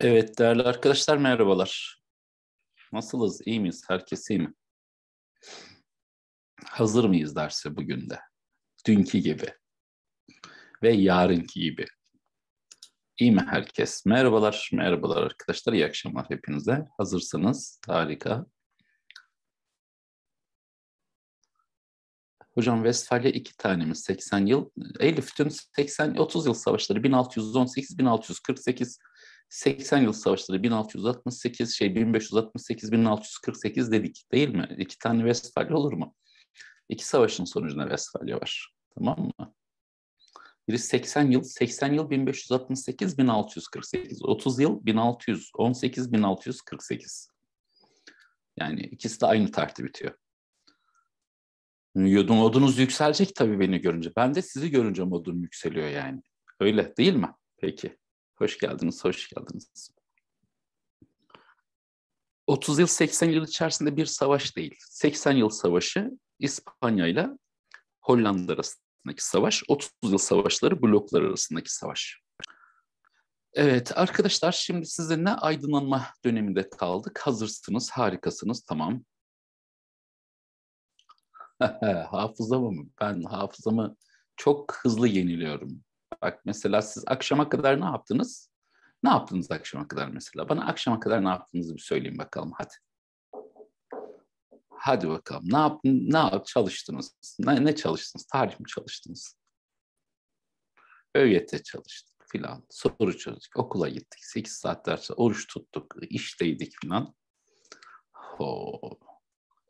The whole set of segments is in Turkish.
Evet değerli arkadaşlar merhabalar. Nasılız? İyi miyiz? Herkes iyi mi? Hazır mıyız derse bugün de? Dünkü gibi ve yarınki gibi. İyi mi herkes? Merhabalar, merhabalar arkadaşlar. İyi akşamlar hepinize. Hazırsanız harika. Hocam Westfalia iki tane mi? 80 yıl. Elif'tün 80 30 yıl savaşları 1618 1648 80 yıl savaşları 1668 şey 1568 1648 dedik değil mi? İki tane Westfalia olur mu? İki savaşın sonucunda Westfalia var. Tamam mı? Biri 80 yıl, 80 yıl 1568 1648, 30 yıl 1618 1648. Yani ikisi de aynı tarihte bitiyor. Modunuz yükselecek tabii beni görünce. Ben de sizi görünce modum yükseliyor yani. Öyle değil mi? Peki. Hoş geldiniz, hoş geldiniz. 30 yıl 80 yıl içerisinde bir savaş değil. 80 yıl savaşı İspanya ile Hollanda arasındaki savaş, 30 yıl savaşları bloklar arasındaki savaş. Evet arkadaşlar şimdi sizinle aydınlanma döneminde kaldık. Hazırsınız, harikasınız, tamam. Hafızamı mı? Ben hafızamı çok hızlı yeniliyorum. Bak mesela siz akşama kadar ne yaptınız? Ne yaptınız akşama kadar mesela? Bana akşama kadar ne yaptığınızı bir söyleyin bakalım hadi. Hadi bakalım. Ne yaptın? Ne yap çalıştınız? Ne, ne çalıştınız? Tarih mi çalıştınız? ÖYT çalıştık filan. Soru çözdük. Okula gittik. 8 saatler oruç tuttuk. işteydik filan.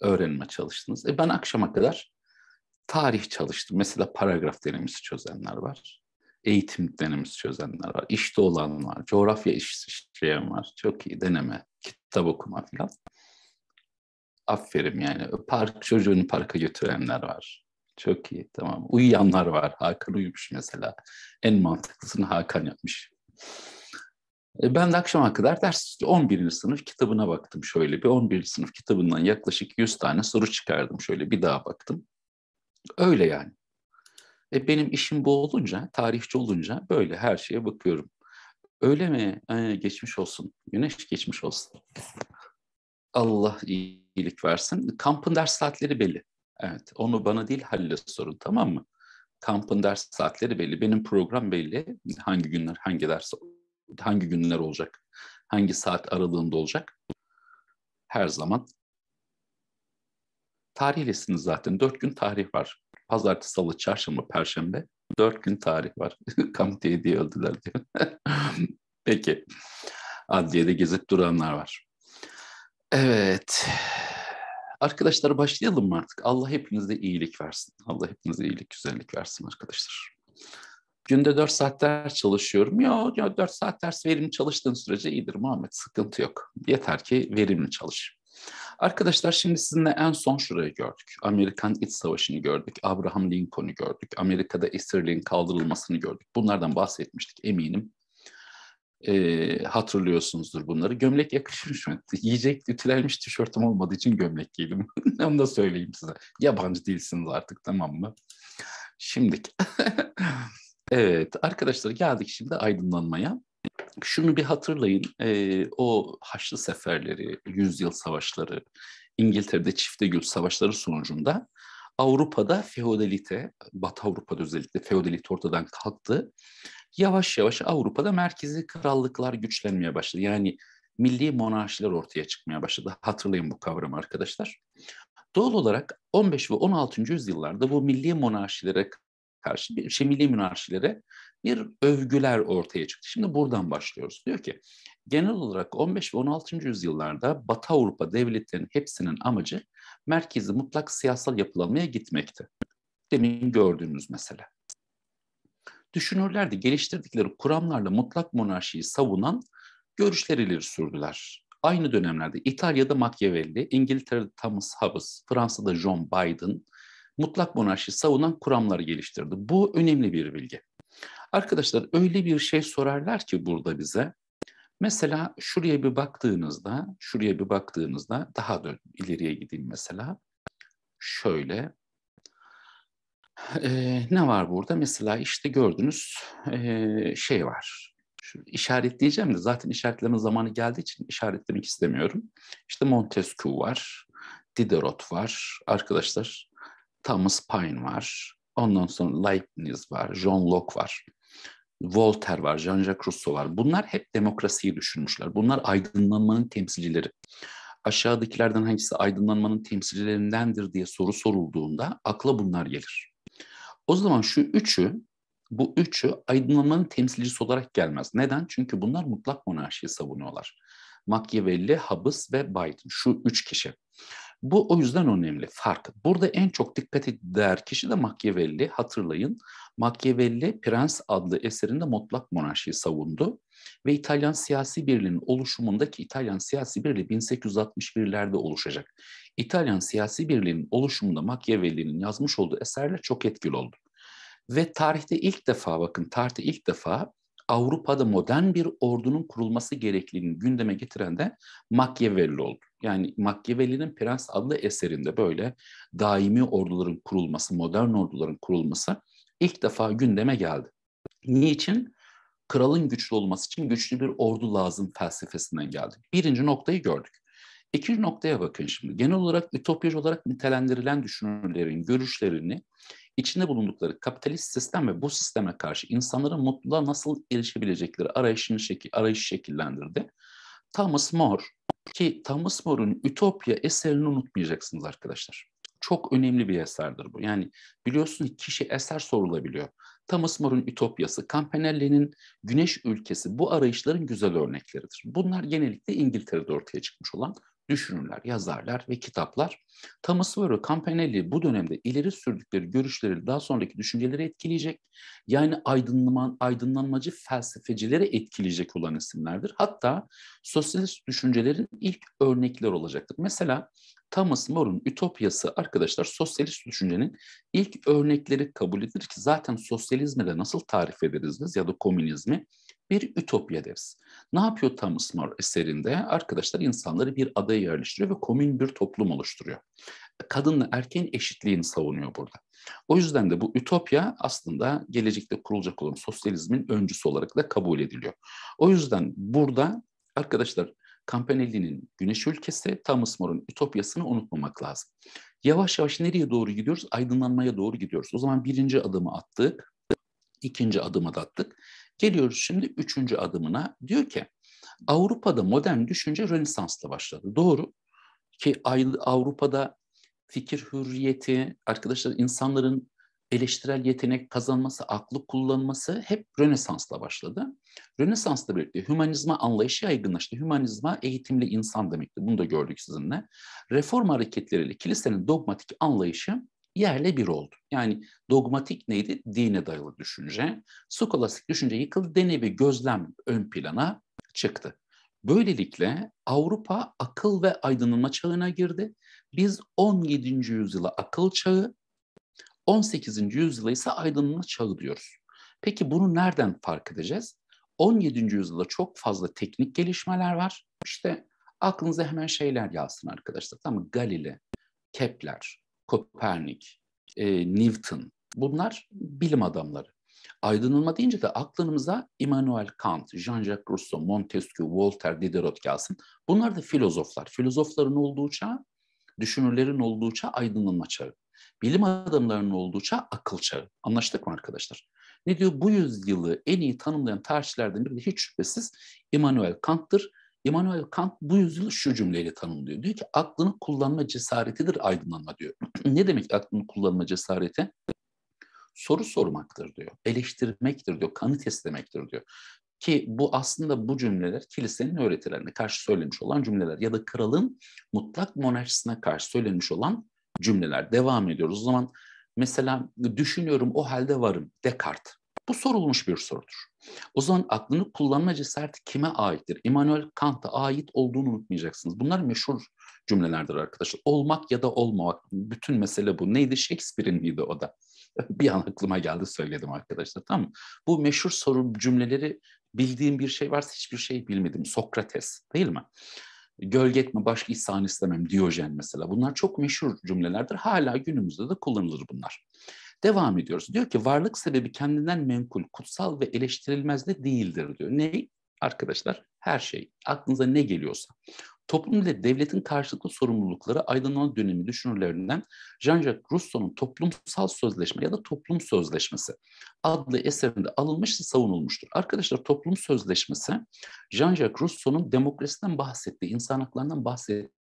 Öğrenme çalıştınız. E ben akşama kadar tarih çalıştım. Mesela paragraf denemesi çözenler var eğitim denemesi çözenler var. İşte olan var. Coğrafya işleyen var. Çok iyi deneme. Kitap okuma falan. Aferin yani. Park çocuğunu parka götürenler var. Çok iyi tamam. Uyuyanlar var. Hakan uyumuş mesela. En mantıklısını Hakan yapmış. E, ben de akşama kadar ders 11. sınıf kitabına baktım şöyle bir 11. sınıf kitabından yaklaşık 100 tane soru çıkardım şöyle bir daha baktım. Öyle yani. E benim işim bu olunca, tarihçi olunca böyle her şeye bakıyorum. Öyle mi? Ee, geçmiş olsun. Güneş geçmiş olsun. Allah iyilik versin. Kampın ders saatleri belli. Evet, onu bana değil Halil'e sorun tamam mı? Kampın ders saatleri belli. Benim program belli. Hangi günler, hangi ders, hangi günler olacak, hangi saat aralığında olacak. Her zaman tarihlesiniz zaten. Dört gün tarih var. Pazartesi, salı, çarşamba, perşembe. Dört gün tarih var. Kamitiye diye öldüler diyor. Peki. Adliyede gezip duranlar var. Evet. Arkadaşlar başlayalım mı artık? Allah hepinize iyilik versin. Allah hepinize iyilik, güzellik versin arkadaşlar. Günde dört saat ders çalışıyorum. Ya, ya dört saat ders verimli çalıştığın sürece iyidir Muhammed. Sıkıntı yok. Yeter ki verimli çalış. Arkadaşlar şimdi sizinle en son şurayı gördük. Amerikan İç Savaşı'nı gördük. Abraham Lincoln'u gördük. Amerika'da esirliğin kaldırılmasını gördük. Bunlardan bahsetmiştik eminim. Ee, hatırlıyorsunuzdur bunları. Gömlek yakışmış mı? Yiyecek ütülenmiş tişörtüm olmadığı için gömlek giydim. Onu da söyleyeyim size. Yabancı değilsiniz artık tamam mı? Şimdi. evet arkadaşlar geldik şimdi aydınlanmaya şunu bir hatırlayın, e, o Haçlı Seferleri, Yüzyıl Savaşları, İngiltere'de Çiftegül Savaşları sonucunda Avrupa'da feodalite, Batı Avrupa'da özellikle feodalite ortadan kalktı. Yavaş yavaş Avrupa'da merkezi krallıklar güçlenmeye başladı. Yani milli monarşiler ortaya çıkmaya başladı. Hatırlayın bu kavramı arkadaşlar. Doğal olarak 15 ve 16. yüzyıllarda bu milli monarşilere karşı bir milli monarşilere bir övgüler ortaya çıktı. Şimdi buradan başlıyoruz. Diyor ki genel olarak 15 ve 16. yüzyıllarda Batı Avrupa devletlerinin hepsinin amacı merkezi mutlak siyasal yapılanmaya gitmekti. Demin gördüğünüz mesele. Düşünürler de geliştirdikleri kuramlarla mutlak monarşiyi savunan görüşler ileri sürdüler. Aynı dönemlerde İtalya'da Machiavelli, İngiltere'de Thomas Hobbes, Fransa'da John Biden mutlak monarşi savunan kuramları geliştirdi. Bu önemli bir bilgi. Arkadaşlar öyle bir şey sorarlar ki burada bize. Mesela şuraya bir baktığınızda, şuraya bir baktığınızda daha da ileriye gideyim mesela. Şöyle. Ee, ne var burada? Mesela işte gördünüz ee, şey var. Şu işaretleyeceğim de zaten işaretleme zamanı geldiği için işaretlemek istemiyorum. İşte Montesquieu var, Diderot var arkadaşlar. Thomas Paine var. Ondan sonra Leibniz var, John Locke var. Voltaire var, Jean-Jacques Rousseau var. Bunlar hep demokrasiyi düşünmüşler. Bunlar aydınlanmanın temsilcileri. Aşağıdakilerden hangisi aydınlanmanın temsilcilerindendir diye soru sorulduğunda akla bunlar gelir. O zaman şu üçü, bu üçü aydınlanmanın temsilcisi olarak gelmez. Neden? Çünkü bunlar mutlak monarşiyi savunuyorlar. Machiavelli, Hobbes ve Biden. Şu üç kişi. Bu o yüzden önemli fark. Burada en çok dikkat eder kişi de Machiavelli. Hatırlayın Machiavelli Prens adlı eserinde mutlak monarşiyi savundu ve İtalyan siyasi birliğinin oluşumundaki İtalyan siyasi birliği 1861'lerde oluşacak. İtalyan siyasi birliğinin oluşumunda Machiavelli'nin yazmış olduğu eserler çok etkili oldu. Ve tarihte ilk defa bakın tarihte ilk defa Avrupa'da modern bir ordunun kurulması gerekliliğini gündeme getiren de Machiavelli oldu. Yani Machiavelli'nin Prens adlı eserinde böyle daimi orduların kurulması, modern orduların kurulması ilk defa gündeme geldi. Niçin? Kralın güçlü olması için güçlü bir ordu lazım felsefesinden geldi. Birinci noktayı gördük. İkinci noktaya bakın şimdi. Genel olarak ütopyacı olarak nitelendirilen düşünürlerin görüşlerini içinde bulundukları kapitalist sistem ve bu sisteme karşı insanların mutluluğa nasıl erişebilecekleri arayışını şekil, arayış şekillendirdi. Thomas More ki Thomas More'un Ütopya eserini unutmayacaksınız arkadaşlar. Çok önemli bir eserdir bu. Yani biliyorsunuz kişi eser sorulabiliyor. Thomas More'un Ütopyası, Campanelli'nin Güneş Ülkesi bu arayışların güzel örnekleridir. Bunlar genellikle İngiltere'de ortaya çıkmış olan düşünürler, yazarlar ve kitaplar. Thomas More, Campanelli bu dönemde ileri sürdükleri görüşleri daha sonraki düşünceleri etkileyecek. Yani aydınlanma, aydınlanmacı felsefecileri etkileyecek olan isimlerdir. Hatta sosyalist düşüncelerin ilk örnekleri olacaktır. Mesela Thomas More'un Ütopyası arkadaşlar sosyalist düşüncenin ilk örnekleri kabul edilir ki zaten sosyalizmi de nasıl tarif ederiz biz ya da komünizmi bir ütopya deriz. Ne yapıyor Thomas More eserinde? Arkadaşlar insanları bir adaya yerleştiriyor ve komün bir toplum oluşturuyor. Kadınla erkeğin eşitliğini savunuyor burada. O yüzden de bu ütopya aslında gelecekte kurulacak olan sosyalizmin öncüsü olarak da kabul ediliyor. O yüzden burada arkadaşlar Campanelli'nin Güneş Ülkesi, Thomas More'un Ütopyasını unutmamak lazım. Yavaş yavaş nereye doğru gidiyoruz? Aydınlanmaya doğru gidiyoruz. O zaman birinci adımı attık, ikinci adımı da attık. Geliyoruz şimdi üçüncü adımına. Diyor ki Avrupa'da modern düşünce Rönesans'la başladı. Doğru ki Avrupa'da fikir hürriyeti, arkadaşlar insanların eleştirel yetenek kazanması, aklı kullanması hep Rönesans'la başladı. Rönesans'la birlikte hümanizma anlayışı yaygınlaştı. Hümanizma eğitimli insan demekti. Bunu da gördük sizinle. Reform hareketleriyle kilisenin dogmatik anlayışı yerle bir oldu. Yani dogmatik neydi? Dine dayalı düşünce. Skolastik düşünce yıkıldı. Denevi gözlem ön plana çıktı. Böylelikle Avrupa akıl ve aydınlanma çağına girdi. Biz 17. yüzyıla akıl çağı, 18. yüzyıla ise aydınlanma çağı diyoruz. Peki bunu nereden fark edeceğiz? 17. yüzyılda çok fazla teknik gelişmeler var. İşte aklınıza hemen şeyler yazsın arkadaşlar. Tamam Galile, Kepler, Kopernik, e, Newton bunlar bilim adamları. Aydınlanma deyince de aklınıza Immanuel Kant, Jean-Jacques Rousseau, Montesquieu, Voltaire, Diderot gelsin. Bunlar da filozoflar. Filozofların olduğu çağ, düşünürlerin olduğu çağ aydınlanma çağı. Bilim adamlarının olduğu çağ akıl çağı. Anlaştık mı arkadaşlar? Ne diyor? Bu yüzyılı en iyi tanımlayan tarihçilerden biri de hiç şüphesiz Immanuel Kant'tır. Immanuel Kant bu yüzyılı şu cümleyle tanımlıyor. Diyor ki aklını kullanma cesaretidir aydınlanma diyor. ne demek aklını kullanma cesareti? Soru sormaktır diyor. Eleştirmektir diyor. Kanıt istemektir diyor. Ki bu aslında bu cümleler kilisenin öğretilerine karşı söylenmiş olan cümleler ya da kralın mutlak monarşisine karşı söylenmiş olan cümleler. Devam ediyoruz. O zaman mesela düşünüyorum o halde varım. Descartes. Bu sorulmuş bir sorudur. O zaman aklını kullanma cesareti kime aittir? Immanuel Kant'a ait olduğunu unutmayacaksınız. Bunlar meşhur cümlelerdir arkadaşlar. Olmak ya da olmamak. Bütün mesele bu. Neydi? Shakespeare'in miydi o da? bir an aklıma geldi söyledim arkadaşlar. Tamam Bu meşhur soru cümleleri bildiğim bir şey varsa hiçbir şey bilmedim. Sokrates değil mi? Gölge etme başka ihsan istemem Diyojen mesela. Bunlar çok meşhur cümlelerdir. Hala günümüzde de kullanılır bunlar. Devam ediyoruz. Diyor ki varlık sebebi kendinden menkul, kutsal ve eleştirilmez de değildir diyor. Ne? Arkadaşlar her şey aklınıza ne geliyorsa. Toplum ile devletin karşılıklı sorumlulukları aydınlanma dönemi düşünürlerinden Jean-Jacques Rousseau'nun toplumsal sözleşme ya da toplum sözleşmesi adlı eserinde alınmış ve savunulmuştur. Arkadaşlar toplum sözleşmesi Jean-Jacques Rousseau'nun demokrasiden bahsettiği, insan haklarından bahsettiği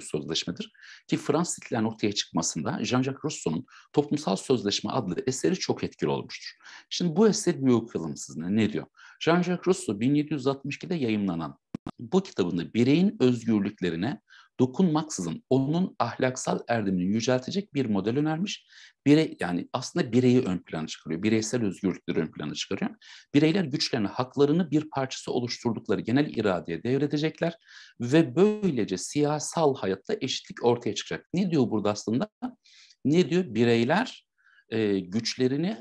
sözleşmedir. Ki Fransız ihtilalinin ortaya çıkmasında Jean-Jacques Rousseau'nun Toplumsal Sözleşme adlı eseri çok etkili olmuştur. Şimdi bu eseri bir okuyalım sizinle. Ne diyor? Jean-Jacques Rousseau 1762'de yayımlanan bu kitabında bireyin özgürlüklerine dokunmaksızın onun ahlaksal erdemini yüceltecek bir model önermiş. Birey, yani aslında bireyi ön plana çıkarıyor. Bireysel özgürlükleri ön plana çıkarıyor. Bireyler güçlerini, haklarını bir parçası oluşturdukları genel iradeye devredecekler ve böylece siyasal hayatta eşitlik ortaya çıkacak. Ne diyor burada aslında? Ne diyor? Bireyler e, güçlerini,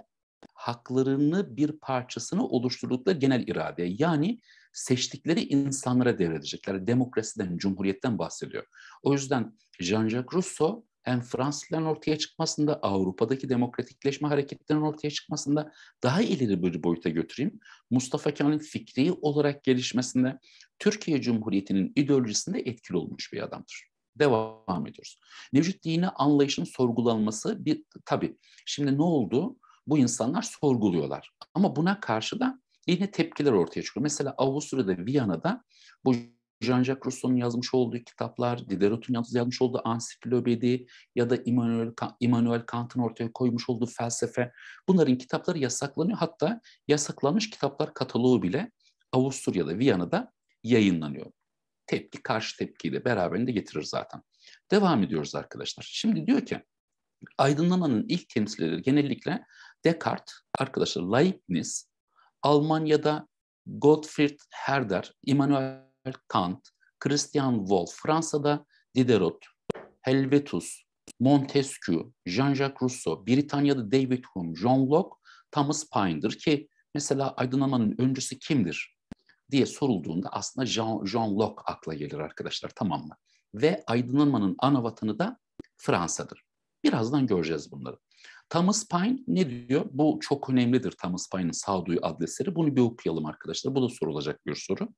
haklarını bir parçasını oluşturdukları genel iradeye yani seçtikleri insanlara devredecekler. Demokrasiden, cumhuriyetten bahsediyor. O yüzden Jean-Jacques Rousseau hem Fransızların ortaya çıkmasında, Avrupa'daki demokratikleşme hareketlerinin ortaya çıkmasında daha ileri bir boyuta götüreyim. Mustafa Kemal'in fikri olarak gelişmesinde Türkiye Cumhuriyeti'nin ideolojisinde etkili olmuş bir adamdır. Devam ediyoruz. Mevcut dini anlayışın sorgulanması bir tabii. Şimdi ne oldu? Bu insanlar sorguluyorlar. Ama buna karşı da yine tepkiler ortaya çıkıyor. Mesela Avusturya'da, Viyana'da bu Jean-Jacques Rousseau'nun yazmış olduğu kitaplar, Diderot'un yazmış olduğu ansiklopedi ya da Immanuel, Immanuel Kant'ın ortaya koymuş olduğu felsefe bunların kitapları yasaklanıyor. Hatta yasaklanmış kitaplar kataloğu bile Avusturya'da, Viyana'da yayınlanıyor. Tepki karşı tepkiyle beraberinde getirir zaten. Devam ediyoruz arkadaşlar. Şimdi diyor ki aydınlanmanın ilk temsilcileri genellikle Descartes, arkadaşlar Leibniz, Almanya'da Gottfried Herder, Immanuel Kant, Christian Wolff, Fransa'da Diderot, Helvetus, Montesquieu, Jean-Jacques Rousseau, Britanya'da David Hume, John Locke, Thomas Paine'dir ki mesela aydınlanmanın öncüsü kimdir diye sorulduğunda aslında Jean, Jean Locke akla gelir arkadaşlar tamam mı? Ve aydınlanmanın ana vatanı da Fransa'dır. Birazdan göreceğiz bunları. Thomas Paine ne diyor? Bu çok önemlidir Thomas Paine'in Sağduyu adlı Bunu bir okuyalım arkadaşlar. Bu da sorulacak bir soru.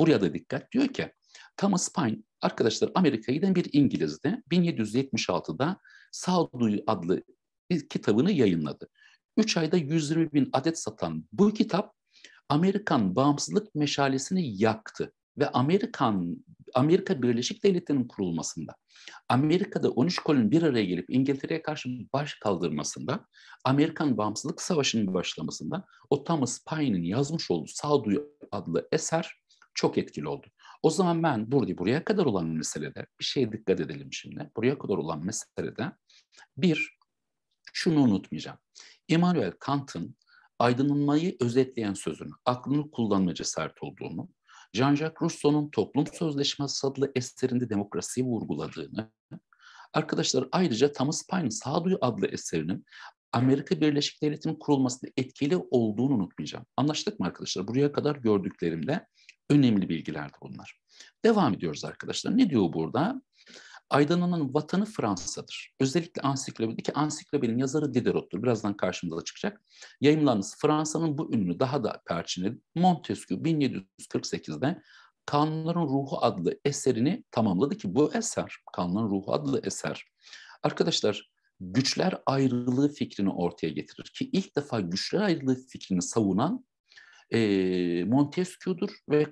Buraya da dikkat. Diyor ki Thomas Paine arkadaşlar Amerika'ya giden bir İngiliz'de 1776'da Sağduyu adlı kitabını yayınladı. 3 ayda 120 bin adet satan bu kitap Amerikan bağımsızlık meşalesini yaktı ve Amerikan Amerika Birleşik Devletleri'nin kurulmasında, Amerika'da 13 kolon bir araya gelip İngiltere'ye karşı baş kaldırmasında, Amerikan Bağımsızlık Savaşı'nın başlamasında o Thomas Paine'in yazmış olduğu Sağduyu adlı eser çok etkili oldu. O zaman ben burada buraya kadar olan meselede bir şeye dikkat edelim şimdi. Buraya kadar olan meselede bir, şunu unutmayacağım. Immanuel Kant'ın aydınlanmayı özetleyen sözünü, aklını kullanma cesaret olduğunu, Jean-Jacques Rousseau'nun Toplum Sözleşmesi adlı eserinde demokrasiyi vurguladığını, arkadaşlar ayrıca Thomas Paine'in Sağduyu adlı eserinin Amerika Birleşik Devletleri'nin kurulmasında etkili olduğunu unutmayacağım. Anlaştık mı arkadaşlar? Buraya kadar gördüklerimde önemli bilgilerdi bunlar. Devam ediyoruz arkadaşlar. Ne diyor burada? Aydınlan'ın vatanı Fransa'dır. Özellikle ansiklopedi ki ansiklopedinin yazarı Diderot'tur. Birazdan karşımıza çıkacak. Yayınlanmış Fransa'nın bu ünlü daha da perçini Montesquieu 1748'de Kanunların Ruhu adlı eserini tamamladı ki bu eser, Kanunların Ruhu adlı eser, arkadaşlar güçler ayrılığı fikrini ortaya getirir ki ilk defa güçler ayrılığı fikrini savunan e, Montesquieu'dur ve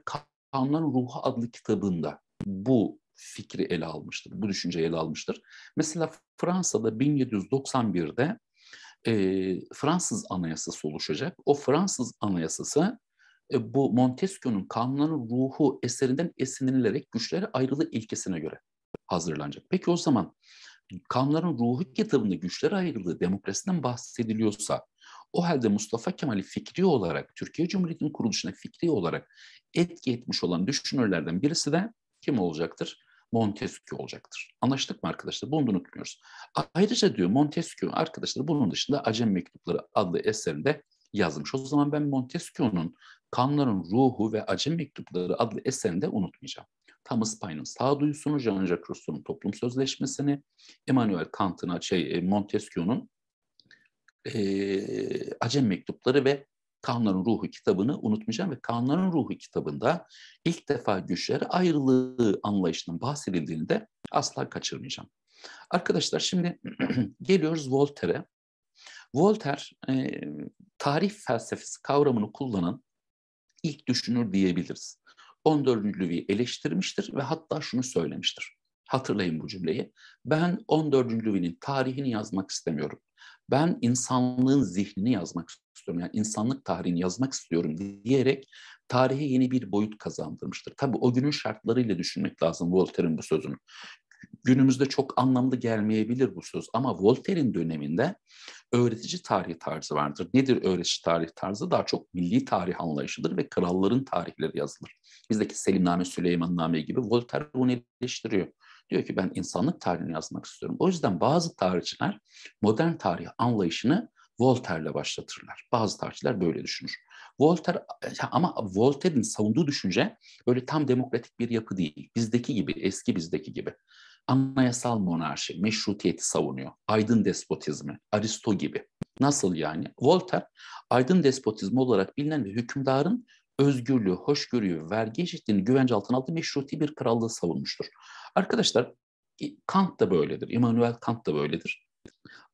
Kanunların Ruhu adlı kitabında bu fikri ele almıştır, bu düşünceyi ele almıştır. Mesela Fransa'da 1791'de e, Fransız anayasası oluşacak. O Fransız anayasası e, bu Montesquieu'nun Kanunların Ruhu eserinden esinlenilerek güçlere ayrılığı ilkesine göre hazırlanacak. Peki o zaman Kanunların Ruhu kitabında güçler ayrılığı demokrasiden bahsediliyorsa o halde Mustafa Kemal'i fikri olarak, Türkiye Cumhuriyeti'nin kuruluşuna fikri olarak etki etmiş olan düşünürlerden birisi de kim olacaktır? Montesquieu olacaktır. Anlaştık mı arkadaşlar? Bunu da unutmuyoruz. Ayrıca diyor Montesquieu arkadaşlar bunun dışında Acem Mektupları adlı eserinde yazmış. O zaman ben Montesquieu'nun Kanların Ruhu ve Acem Mektupları adlı eserinde unutmayacağım. Thomas Paine'in sağduyusunu, Jean-Jacques Rousseau'nun toplum sözleşmesini, Emmanuel Kant'ın, şey, e, Montesquieu'nun e, Acem Mektupları ve Kanunların Ruhu kitabını unutmayacağım ve Kanunların Ruhu kitabında ilk defa güçleri ayrılığı anlayışının bahsedildiğinde asla kaçırmayacağım. Arkadaşlar şimdi geliyoruz Voltaire'e. Voltaire e, tarih felsefesi kavramını kullanan ilk düşünür diyebiliriz. 14. Louis'i eleştirmiştir ve hatta şunu söylemiştir. Hatırlayın bu cümleyi. Ben 14. Louis'nin tarihini yazmak istemiyorum. Ben insanlığın zihnini yazmak istiyorum. Yani insanlık tarihini yazmak istiyorum diyerek tarihe yeni bir boyut kazandırmıştır. Tabii o günün şartlarıyla düşünmek lazım Voltaire'in bu sözünü günümüzde çok anlamlı gelmeyebilir bu söz ama Voltaire'in döneminde öğretici tarih tarzı vardır. Nedir öğretici tarih tarzı? Daha çok milli tarih anlayışıdır ve kralların tarihleri yazılır. Bizdeki Selimname, Süleymanname gibi Voltaire bunu eleştiriyor. Diyor ki ben insanlık tarihini yazmak istiyorum. O yüzden bazı tarihçiler modern tarih anlayışını Voltaire'le başlatırlar. Bazı tarihçiler böyle düşünür. Voltaire ama Voltaire'in savunduğu düşünce böyle tam demokratik bir yapı değil. Bizdeki gibi, eski bizdeki gibi anayasal monarşi, meşrutiyeti savunuyor. Aydın despotizmi, Aristo gibi. Nasıl yani? Voltaire, aydın despotizmi olarak bilinen ve hükümdarın özgürlüğü, hoşgörüyü, vergi eşitliğini güvence altına aldığı meşruti bir krallığı savunmuştur. Arkadaşlar Kant da böyledir, Immanuel Kant da böyledir.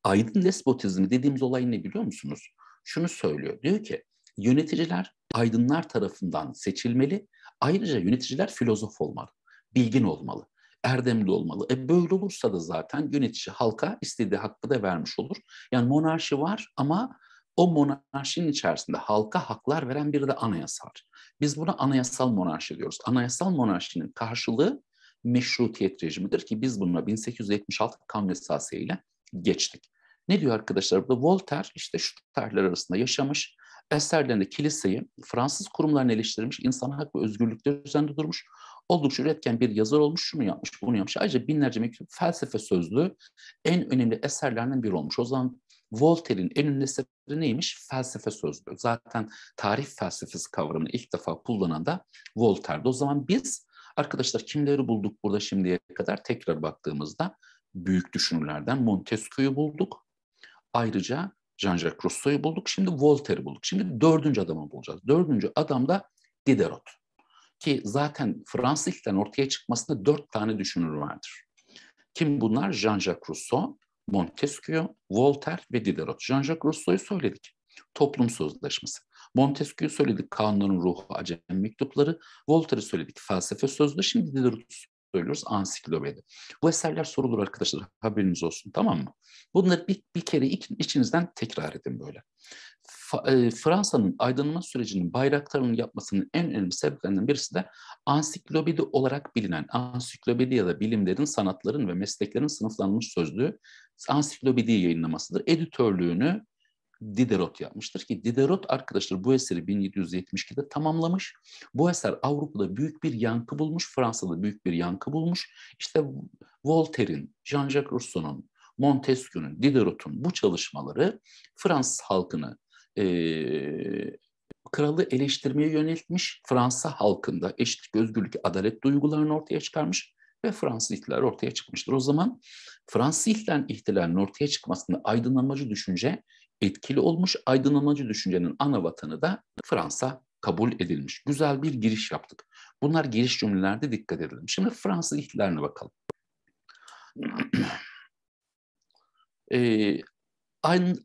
Aydın despotizmi dediğimiz olay ne biliyor musunuz? Şunu söylüyor, diyor ki yöneticiler aydınlar tarafından seçilmeli, ayrıca yöneticiler filozof olmalı, bilgin olmalı erdemli olmalı. E böyle olursa da zaten yönetici halka istediği hakkı da vermiş olur. Yani monarşi var ama o monarşinin içerisinde halka haklar veren bir de anayasa var. Biz buna anayasal monarşi diyoruz. Anayasal monarşinin karşılığı meşrutiyet rejimidir ki biz bununla 1876 kanun esası ile geçtik. Ne diyor arkadaşlar burada? Voltaire işte şu tarihler arasında yaşamış, eserlerinde kiliseyi, Fransız kurumlarını eleştirmiş, insan hak ve özgürlükler üzerinde durmuş oldukça üretken bir yazar olmuş, şunu yapmış, bunu yapmış. Ayrıca binlerce mektup felsefe sözlüğü en önemli eserlerinden biri olmuş. O zaman Voltaire'in en ünlü eseri neymiş? Felsefe sözlüğü. Zaten tarih felsefesi kavramını ilk defa kullanan da Voltaire'di. O zaman biz arkadaşlar kimleri bulduk burada şimdiye kadar tekrar baktığımızda büyük düşünürlerden Montesquieu'yu bulduk. Ayrıca Jean-Jacques Rousseau'yu bulduk. Şimdi Voltaire'i bulduk. Şimdi dördüncü adamı bulacağız. Dördüncü adam da Diderot. Ki zaten Fransız ilkten ortaya çıkmasında dört tane düşünür vardır. Kim bunlar? Jean-Jacques Rousseau, Montesquieu, Voltaire ve Diderot. Jean-Jacques Rousseau'yu söyledik. Toplum Sözleşmesi. Montesquieu söyledik kanunların ruhu, acem mektupları. Voltaire'ı söyledik felsefe sözlü. Şimdi Diderot'u söylüyoruz ansiklopedi. Bu eserler sorulur arkadaşlar haberiniz olsun tamam mı? Bunları bir, bir kere iç, içinizden tekrar edin böyle. Fransa'nın aydınlanma sürecinin bayraktarının yapmasının en önemli sebeplerinden birisi de ansiklopedi olarak bilinen ansiklopedi ya da bilimlerin, sanatların ve mesleklerin sınıflanmış sözlüğü ansiklopedi yayınlamasıdır. Editörlüğünü Diderot yapmıştır ki Diderot arkadaşlar bu eseri 1772'de tamamlamış. Bu eser Avrupa'da büyük bir yankı bulmuş, Fransa'da büyük bir yankı bulmuş. İşte Voltaire'in, Jean-Jacques Rousseau'nun, Montesquieu'nun, Diderot'un bu çalışmaları Fransız halkını e, kralı eleştirmeye yöneltmiş, Fransa halkında eşitlik, özgürlük, adalet duygularını ortaya çıkarmış ve Fransız ihtilali ortaya çıkmıştır. O zaman Fransız ihtilalinin ortaya çıkmasında aydınlanmacı düşünce etkili olmuş. Aydınlanmacı düşüncenin ana vatanı da Fransa kabul edilmiş. Güzel bir giriş yaptık. Bunlar giriş cümlelerde dikkat edelim. Şimdi Fransız ihtilaline bakalım. ee,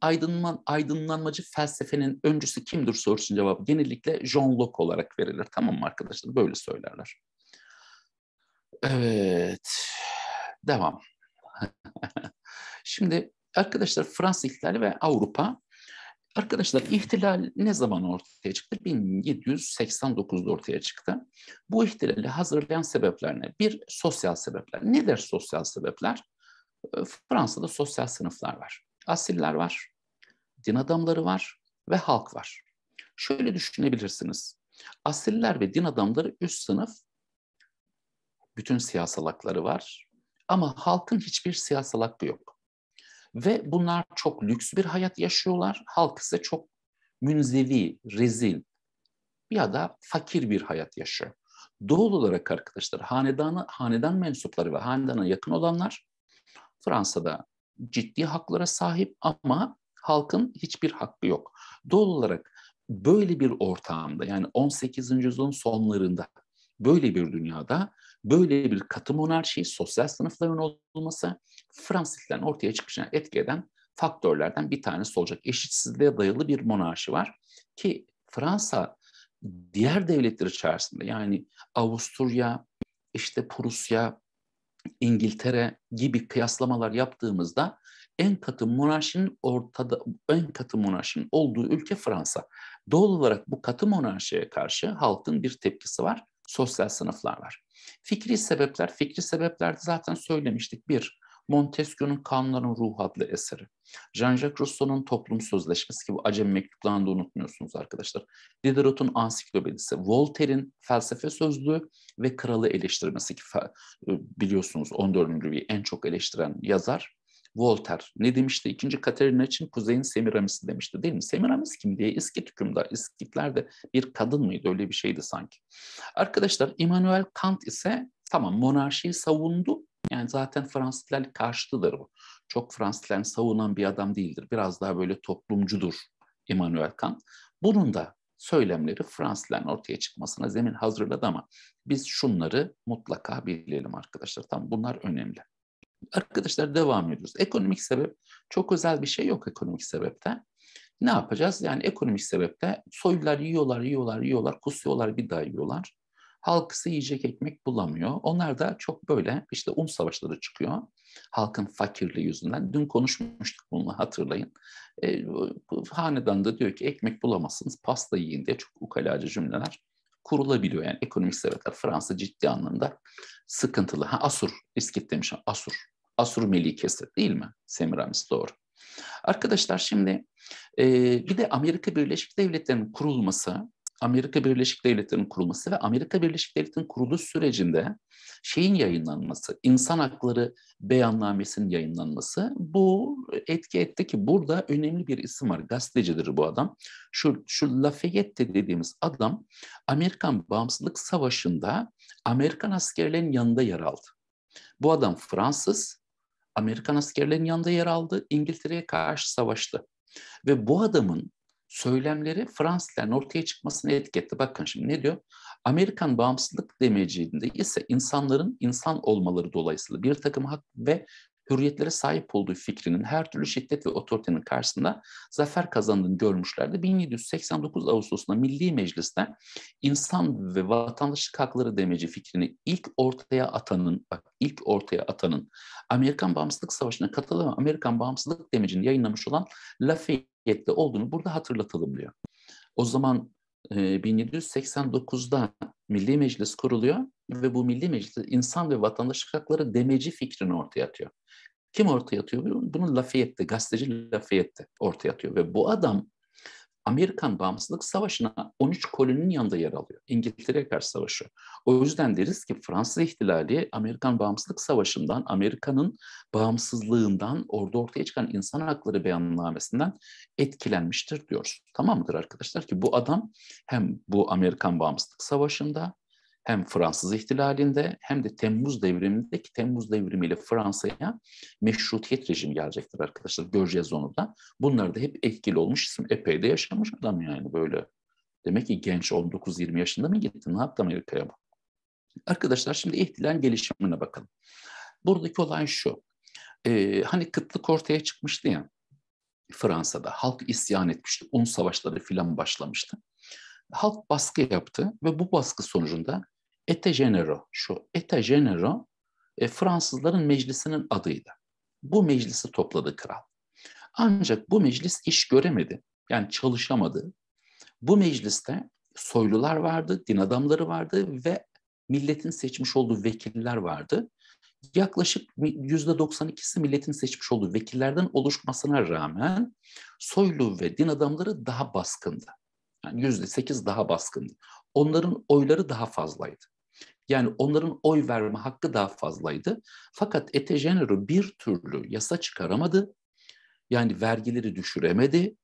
aydınlan, aydınlanmacı felsefenin öncüsü kimdir sorusunun cevabı genellikle John Locke olarak verilir. Tamam mı arkadaşlar? Böyle söylerler. Evet. Devam. Şimdi arkadaşlar Fransız ihtilali ve Avrupa Arkadaşlar ihtilal ne zaman ortaya çıktı? 1789'da ortaya çıktı. Bu ihtilali hazırlayan sebepler ne? Bir, sosyal sebepler. Nedir sosyal sebepler? Fransa'da sosyal sınıflar var. Asiller var, din adamları var ve halk var. Şöyle düşünebilirsiniz. Asiller ve din adamları üst sınıf, bütün siyasal hakları var ama halkın hiçbir siyasal yok. Ve bunlar çok lüks bir hayat yaşıyorlar. Halk ise çok münzevi, rezil ya da fakir bir hayat yaşıyor. Doğal olarak arkadaşlar hanedanı, hanedan mensupları ve hanedana yakın olanlar Fransa'da ciddi haklara sahip ama Halkın hiçbir hakkı yok. Doğal olarak böyle bir ortamda yani 18. yüzyılın sonlarında böyle bir dünyada böyle bir katı monarşi, sosyal sınıfların olması Fransızların ortaya çıkışına etki eden faktörlerden bir tanesi olacak. Eşitsizliğe dayalı bir monarşi var ki Fransa diğer devletler içerisinde yani Avusturya, işte Prusya, İngiltere gibi kıyaslamalar yaptığımızda en katı monarşinin ortada en katı monarşinin olduğu ülke Fransa. Doğal olarak bu katı monarşiye karşı halkın bir tepkisi var. Sosyal sınıflar var. Fikri sebepler, fikri sebepler zaten söylemiştik. Bir, Montesquieu'nun Kanunların Ruhu adlı eseri. Jean-Jacques Rousseau'nun Toplum Sözleşmesi ki bu Acem mektuplarını da unutmuyorsunuz arkadaşlar. Diderot'un Ansiklopedisi, Voltaire'in Felsefe Sözlüğü ve Kralı Eleştirmesi ki biliyorsunuz 14. Louis'i en çok eleştiren yazar Voltaire ne demişti? İkinci Katerina için kuzeyin Semiramis'i demişti değil mi? Semiramis kim diye İskit hükümdar. İskitler de bir kadın mıydı? Öyle bir şeydi sanki. Arkadaşlar Immanuel Kant ise tamam monarşiyi savundu. Yani zaten Fransızlar karşıtıdır bu. Çok Fransızların savunan bir adam değildir. Biraz daha böyle toplumcudur Immanuel Kant. Bunun da söylemleri Fransızların ortaya çıkmasına zemin hazırladı ama biz şunları mutlaka bilelim arkadaşlar. Tamam bunlar önemli. Arkadaşlar devam ediyoruz. Ekonomik sebep çok özel bir şey yok ekonomik sebepte. Ne yapacağız? Yani ekonomik sebepte soylular yiyorlar, yiyorlar, yiyorlar, kusuyorlar, bir daha yiyorlar. Halk ise yiyecek ekmek bulamıyor. Onlar da çok böyle işte un savaşları çıkıyor. Halkın fakirliği yüzünden. Dün konuşmuştuk bununla hatırlayın. E, hanedan da diyor ki ekmek bulamazsınız pasta yiyin diye çok ukalaca cümleler kurulabiliyor. Yani ekonomik sebepler Fransa ciddi anlamda sıkıntılı. Ha, Asur, İskit demişim Asur. Asur Melikesi değil mi? Semiramis doğru. Arkadaşlar şimdi e, bir de Amerika Birleşik Devletleri'nin kurulması, Amerika Birleşik Devletleri'nin kurulması ve Amerika Birleşik Devletleri'nin kuruluş sürecinde şeyin yayınlanması, insan hakları beyannamesinin yayınlanması bu etki etti ki burada önemli bir isim var. Gazetecidir bu adam. Şu, şu Lafayette dediğimiz adam Amerikan Bağımsızlık Savaşı'nda Amerikan askerlerinin yanında yer aldı. Bu adam Fransız, Amerikan askerlerinin yanında yer aldı, İngiltere'ye karşı savaştı. Ve bu adamın söylemleri Fransızların ortaya çıkmasını etiketti. Bakın şimdi ne diyor? Amerikan bağımsızlık demecinde ise insanların insan olmaları dolayısıyla bir takım hak ve hürriyetlere sahip olduğu fikrinin her türlü şiddet ve otoritenin karşısında zafer kazandığını görmüşlerdi. 1789 Ağustos'ta Milli Meclis'te insan ve vatandaşlık hakları demeci fikrini ilk ortaya atanın, bak ilk ortaya atanın Amerikan Bağımsızlık Savaşı'na katılan Amerikan Bağımsızlık demecini yayınlamış olan Lafayette'de olduğunu burada hatırlatalım diyor. O zaman 1789'da Milli Meclis kuruluyor ve bu Milli Meclis insan ve vatandaşlık hakları demeci fikrini ortaya atıyor. Kim ortaya atıyor? Bunu Lafayette, gazeteci Lafayette ortaya atıyor. Ve bu adam Amerikan Bağımsızlık Savaşı'na 13 koloninin yanında yer alıyor. İngiltere'ye karşı savaşı. O yüzden deriz ki Fransız ihtilali Amerikan Bağımsızlık Savaşı'ndan, Amerika'nın bağımsızlığından, orada ortaya çıkan insan hakları beyannamesinden etkilenmiştir diyoruz. Tamam mıdır arkadaşlar ki bu adam hem bu Amerikan Bağımsızlık Savaşı'nda hem Fransız ihtilalinde hem de Temmuz devrimindeki Temmuz devrimiyle Fransa'ya meşrutiyet rejimi gelecektir arkadaşlar. Göreceğiz onu da. Bunlar da hep etkili olmuş isim. Epey de yaşamış adam yani böyle. Demek ki genç 19-20 yaşında mı gitti? Ne yaptı Amerika'ya bu? Arkadaşlar şimdi ihtilal gelişimine bakalım. Buradaki olay şu. Ee, hani kıtlık ortaya çıkmıştı ya Fransa'da. Halk isyan etmişti. Un savaşları filan başlamıştı halk baskı yaptı ve bu baskı sonucunda Ete Genero, şu Ete Genero e, Fransızların meclisinin adıydı. Bu meclisi topladı kral. Ancak bu meclis iş göremedi. Yani çalışamadı. Bu mecliste soylular vardı, din adamları vardı ve milletin seçmiş olduğu vekiller vardı. Yaklaşık yüzde 92'si milletin seçmiş olduğu vekillerden oluşmasına rağmen soylu ve din adamları daha baskındı. Yani yüzde sekiz daha baskındı. Onların oyları daha fazlaydı. Yani onların oy verme hakkı daha fazlaydı. Fakat Etejenero bir türlü yasa çıkaramadı. Yani vergileri düşüremedi.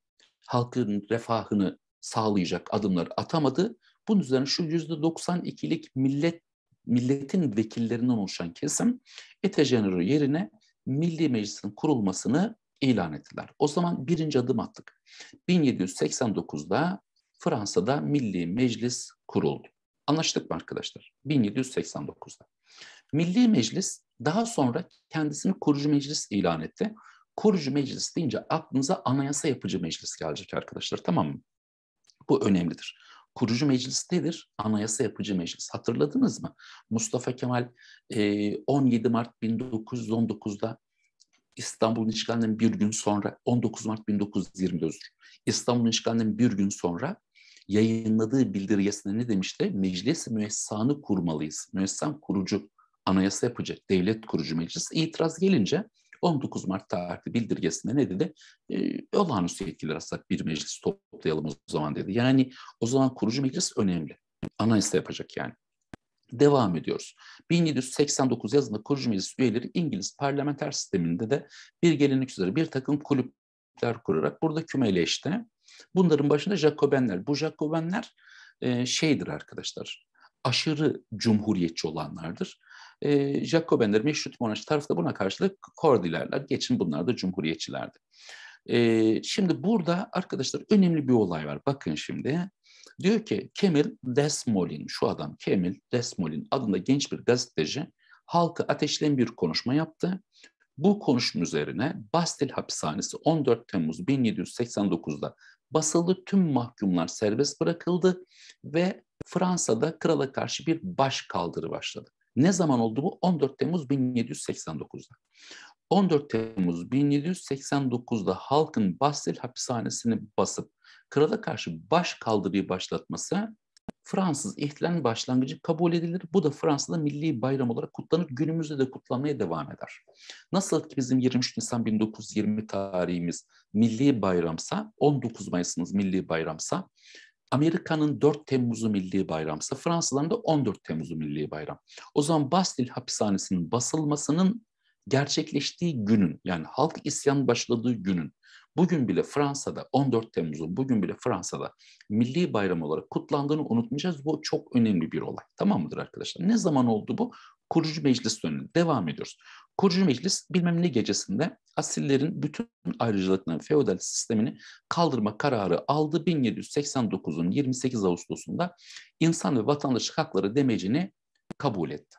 Halkın refahını sağlayacak adımlar atamadı. Bunun üzerine şu yüzde 92'lik millet milletin vekillerinden oluşan kesim Etejenero yerine Milli Meclis'in kurulmasını ilan ettiler. O zaman birinci adım attık. 1789'da Fransa'da Milli Meclis kuruldu. Anlaştık mı arkadaşlar? 1789'da. Milli Meclis daha sonra kendisini kurucu meclis ilan etti. Kurucu meclis deyince aklınıza anayasa yapıcı meclis gelecek arkadaşlar tamam mı? Bu önemlidir. Kurucu meclis nedir? Anayasa yapıcı meclis. Hatırladınız mı? Mustafa Kemal 17 Mart 1919'da İstanbul'un işgalinden bir gün sonra 19 Mart 1920 özür. İstanbul'un işgalinden bir gün sonra yayınladığı bildirgesinde ne demişti? Meclis müessanı kurmalıyız. Müessan kurucu, anayasa yapacak, devlet kurucu meclis. İtiraz gelince 19 Mart tarihli bildirgesinde ne dedi? E, olağanüstü yetkiler aslında bir meclis toplayalım o zaman dedi. Yani o zaman kurucu meclis önemli. Anayasa yapacak yani. Devam ediyoruz. 1789 yazında kurucu meclis üyeleri İngiliz parlamenter sisteminde de bir gelenek üzere bir takım kulüpler kurarak burada kümeleşti. Bunların başında Jacobenler. Bu Jacobenler e, şeydir arkadaşlar, aşırı cumhuriyetçi olanlardır. E, Jacobenler meşrut monarşi tarafı da buna karşılık Kordilerler. Geçin bunlar da cumhuriyetçilerdi. E, şimdi burada arkadaşlar önemli bir olay var. Bakın şimdi. Diyor ki Kemil Desmolin, şu adam Kemil Desmolin adında genç bir gazeteci halkı ateşleyen bir konuşma yaptı. Bu konuşma üzerine Bastil hapishanesi 14 Temmuz 1789'da basılı tüm mahkumlar serbest bırakıldı ve Fransa'da krala karşı bir baş kaldırı başladı. Ne zaman oldu bu? 14 Temmuz 1789'da. 14 Temmuz 1789'da halkın Bastil hapishanesini basıp krala karşı baş kaldırıyı başlatması Fransız ihtilalin başlangıcı kabul edilir. Bu da Fransa'da milli bayram olarak kutlanır. Günümüzde de kutlanmaya devam eder. Nasıl ki bizim 23 Nisan 1920 tarihimiz milli bayramsa, 19 Mayıs'ımız milli bayramsa, Amerika'nın 4 Temmuz'u milli bayramsa, Fransızların da 14 Temmuz'u milli bayram. O zaman Bastille hapishanesinin basılmasının gerçekleştiği günün, yani halk isyan başladığı günün Bugün bile Fransa'da 14 Temmuz'un bugün bile Fransa'da milli bayram olarak kutlandığını unutmayacağız. Bu çok önemli bir olay. Tamam mıdır arkadaşlar? Ne zaman oldu bu? Kurucu meclis döneminde. Devam ediyoruz. Kurucu meclis bilmem ne gecesinde asillerin bütün ayrıcalıklarını, feodal sistemini kaldırma kararı aldı. 1789'un 28 Ağustos'unda insan ve vatandaşlık hakları demecini kabul etti.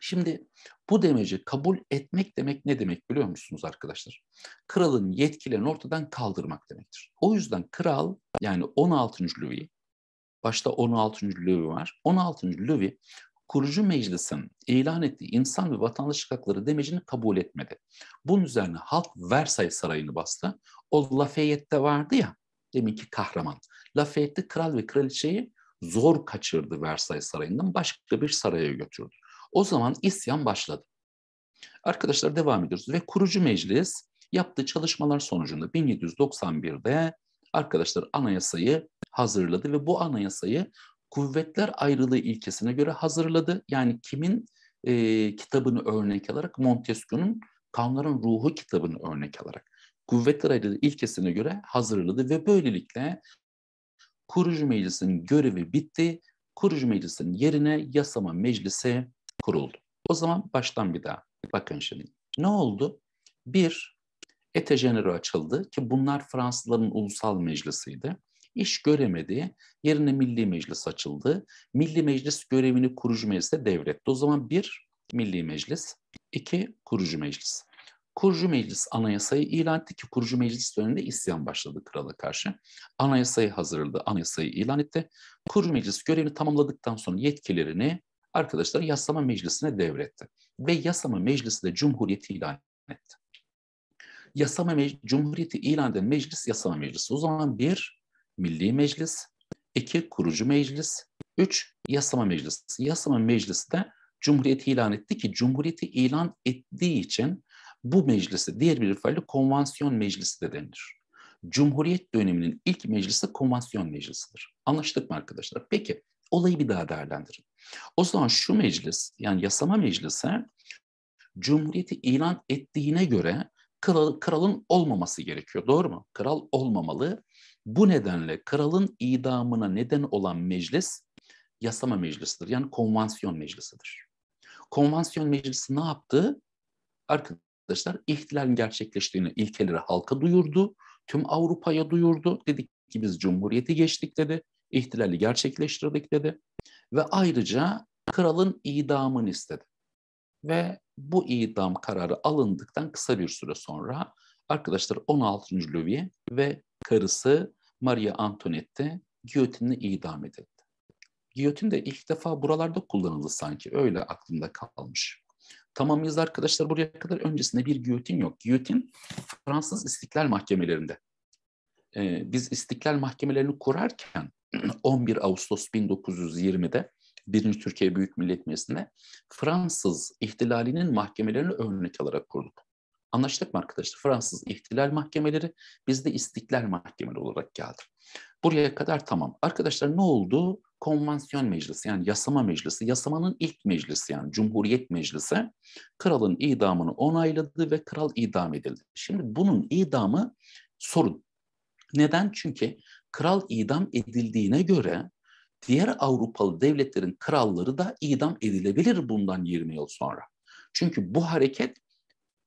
Şimdi bu demeci kabul etmek demek ne demek biliyor musunuz arkadaşlar? Kralın yetkilerini ortadan kaldırmak demektir. O yüzden kral yani 16. Louis, başta 16. Louis var. 16. Louis kurucu meclisin ilan ettiği insan ve vatandaşlık hakları demecini kabul etmedi. Bunun üzerine halk Versailles Sarayı'nı bastı. O Lafayette'de vardı ya, deminki kahraman. Lafayette kral ve kraliçeyi zor kaçırdı Versailles Sarayı'ndan başka bir saraya götürdü. O zaman isyan başladı. Arkadaşlar devam ediyoruz ve kurucu meclis yaptığı çalışmalar sonucunda 1791'de arkadaşlar anayasayı hazırladı ve bu anayasayı kuvvetler ayrılığı ilkesine göre hazırladı. Yani kimin e, kitabını örnek alarak Montesquieu'nun Kanunların Ruhu kitabını örnek alarak kuvvetler ayrılığı ilkesine göre hazırladı ve böylelikle kurucu meclisin görevi bitti. Kurucu meclisin yerine yasama meclisi kuruldu. O zaman baştan bir daha. Bakın şimdi. Ne oldu? Bir, Ete Genero açıldı ki bunlar Fransızların ulusal meclisiydi. İş göremedi. Yerine Milli Meclis açıldı. Milli Meclis görevini kurucu meclise devretti. O zaman bir, Milli Meclis. iki kurucu meclis. Kurucu meclis anayasayı ilan etti ki kurucu meclis döneminde isyan başladı krala karşı. Anayasayı hazırladı, anayasayı ilan etti. Kurucu meclis görevini tamamladıktan sonra yetkilerini arkadaşlar yasama meclisine devretti. Ve yasama meclisi de cumhuriyeti ilan etti. Yasama mec cumhuriyeti ilan eden meclis yasama meclisi. O zaman bir, milli meclis, iki, kurucu meclis, üç, yasama meclisi. Yasama meclisi de cumhuriyeti ilan etti ki cumhuriyeti ilan ettiği için bu meclisi diğer bir ifade konvansiyon meclisi de denilir. Cumhuriyet döneminin ilk meclisi konvansiyon meclisidir. Anlaştık mı arkadaşlar? Peki olayı bir daha değerlendirin. O zaman şu meclis yani yasama meclisi Cumhuriyeti ilan ettiğine göre kral, kralın olmaması gerekiyor. Doğru mu? Kral olmamalı. Bu nedenle kralın idamına neden olan meclis yasama meclisidir. Yani konvansiyon meclisidir. Konvansiyon meclisi ne yaptı? Arkadaşlar ihtilalin gerçekleştiğini ilkeleri halka duyurdu. Tüm Avrupa'ya duyurdu. Dedik ki biz cumhuriyeti geçtik dedi. İhtilali gerçekleştirdik dedi. Ve ayrıca kralın idamını istedi. Ve bu idam kararı alındıktan kısa bir süre sonra arkadaşlar 16. Louis ve karısı Maria Antoinette giyotinle idam edildi. Giyotin de ilk defa buralarda kullanıldı sanki. Öyle aklımda kalmış. Tamam mıyız arkadaşlar buraya kadar? Öncesinde bir giyotin yok. Giyotin Fransız istiklal mahkemelerinde. Ee, biz istiklal mahkemelerini kurarken 11 Ağustos 1920'de Birinci Türkiye Büyük Millet Meclisi'nde Fransız ihtilalinin mahkemelerini örnek alarak kurduk. Anlaştık mı arkadaşlar? Fransız ihtilal mahkemeleri bizde istiklal mahkemeleri olarak geldi. Buraya kadar tamam. Arkadaşlar ne oldu? Konvansiyon meclisi yani yasama meclisi, yasamanın ilk meclisi yani Cumhuriyet Meclisi kralın idamını onayladı ve kral idam edildi. Şimdi bunun idamı sorun. Neden? Çünkü kral idam edildiğine göre diğer Avrupalı devletlerin kralları da idam edilebilir bundan 20 yıl sonra. Çünkü bu hareket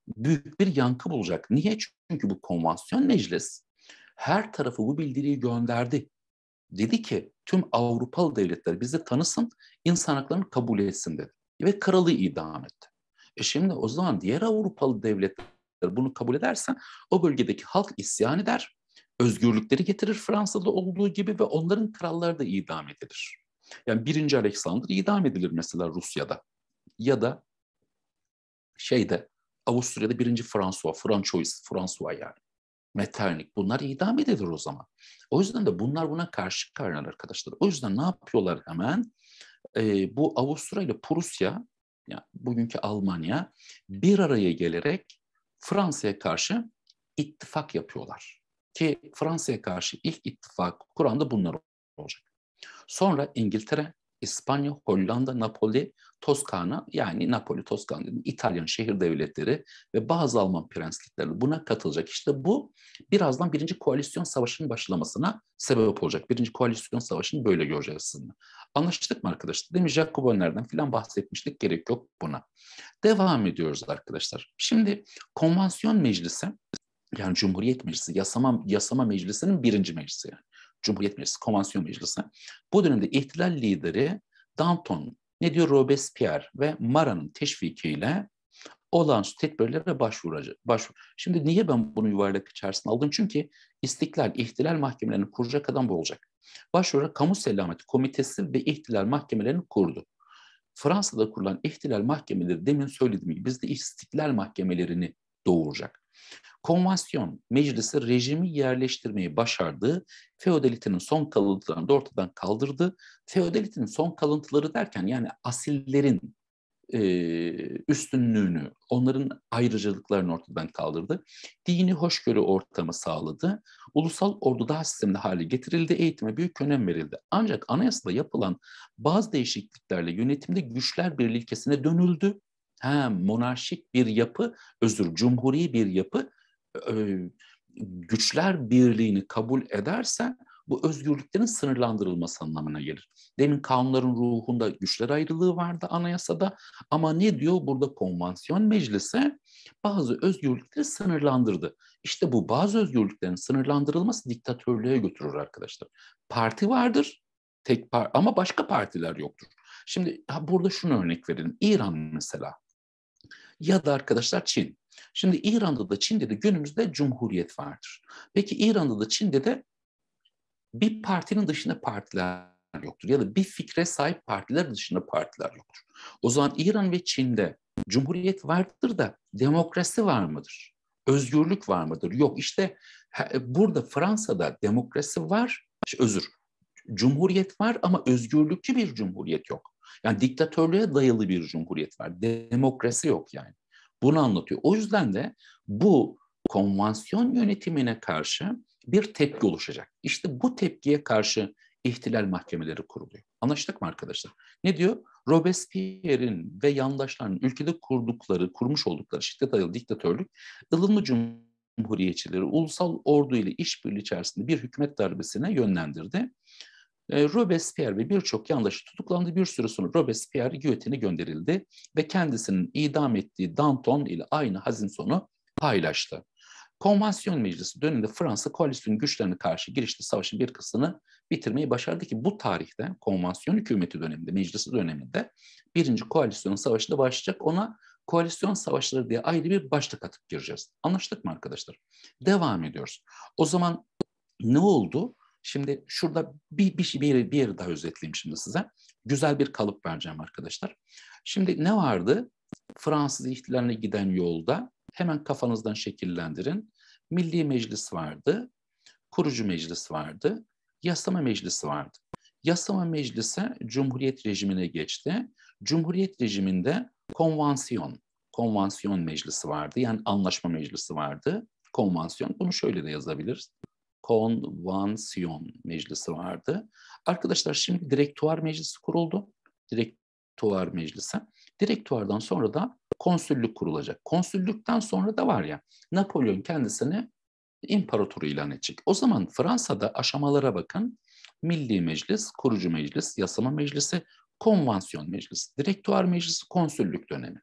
büyük bir yankı bulacak. Niye? Çünkü bu konvansiyon meclis her tarafı bu bildiriyi gönderdi. Dedi ki tüm Avrupalı devletler bizi tanısın, insan haklarını kabul etsin dedi. Ve kralı idam etti. E şimdi o zaman diğer Avrupalı devletler bunu kabul ederse o bölgedeki halk isyan eder, özgürlükleri getirir Fransa'da olduğu gibi ve onların kralları da idam edilir. Yani birinci Alexander idam edilir mesela Rusya'da. Ya da şeyde Avusturya'da birinci François, Francois, François yani. Metternich bunlar idam edilir o zaman. O yüzden de bunlar buna karşı kaynar arkadaşlar. O yüzden ne yapıyorlar hemen? Ee, bu Avusturya ile Prusya, yani bugünkü Almanya bir araya gelerek Fransa'ya karşı ittifak yapıyorlar. Ki Fransa'ya karşı ilk ittifak kuran da bunlar olacak. Sonra İngiltere, İspanya, Hollanda, Napoli, Toskana yani Napoli, Toskana İtalyan şehir devletleri ve bazı Alman prenslikleri buna katılacak. İşte bu birazdan birinci koalisyon savaşının başlamasına sebep olacak. Birinci koalisyon savaşını böyle göreceğiz sizinle. Anlaştık mı arkadaşlar? Demin Jacoboner'den falan bahsetmiştik. Gerek yok buna. Devam ediyoruz arkadaşlar. Şimdi konvansiyon meclisi yani Cumhuriyet Meclisi, yasama, yasama meclisinin birinci meclisi yani. Cumhuriyet Meclisi, Konvansiyon Meclisi. Bu dönemde ihtilal lideri Danton, ne diyor Robespierre ve Mara'nın teşvikiyle olağanüstü tedbirlere başvuracak. Başvur. Şimdi niye ben bunu yuvarlak içerisine aldım? Çünkü istiklal, ihtilal mahkemelerini kuracak adam bu olacak. Başvurarak Kamu Selameti Komitesi ve ihtilal mahkemelerini kurdu. Fransa'da kurulan ihtilal mahkemeleri demin söylediğim gibi bizde istiklal mahkemelerini doğuracak. Konvansiyon meclisi rejimi yerleştirmeyi başardı. Feodalitenin son kalıntılarını da ortadan kaldırdı. Feodalitenin son kalıntıları derken yani asillerin e, üstünlüğünü, onların ayrıcalıklarını ortadan kaldırdı. Dini hoşgörü ortamı sağladı. Ulusal ordu daha sistemli hale getirildi. Eğitime büyük önem verildi. Ancak anayasada yapılan bazı değişikliklerle yönetimde güçler birliği ilkesine dönüldü. Ha, monarşik bir yapı, özür, cumhuri bir yapı güçler birliğini kabul edersen bu özgürlüklerin sınırlandırılması anlamına gelir. Demin kanunların ruhunda güçler ayrılığı vardı anayasada ama ne diyor burada konvansiyon meclisi bazı özgürlükleri sınırlandırdı. İşte bu bazı özgürlüklerin sınırlandırılması diktatörlüğe götürür arkadaşlar. Parti vardır tek par ama başka partiler yoktur. Şimdi burada şunu örnek verelim. İran mesela ya da arkadaşlar Çin. Şimdi İran'da da Çin'de de günümüzde cumhuriyet vardır. Peki İran'da da Çin'de de bir partinin dışında partiler yoktur. Ya da bir fikre sahip partiler dışında partiler yoktur. O zaman İran ve Çin'de cumhuriyet vardır da demokrasi var mıdır? Özgürlük var mıdır? Yok işte burada Fransa'da demokrasi var, özür, cumhuriyet var ama özgürlükçü bir cumhuriyet yok. Yani diktatörlüğe dayalı bir cumhuriyet var. Demokrasi yok yani. Bunu anlatıyor. O yüzden de bu konvansiyon yönetimine karşı bir tepki oluşacak. İşte bu tepkiye karşı ihtilal mahkemeleri kuruluyor. Anlaştık mı arkadaşlar? Ne diyor? Robespierre'in ve yandaşlarının ülkede kurdukları, kurmuş oldukları şiddet dayalı diktatörlük, ılımlı cumhuriyetçileri ulusal ordu ile işbirliği içerisinde bir hükümet darbesine yönlendirdi. E, Robespierre ve birçok yandaşı tutuklandı. Bir süre sonra Robespierre giyotine gönderildi ve kendisinin idam ettiği Danton ile aynı hazin sonu paylaştı. Konvansiyon Meclisi döneminde Fransa koalisyon güçlerine karşı girişli savaşın bir kısmını bitirmeyi başardı ki bu tarihte konvansiyon hükümeti döneminde, meclisi döneminde birinci koalisyon savaşı da başlayacak. Ona koalisyon savaşları diye ayrı bir başlık atıp gireceğiz. Anlaştık mı arkadaşlar? Devam ediyoruz. O zaman ne oldu? Şimdi şurada bir, bir, bir, yeri, bir yeri daha özetleyeyim şimdi size. Güzel bir kalıp vereceğim arkadaşlar. Şimdi ne vardı? Fransız ihtilaline giden yolda hemen kafanızdan şekillendirin. Milli Meclis vardı, kurucu meclis vardı, yasama meclisi vardı. Yasama meclisi Cumhuriyet rejimine geçti. Cumhuriyet rejiminde konvansiyon, konvansiyon meclisi vardı. Yani anlaşma meclisi vardı. Konvansiyon, bunu şöyle de yazabiliriz. Konvansiyon meclisi vardı. Arkadaşlar şimdi direktuar meclisi kuruldu. Direktuar meclisi. Direktuardan sonra da konsüllük kurulacak. Konsüllükten sonra da var ya Napolyon kendisini imparator ilan edecek. O zaman Fransa'da aşamalara bakın. Milli Meclis, Kurucu Meclis, Yasama Meclisi, Konvansiyon Meclisi, Direktuar Meclisi, Konsüllük dönemi.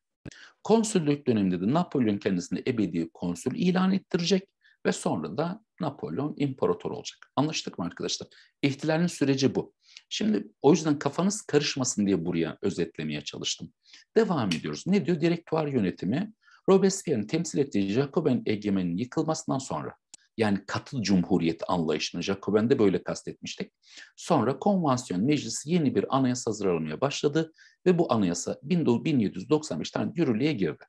Konsüllük döneminde de Napolyon kendisini ebedi konsül ilan ettirecek ve sonra da Napolyon imparator olacak. Anlaştık mı arkadaşlar? İhtilalin süreci bu. Şimdi o yüzden kafanız karışmasın diye buraya özetlemeye çalıştım. Devam ediyoruz. Ne diyor? Direktuar yönetimi Robespierre'in temsil ettiği Jacoben egemenin yıkılmasından sonra yani katı cumhuriyet anlayışını Jacoben'de böyle kastetmiştik. Sonra konvansiyon meclisi yeni bir anayasa hazırlamaya başladı ve bu anayasa 1795 tane yürürlüğe girdi.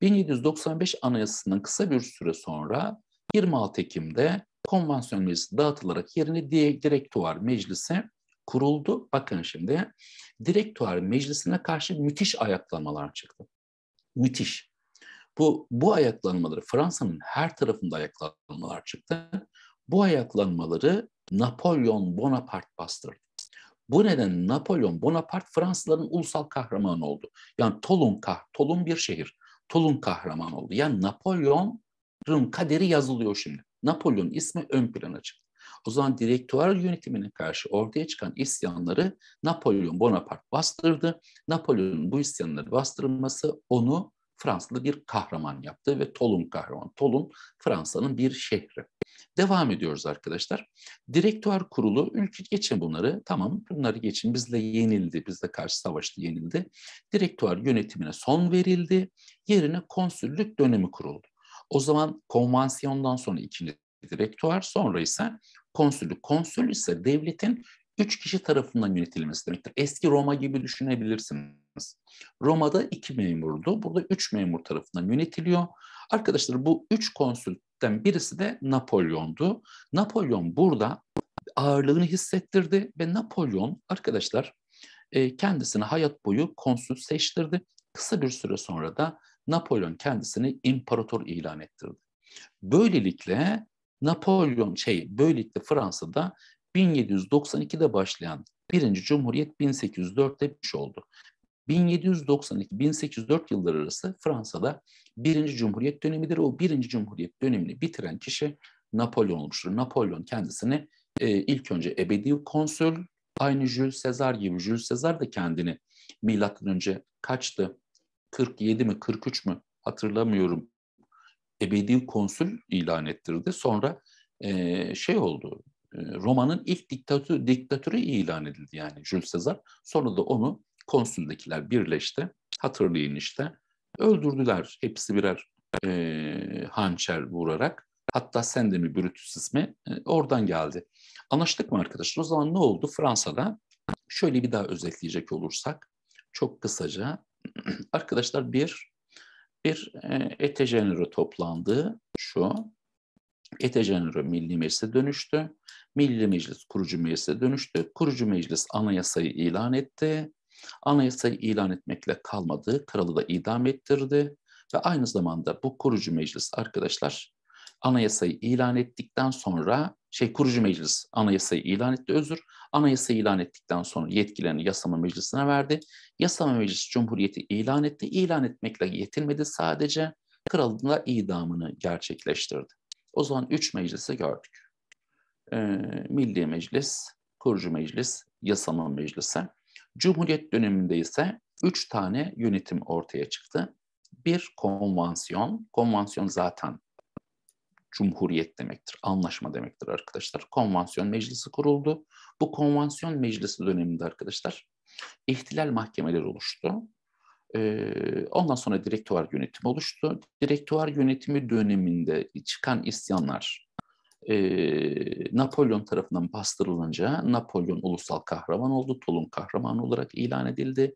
1795 anayasasından kısa bir süre sonra 26 Ekim'de konvansiyon meclisi dağıtılarak yerine direktuar meclisi kuruldu. Bakın şimdi direktuar meclisine karşı müthiş ayaklanmalar çıktı. Müthiş. Bu, bu ayaklanmaları Fransa'nın her tarafında ayaklanmalar çıktı. Bu ayaklanmaları Napolyon Bonaparte bastırdı. Bu neden Napolyon Bonaparte Fransızların ulusal kahramanı oldu. Yani Tolun, Tolun bir şehir. Tolun kahraman oldu. Yani Napolyon'un kaderi yazılıyor şimdi. Napolyon ismi ön plana çıktı. O zaman direktüar yönetimine karşı ortaya çıkan isyanları Napolyon Bonaparte bastırdı. Napolyon'un bu isyanları bastırması onu Fransa'da bir kahraman yaptı ve Tolun kahraman. Tolun Fransa'nın bir şehri. Devam ediyoruz arkadaşlar. Direktör kurulu, ülke geçin bunları. Tamam bunları geçin. Bizle yenildi, bizle karşı savaştı, yenildi. Direktör yönetimine son verildi. Yerine konsüllük dönemi kuruldu. O zaman konvansiyondan sonra ikinci direktör, sonra ise konsüllük. Konsül ise devletin üç kişi tarafından yönetilmesi demektir. Eski Roma gibi düşünebilirsiniz. Roma'da iki memurdu. Burada üç memur tarafından yönetiliyor. Arkadaşlar bu üç konsülden birisi de Napolyon'du. Napolyon burada ağırlığını hissettirdi ve Napolyon arkadaşlar e, kendisini hayat boyu konsül seçtirdi. Kısa bir süre sonra da Napolyon kendisini imparator ilan ettirdi. Böylelikle Napolyon şey böylelikle Fransa'da 1792'de başlayan birinci Cumhuriyet 1804'te bitmiş oldu. 1792-1804 yılları arası Fransa'da birinci Cumhuriyet dönemidir. O birinci Cumhuriyet dönemini bitiren kişi Napolyon olmuştur. Napolyon kendisini e, ilk önce ebedi konsül, aynı Jules Sezar gibi. Jules Sezar da kendini milattan önce kaçtı? 47 mi 43 mü hatırlamıyorum. Ebedi konsül ilan ettirdi. Sonra e, şey oldu, Roma'nın ilk diktatörü, diktatörü ilan edildi yani Jules Caesar. Sonra da onu konsüldekiler birleşti. Hatırlayın işte. Öldürdüler hepsi birer e, hançer vurarak. Hatta sen de mi Brutus ismi e, oradan geldi. Anlaştık mı arkadaşlar? O zaman ne oldu? Fransa'da şöyle bir daha özetleyecek olursak çok kısaca arkadaşlar bir bir e, ete toplandı şu Etejenero Milli Meclis'e dönüştü. Milli Meclis kurucu meclise dönüştü. Kurucu meclis anayasayı ilan etti. Anayasayı ilan etmekle kalmadı. Kralı da idam ettirdi. Ve aynı zamanda bu kurucu meclis arkadaşlar anayasayı ilan ettikten sonra şey kurucu meclis anayasayı ilan etti özür. Anayasayı ilan ettikten sonra yetkilerini yasama meclisine verdi. Yasama meclisi cumhuriyeti ilan etti. İlan etmekle yetinmedi sadece kralın da idamını gerçekleştirdi. O zaman üç meclisi gördük. Ee, Milli Meclis, kurucu meclis, yasama meclisi. Cumhuriyet döneminde ise üç tane yönetim ortaya çıktı. Bir konvansiyon, konvansiyon zaten cumhuriyet demektir, anlaşma demektir arkadaşlar. Konvansiyon meclisi kuruldu. Bu konvansiyon meclisi döneminde arkadaşlar ihtilal mahkemeleri oluştu. Ee, ondan sonra direktüar yönetimi oluştu. Direktüar yönetimi döneminde çıkan isyanlar e, Napolyon tarafından bastırılınca Napolyon ulusal kahraman oldu, Tolun kahraman olarak ilan edildi.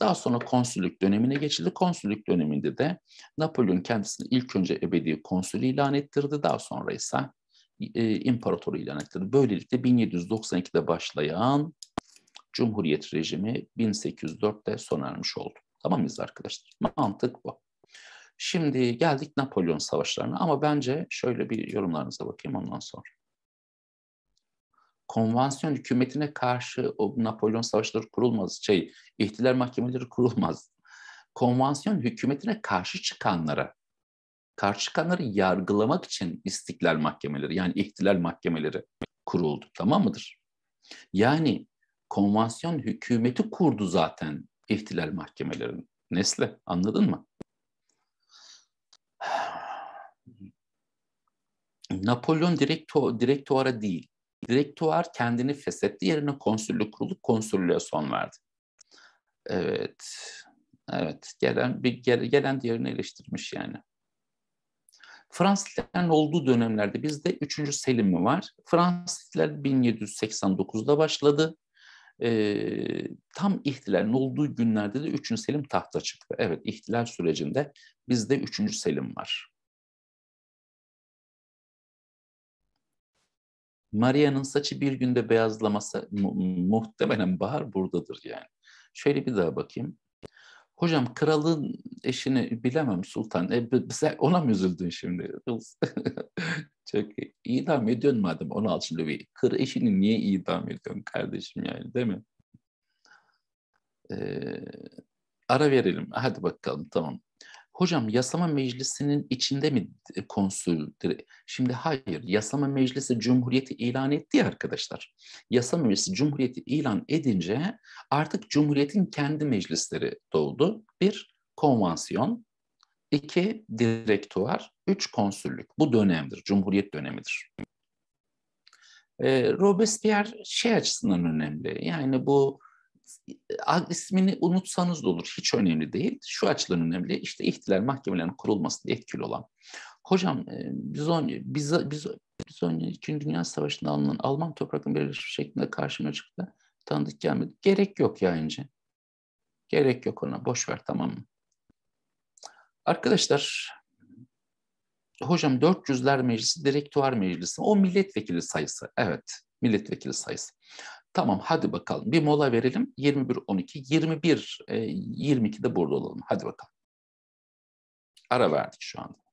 Daha sonra konsüllük dönemine geçildi. Konsüllük döneminde de Napolyon kendisini ilk önce ebedi konsül ilan ettirdi. Daha sonra ise e, imparatoru ilan ettirdi. Böylelikle 1792'de başlayan Cumhuriyet rejimi 1804'te sona ermiş oldu. Tamam mıyız arkadaşlar? Mantık bu. Şimdi geldik Napolyon savaşlarına ama bence şöyle bir yorumlarınıza bakayım ondan sonra. Konvansiyon hükümetine karşı o Napolyon savaşları kurulmaz, şey, ihtilal mahkemeleri kurulmaz. Konvansiyon hükümetine karşı çıkanlara, karşı çıkanları yargılamak için istiklal mahkemeleri yani ihtilal mahkemeleri kuruldu. Tamam mıdır? Yani konvansiyon hükümeti kurdu zaten ihtilal mahkemelerini. Nesle anladın mı? Napolyon direkto, direktuara değil, direktuar kendini feshetti, yerine konsüllük kurulup konsüllüğe son verdi. Evet, evet, gelen bir gelen diğerini eleştirmiş yani. Fransızların olduğu dönemlerde bizde 3. Selim mi var? Fransızlar 1789'da başladı. Ee, tam ihtilalin olduğu günlerde de 3. Selim tahta çıktı. Evet, ihtilal sürecinde bizde 3. Selim var. Maria'nın saçı bir günde beyazlaması mu- muhtemelen bahar buradadır yani. Şöyle bir daha bakayım. Hocam kralın eşini bilemem sultan. E, sen ona mı üzüldün şimdi? Çok idam ediyorsun madem 16 lüveyi. Kır eşini niye idam ediyorsun kardeşim yani değil mi? Ee, ara verelim. Hadi bakalım tamam. Hocam yasama meclisinin içinde mi konsül? Şimdi hayır. Yasama meclisi cumhuriyeti ilan etti ya arkadaşlar. Yasama meclisi cumhuriyeti ilan edince artık cumhuriyetin kendi meclisleri doğdu. Bir, konvansiyon. iki direktuar. Üç, konsüllük. Bu dönemdir. Cumhuriyet dönemidir. E, Robespierre şey açısından önemli. Yani bu ismini unutsanız da olur. Hiç önemli değil. Şu açıdan önemli. İşte ihtilal mahkemelerinin kurulmasında etkili olan. Hocam biz on, biz, biz, biz on, İkinci Dünya Savaşı'nda alınan Alman topraklarının belirleşmiş şeklinde karşıma çıktı. Tanıdık gelmedi. Gerek yok yayıncı. Gerek yok ona. Boş ver tamam mı? Arkadaşlar hocam 400'ler meclisi, direktuar meclisi, o milletvekili sayısı. Evet, milletvekili sayısı. Tamam hadi bakalım bir mola verelim. 21-12, 21, 22'de burada olalım. Hadi bakalım. Ara verdik şu anda.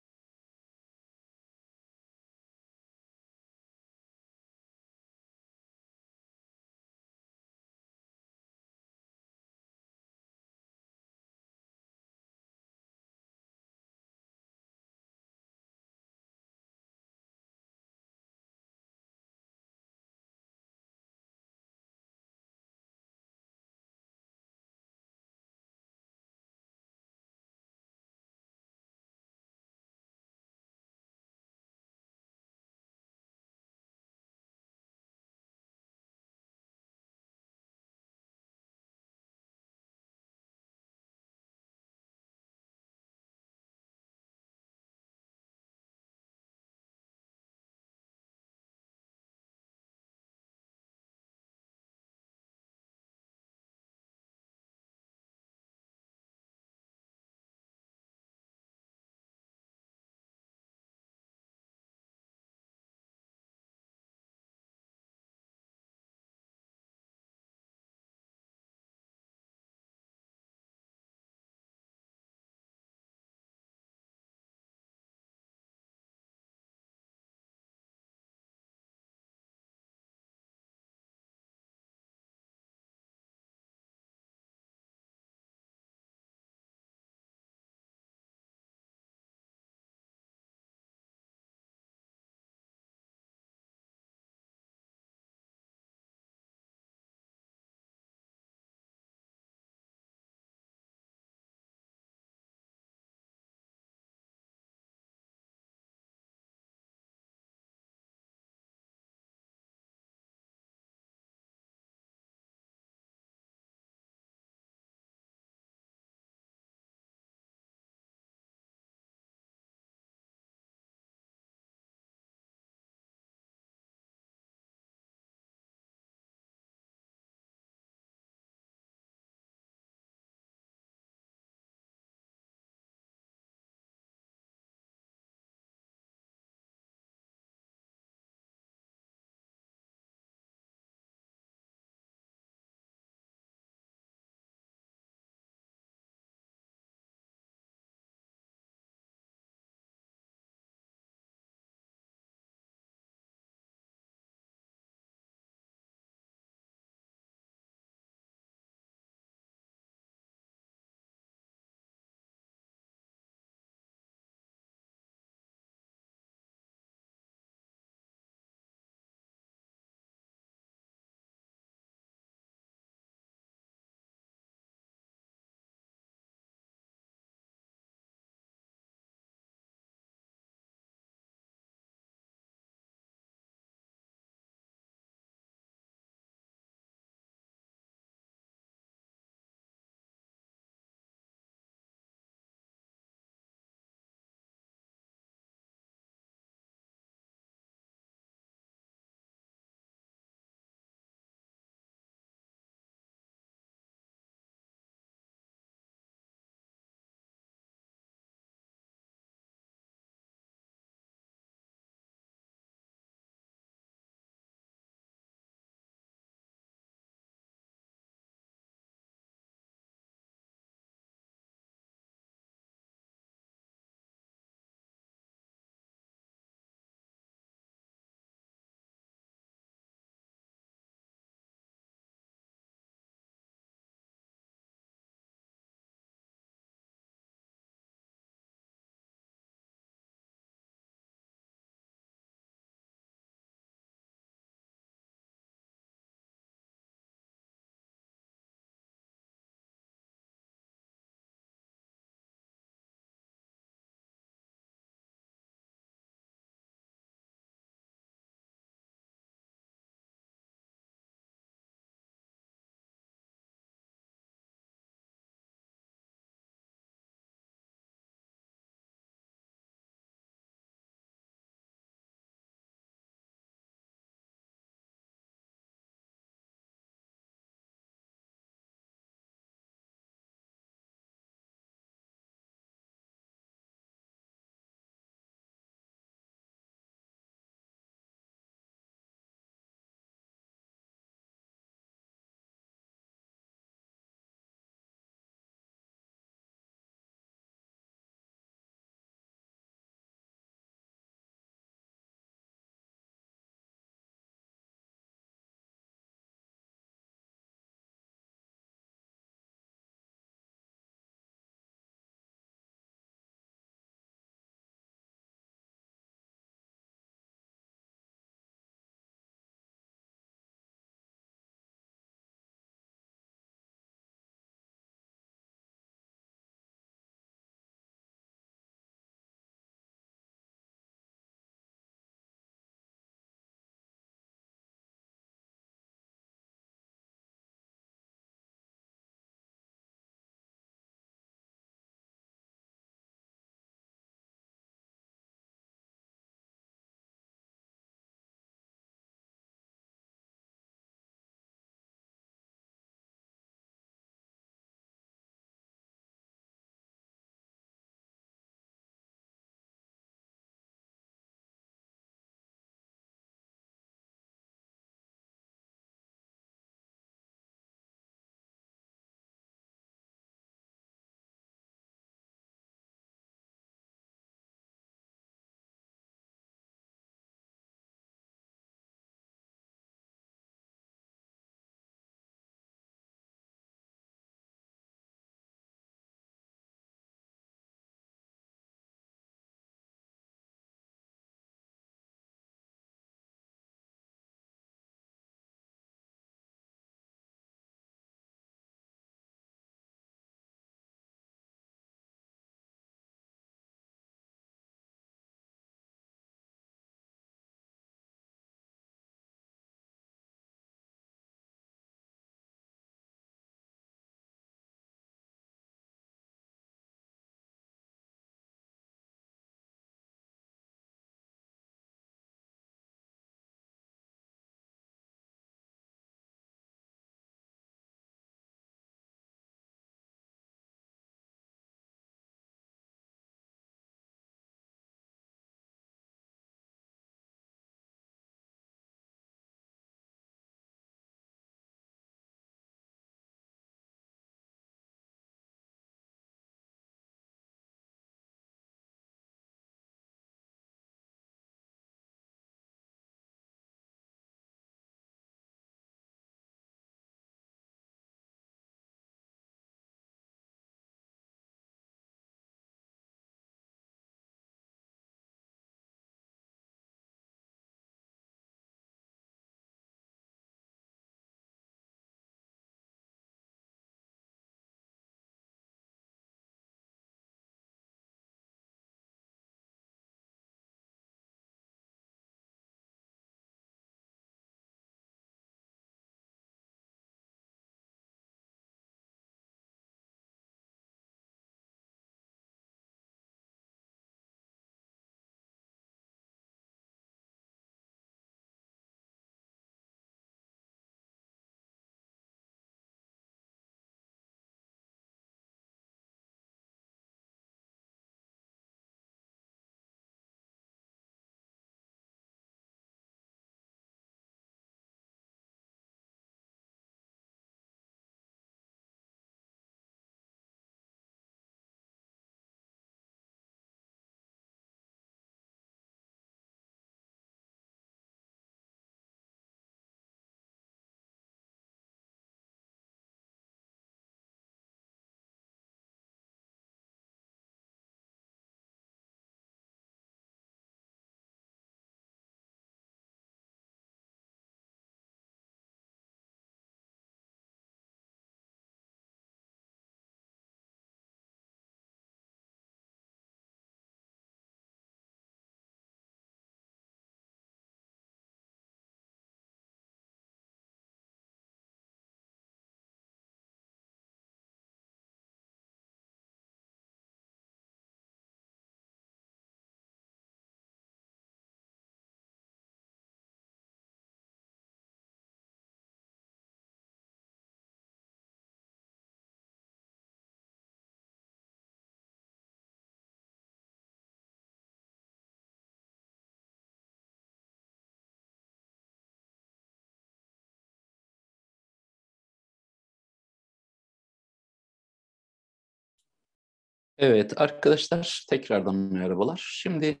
Evet arkadaşlar tekrardan merhabalar. Şimdi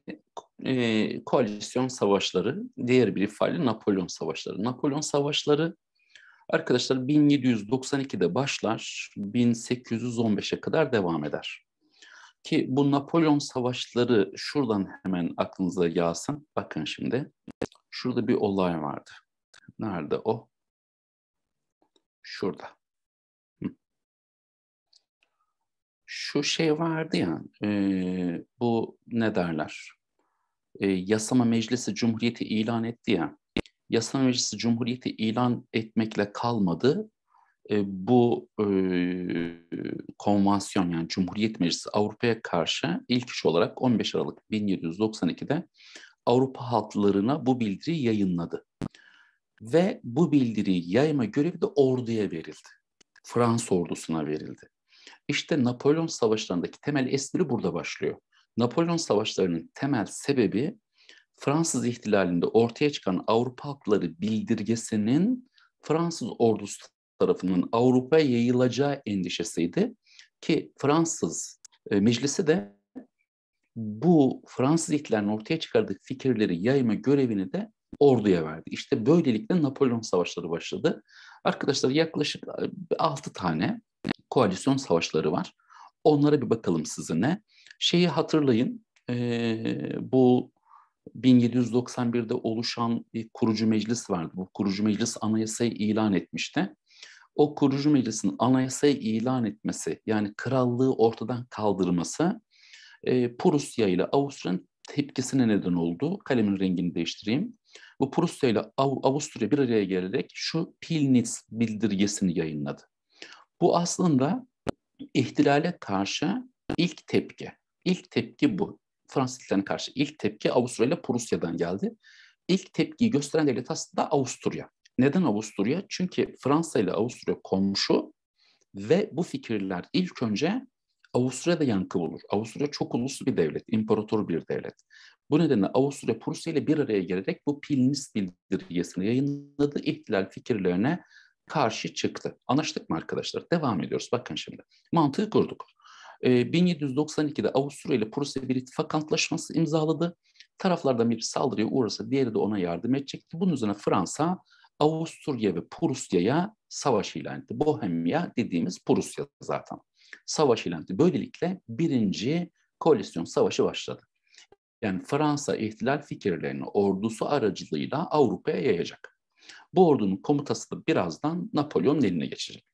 e, koalisyon savaşları, diğer bir ifadeyle Napolyon savaşları. Napolyon savaşları arkadaşlar 1792'de başlar, 1815'e kadar devam eder. Ki bu Napolyon savaşları şuradan hemen aklınıza gelsin. Bakın şimdi. Şurada bir olay vardı. Nerede o? Şurada. Şu şey vardı ya, e, bu ne derler? E, Yasama Meclisi Cumhuriyeti ilan etti ya. Yasama Meclisi Cumhuriyeti ilan etmekle kalmadı. E, bu e, konvansiyon yani Cumhuriyet Meclisi Avrupa'ya karşı ilk iş olarak 15 Aralık 1792'de Avrupa halklarına bu bildiriyi yayınladı. Ve bu bildiriyi yayma görevi de orduya verildi. Fransız ordusuna verildi. İşte Napolyon savaşlarındaki temel espri burada başlıyor. Napolyon savaşlarının temel sebebi Fransız ihtilalinde ortaya çıkan Avrupa halkları bildirgesinin Fransız ordusu tarafından Avrupa'ya yayılacağı endişesiydi ki Fransız e, meclisi de bu Fransız ihtilalinin ortaya çıkardığı fikirleri yayma görevini de orduya verdi. İşte böylelikle Napolyon savaşları başladı. Arkadaşlar yaklaşık 6 tane koalisyon savaşları var. Onlara bir bakalım sizinle. Şeyi hatırlayın, e, bu 1791'de oluşan bir kurucu meclis vardı. Bu kurucu meclis anayasayı ilan etmişti. O kurucu meclisin anayasayı ilan etmesi, yani krallığı ortadan kaldırması e, Prusya ile Avusturya'nın tepkisine neden oldu. Kalemin rengini değiştireyim. Bu Prusya ile Av Avusturya bir araya gelerek şu Pilnitz bildirgesini yayınladı. Bu aslında ihtilale karşı ilk tepki. İlk tepki bu. Fransız karşı ilk tepki Avusturya ile Prusya'dan geldi. İlk tepkiyi gösteren devlet aslında Avusturya. Neden Avusturya? Çünkü Fransa ile Avusturya komşu ve bu fikirler ilk önce Avusturya'da yankı bulur. Avusturya çok uluslu bir devlet, imparator bir devlet. Bu nedenle Avusturya Prusya ile bir araya gelerek bu Pilnis bildirgesini yayınladı. İhtilal fikirlerine karşı çıktı. Anlaştık mı arkadaşlar? Devam ediyoruz. Bakın şimdi. Mantığı kurduk. Ee, 1792'de Avusturya ile Prusya bir ittifak antlaşması imzaladı. Taraflardan biri saldırıya uğrasa diğeri de ona yardım edecekti. Bunun üzerine Fransa Avusturya ve Prusya'ya savaş ilan etti. Bohemya dediğimiz Prusya zaten. Savaş ilan etti. Böylelikle birinci koalisyon savaşı başladı. Yani Fransa ihtilal fikirlerini ordusu aracılığıyla Avrupa'ya yayacak. Bu ordunun komutası da birazdan Napolyon'un eline geçecek.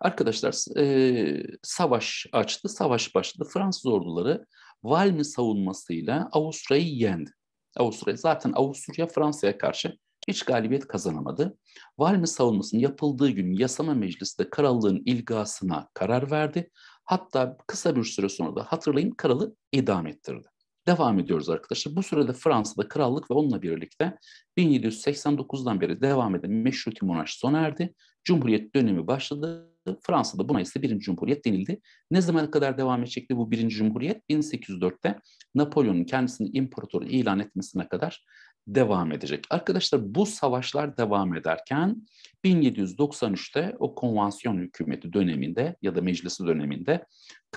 Arkadaşlar e, savaş açtı, savaş başladı. Fransız orduları Valmy savunmasıyla Avusturya'yı yendi. Avusturya zaten Avusturya Fransa'ya karşı hiç galibiyet kazanamadı. Valmy savunmasının yapıldığı gün yasama meclisi de krallığın ilgasına karar verdi. Hatta kısa bir süre sonra da hatırlayın kralı idam ettirdi. Devam ediyoruz arkadaşlar. Bu sürede Fransa'da krallık ve onunla birlikte 1789'dan beri devam eden meşruti monarşi sona erdi. Cumhuriyet dönemi başladı. Fransa'da buna ise birinci cumhuriyet denildi. Ne zamana kadar devam edecekti bu birinci cumhuriyet? 1804'te Napolyon'un kendisini imparator ilan etmesine kadar devam edecek. Arkadaşlar bu savaşlar devam ederken 1793'te o konvansiyon hükümeti döneminde ya da meclisi döneminde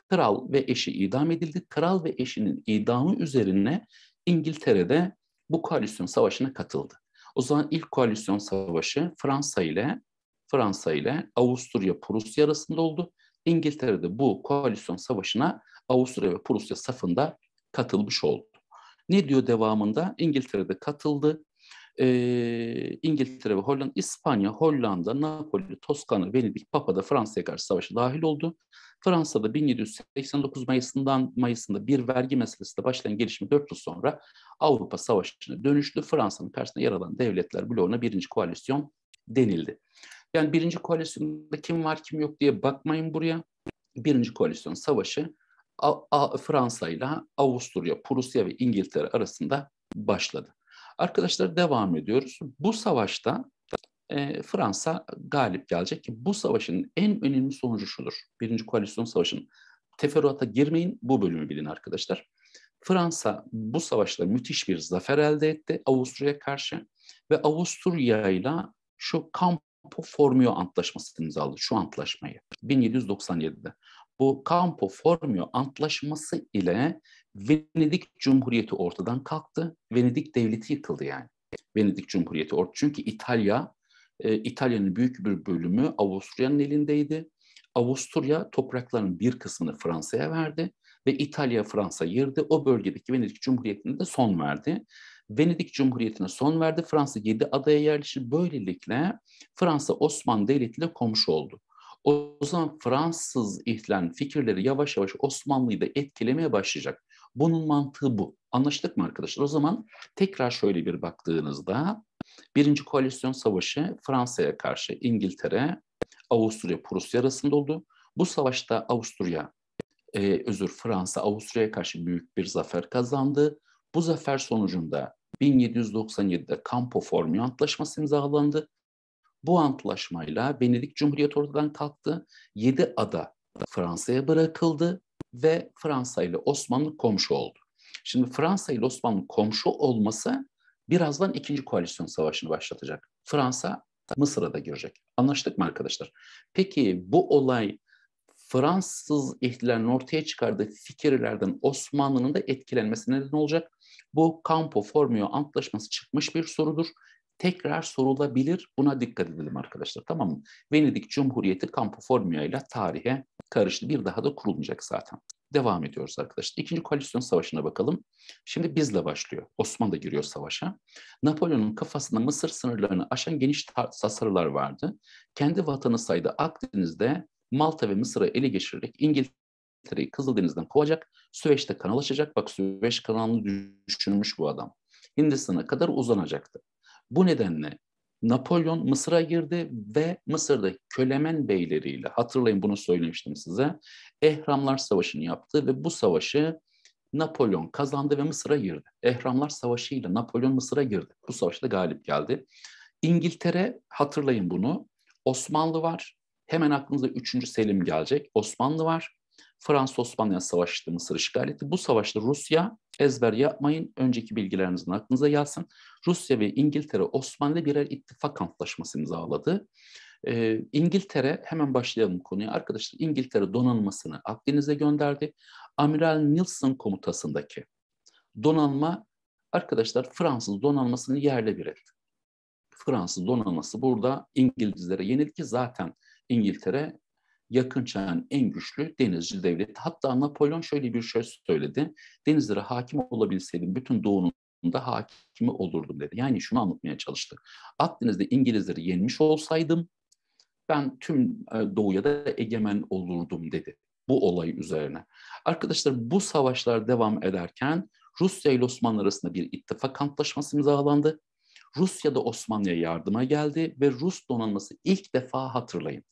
kral ve eşi idam edildi. Kral ve eşinin idamı üzerine İngiltere'de bu koalisyon savaşına katıldı. O zaman ilk koalisyon savaşı Fransa ile Fransa ile Avusturya Prusya arasında oldu. İngiltere'de bu koalisyon savaşına Avusturya ve Prusya safında katılmış oldu. Ne diyor devamında? İngiltere'de katıldı. Ee, İngiltere ve Hollanda, İspanya, Hollanda, Napoli, Toskana, Venedik, Papa'da Fransa'ya karşı savaşa dahil oldu. Fransa'da 1789 Mayıs'ından Mayıs'ında bir vergi meselesiyle başlayan gelişme 4 yıl sonra Avrupa Savaşı'na dönüştü. Fransa'nın karşısında yer alan devletler bloğuna birinci koalisyon denildi. Yani birinci koalisyonda kim var kim yok diye bakmayın buraya. Birinci koalisyon savaşı Fransa ile Avusturya, Prusya ve İngiltere arasında başladı. Arkadaşlar devam ediyoruz. Bu savaşta e, Fransa galip gelecek ki bu savaşın en önemli sonucu şudur. Birinci Koalisyon Savaşı'nın teferruata girmeyin bu bölümü bilin arkadaşlar. Fransa bu savaşta müthiş bir zafer elde etti Avusturya'ya karşı ve Avusturya ile şu Campo Formio Antlaşması imzaladı şu antlaşmayı 1797'de. Bu Campo Formio Antlaşması ile Venedik Cumhuriyeti ortadan kalktı. Venedik devleti yıkıldı yani. Venedik Cumhuriyeti ortadan. Çünkü İtalya, e, İtalya'nın büyük bir bölümü Avusturya'nın elindeydi. Avusturya topraklarının bir kısmını Fransa'ya verdi ve İtalya Fransa yırdı. O bölgedeki Venedik Cumhuriyeti'ne de son verdi. Venedik Cumhuriyeti'ne son verdi. Fransa yedi adaya yerleşti. Böylelikle Fransa Osmanlı Devleti ile komşu oldu. O zaman Fransız ihtilal fikirleri yavaş yavaş Osmanlı'yı da etkilemeye başlayacak. Bunun mantığı bu. Anlaştık mı arkadaşlar? O zaman tekrar şöyle bir baktığınızda Birinci Koalisyon Savaşı Fransa'ya karşı İngiltere, Avusturya, Prusya arasında oldu. Bu savaşta Avusturya, e, özür Fransa Avusturya'ya karşı büyük bir zafer kazandı. Bu zafer sonucunda 1797'de Campo Formio Antlaşması imzalandı. Bu antlaşmayla Venedik Cumhuriyeti ortadan kalktı. Yedi ada Fransa'ya bırakıldı ve Fransa ile Osmanlı komşu oldu. Şimdi Fransa ile Osmanlı komşu olması birazdan ikinci koalisyon savaşını başlatacak. Fransa Mısır'a da girecek. Anlaştık mı arkadaşlar? Peki bu olay Fransız ihtilalinin ortaya çıkardığı fikirlerden Osmanlı'nın da etkilenmesi neden olacak. Bu Campo Formio Antlaşması çıkmış bir sorudur. Tekrar sorulabilir. Buna dikkat edelim arkadaşlar tamam mı? Venedik Cumhuriyeti Campo Formio ile tarihe karıştı. Bir daha da kurulmayacak zaten. Devam ediyoruz arkadaşlar. İkinci Koalisyon Savaşı'na bakalım. Şimdi bizle başlıyor. Osmanlı giriyor savaşa. Napolyon'un kafasında Mısır sınırlarını aşan geniş tasarılar vardı. Kendi vatanı saydı Akdeniz'de Malta ve Mısır'ı ele geçirerek İngiltere'yi Kızıldeniz'den kovacak. Süveyş'te kanal açacak. Bak Süveyş kanalını düşünmüş bu adam. Hindistan'a kadar uzanacaktı. Bu nedenle Napolyon Mısır'a girdi ve Mısır'da Kölemen beyleriyle, hatırlayın bunu söylemiştim size, Ehramlar Savaşı'nı yaptı ve bu savaşı Napolyon kazandı ve Mısır'a girdi. Ehramlar Savaşı ile Napolyon Mısır'a girdi. Bu savaşta galip geldi. İngiltere, hatırlayın bunu, Osmanlı var, Hemen aklınıza 3. Selim gelecek. Osmanlı var. Fransa Osmanlı'ya savaştı, Mısır işgal etti. Bu savaşta Rusya, ezber yapmayın, önceki bilgilerinizin aklınıza gelsin. Rusya ve İngiltere Osmanlı birer ittifak antlaşması imzaladı. Ee, İngiltere, hemen başlayalım konuya. Arkadaşlar İngiltere donanmasını Akdeniz'e gönderdi. Amiral Nilsson komutasındaki donanma, arkadaşlar Fransız donanmasını yerle bir etti. Fransız donanması burada İngilizlere yenildi ki zaten İngiltere yakın çağın en güçlü denizci devleti. Hatta Napolyon şöyle bir şey söyledi. Denizlere hakim olabilseydim bütün doğunun da hakimi olurdum dedi. Yani şunu anlatmaya çalıştı. Akdeniz'de İngilizleri yenmiş olsaydım ben tüm e, doğuya da egemen olurdum dedi. Bu olay üzerine. Arkadaşlar bu savaşlar devam ederken Rusya ile Osmanlı arasında bir ittifak antlaşması imzalandı. Rusya da Osmanlı'ya yardıma geldi ve Rus donanması ilk defa hatırlayın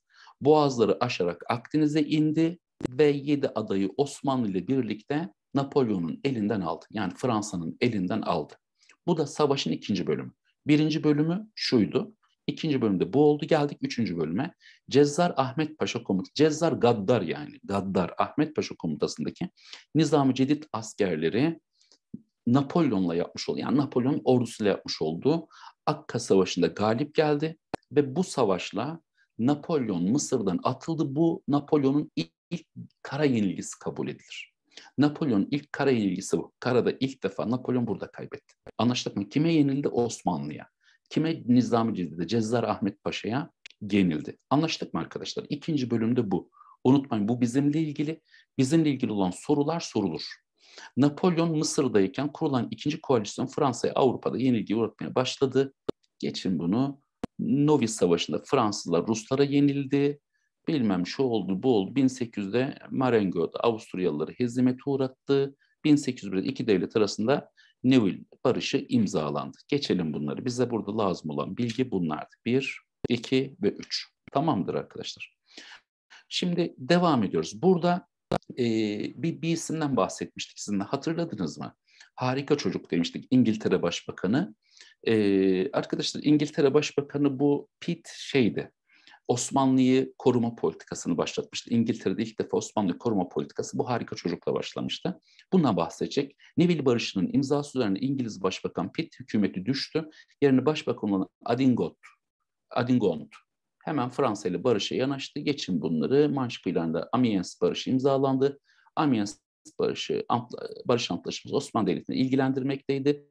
boğazları aşarak Akdeniz'e indi ve yedi adayı Osmanlı ile birlikte Napolyon'un elinden aldı. Yani Fransa'nın elinden aldı. Bu da savaşın ikinci bölümü. Birinci bölümü şuydu. İkinci bölümde bu oldu. Geldik üçüncü bölüme. Cezzar Ahmet Paşa komut, Cezzar Gaddar yani Gaddar Ahmet Paşa komutasındaki Nizam-ı Cedid askerleri Napolyon'la yapmış oldu. Yani Napolyon ordusuyla yapmış olduğu Akka Savaşı'nda galip geldi ve bu savaşla Napolyon Mısır'dan atıldı. Bu Napolyon'un ilk, ilk kara yenilgisi kabul edilir. Napolyon ilk kara yenilgisi bu. Karada ilk defa Napolyon burada kaybetti. Anlaştık mı? Kime yenildi? Osmanlı'ya. Kime Nizami Cedi'de? Cezzar Ahmet Paşa'ya yenildi. Anlaştık mı arkadaşlar? İkinci bölümde bu. Unutmayın bu bizimle ilgili. Bizimle ilgili olan sorular sorulur. Napolyon Mısır'dayken kurulan ikinci koalisyon Fransa'ya Avrupa'da yenilgi uğratmaya başladı. Geçin bunu. Novi Savaşı'nda Fransızlar Ruslara yenildi. Bilmem şu oldu bu oldu. 1800'de Marengo'da Avusturyalıları hezimete uğrattı. 1801'de iki devlet arasında Neville barışı imzalandı. Geçelim bunları. Bize burada lazım olan bilgi bunlardı. Bir, iki ve üç. Tamamdır arkadaşlar. Şimdi devam ediyoruz. Burada e, bir, bir isimden bahsetmiştik sizinle. Hatırladınız mı? Harika çocuk demiştik. İngiltere Başbakanı ee, arkadaşlar İngiltere Başbakanı bu Pitt şeydi. Osmanlı'yı koruma politikasını başlatmıştı. İngiltere'de ilk defa Osmanlı koruma politikası bu harika çocukla başlamıştı. Bundan bahsedecek. Neville Barışı'nın imzası üzerine İngiliz Başbakan Pitt hükümeti düştü. Yerine Başbakan olan Adingot, Adingont hemen Fransa ile barışa yanaştı. Geçin bunları. Manş kıyılarında Amiens barışı imzalandı. Amiens barışı, barış antlaşması Osmanlı Devleti'ni ilgilendirmekteydi.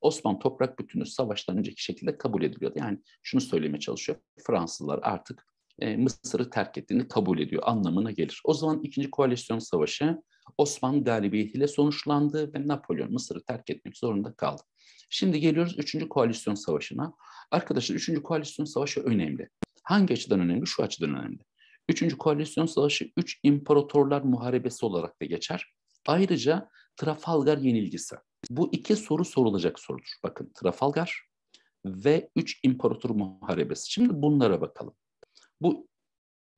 Osmanlı toprak bütünü savaştan önceki şekilde kabul ediliyordu. Yani şunu söylemeye çalışıyor. Fransızlar artık e, Mısır'ı terk ettiğini kabul ediyor anlamına gelir. O zaman ikinci koalisyon savaşı Osmanlı galibiyetiyle sonuçlandı ve Napolyon Mısır'ı terk etmek zorunda kaldı. Şimdi geliyoruz üçüncü koalisyon savaşına. Arkadaşlar üçüncü koalisyon savaşı önemli. Hangi açıdan önemli? Şu açıdan önemli. Üçüncü koalisyon savaşı üç imparatorlar muharebesi olarak da geçer. Ayrıca Trafalgar yenilgisi. Bu iki soru sorulacak sorudur. Bakın Trafalgar ve üç imparator muharebesi. Şimdi bunlara bakalım. Bu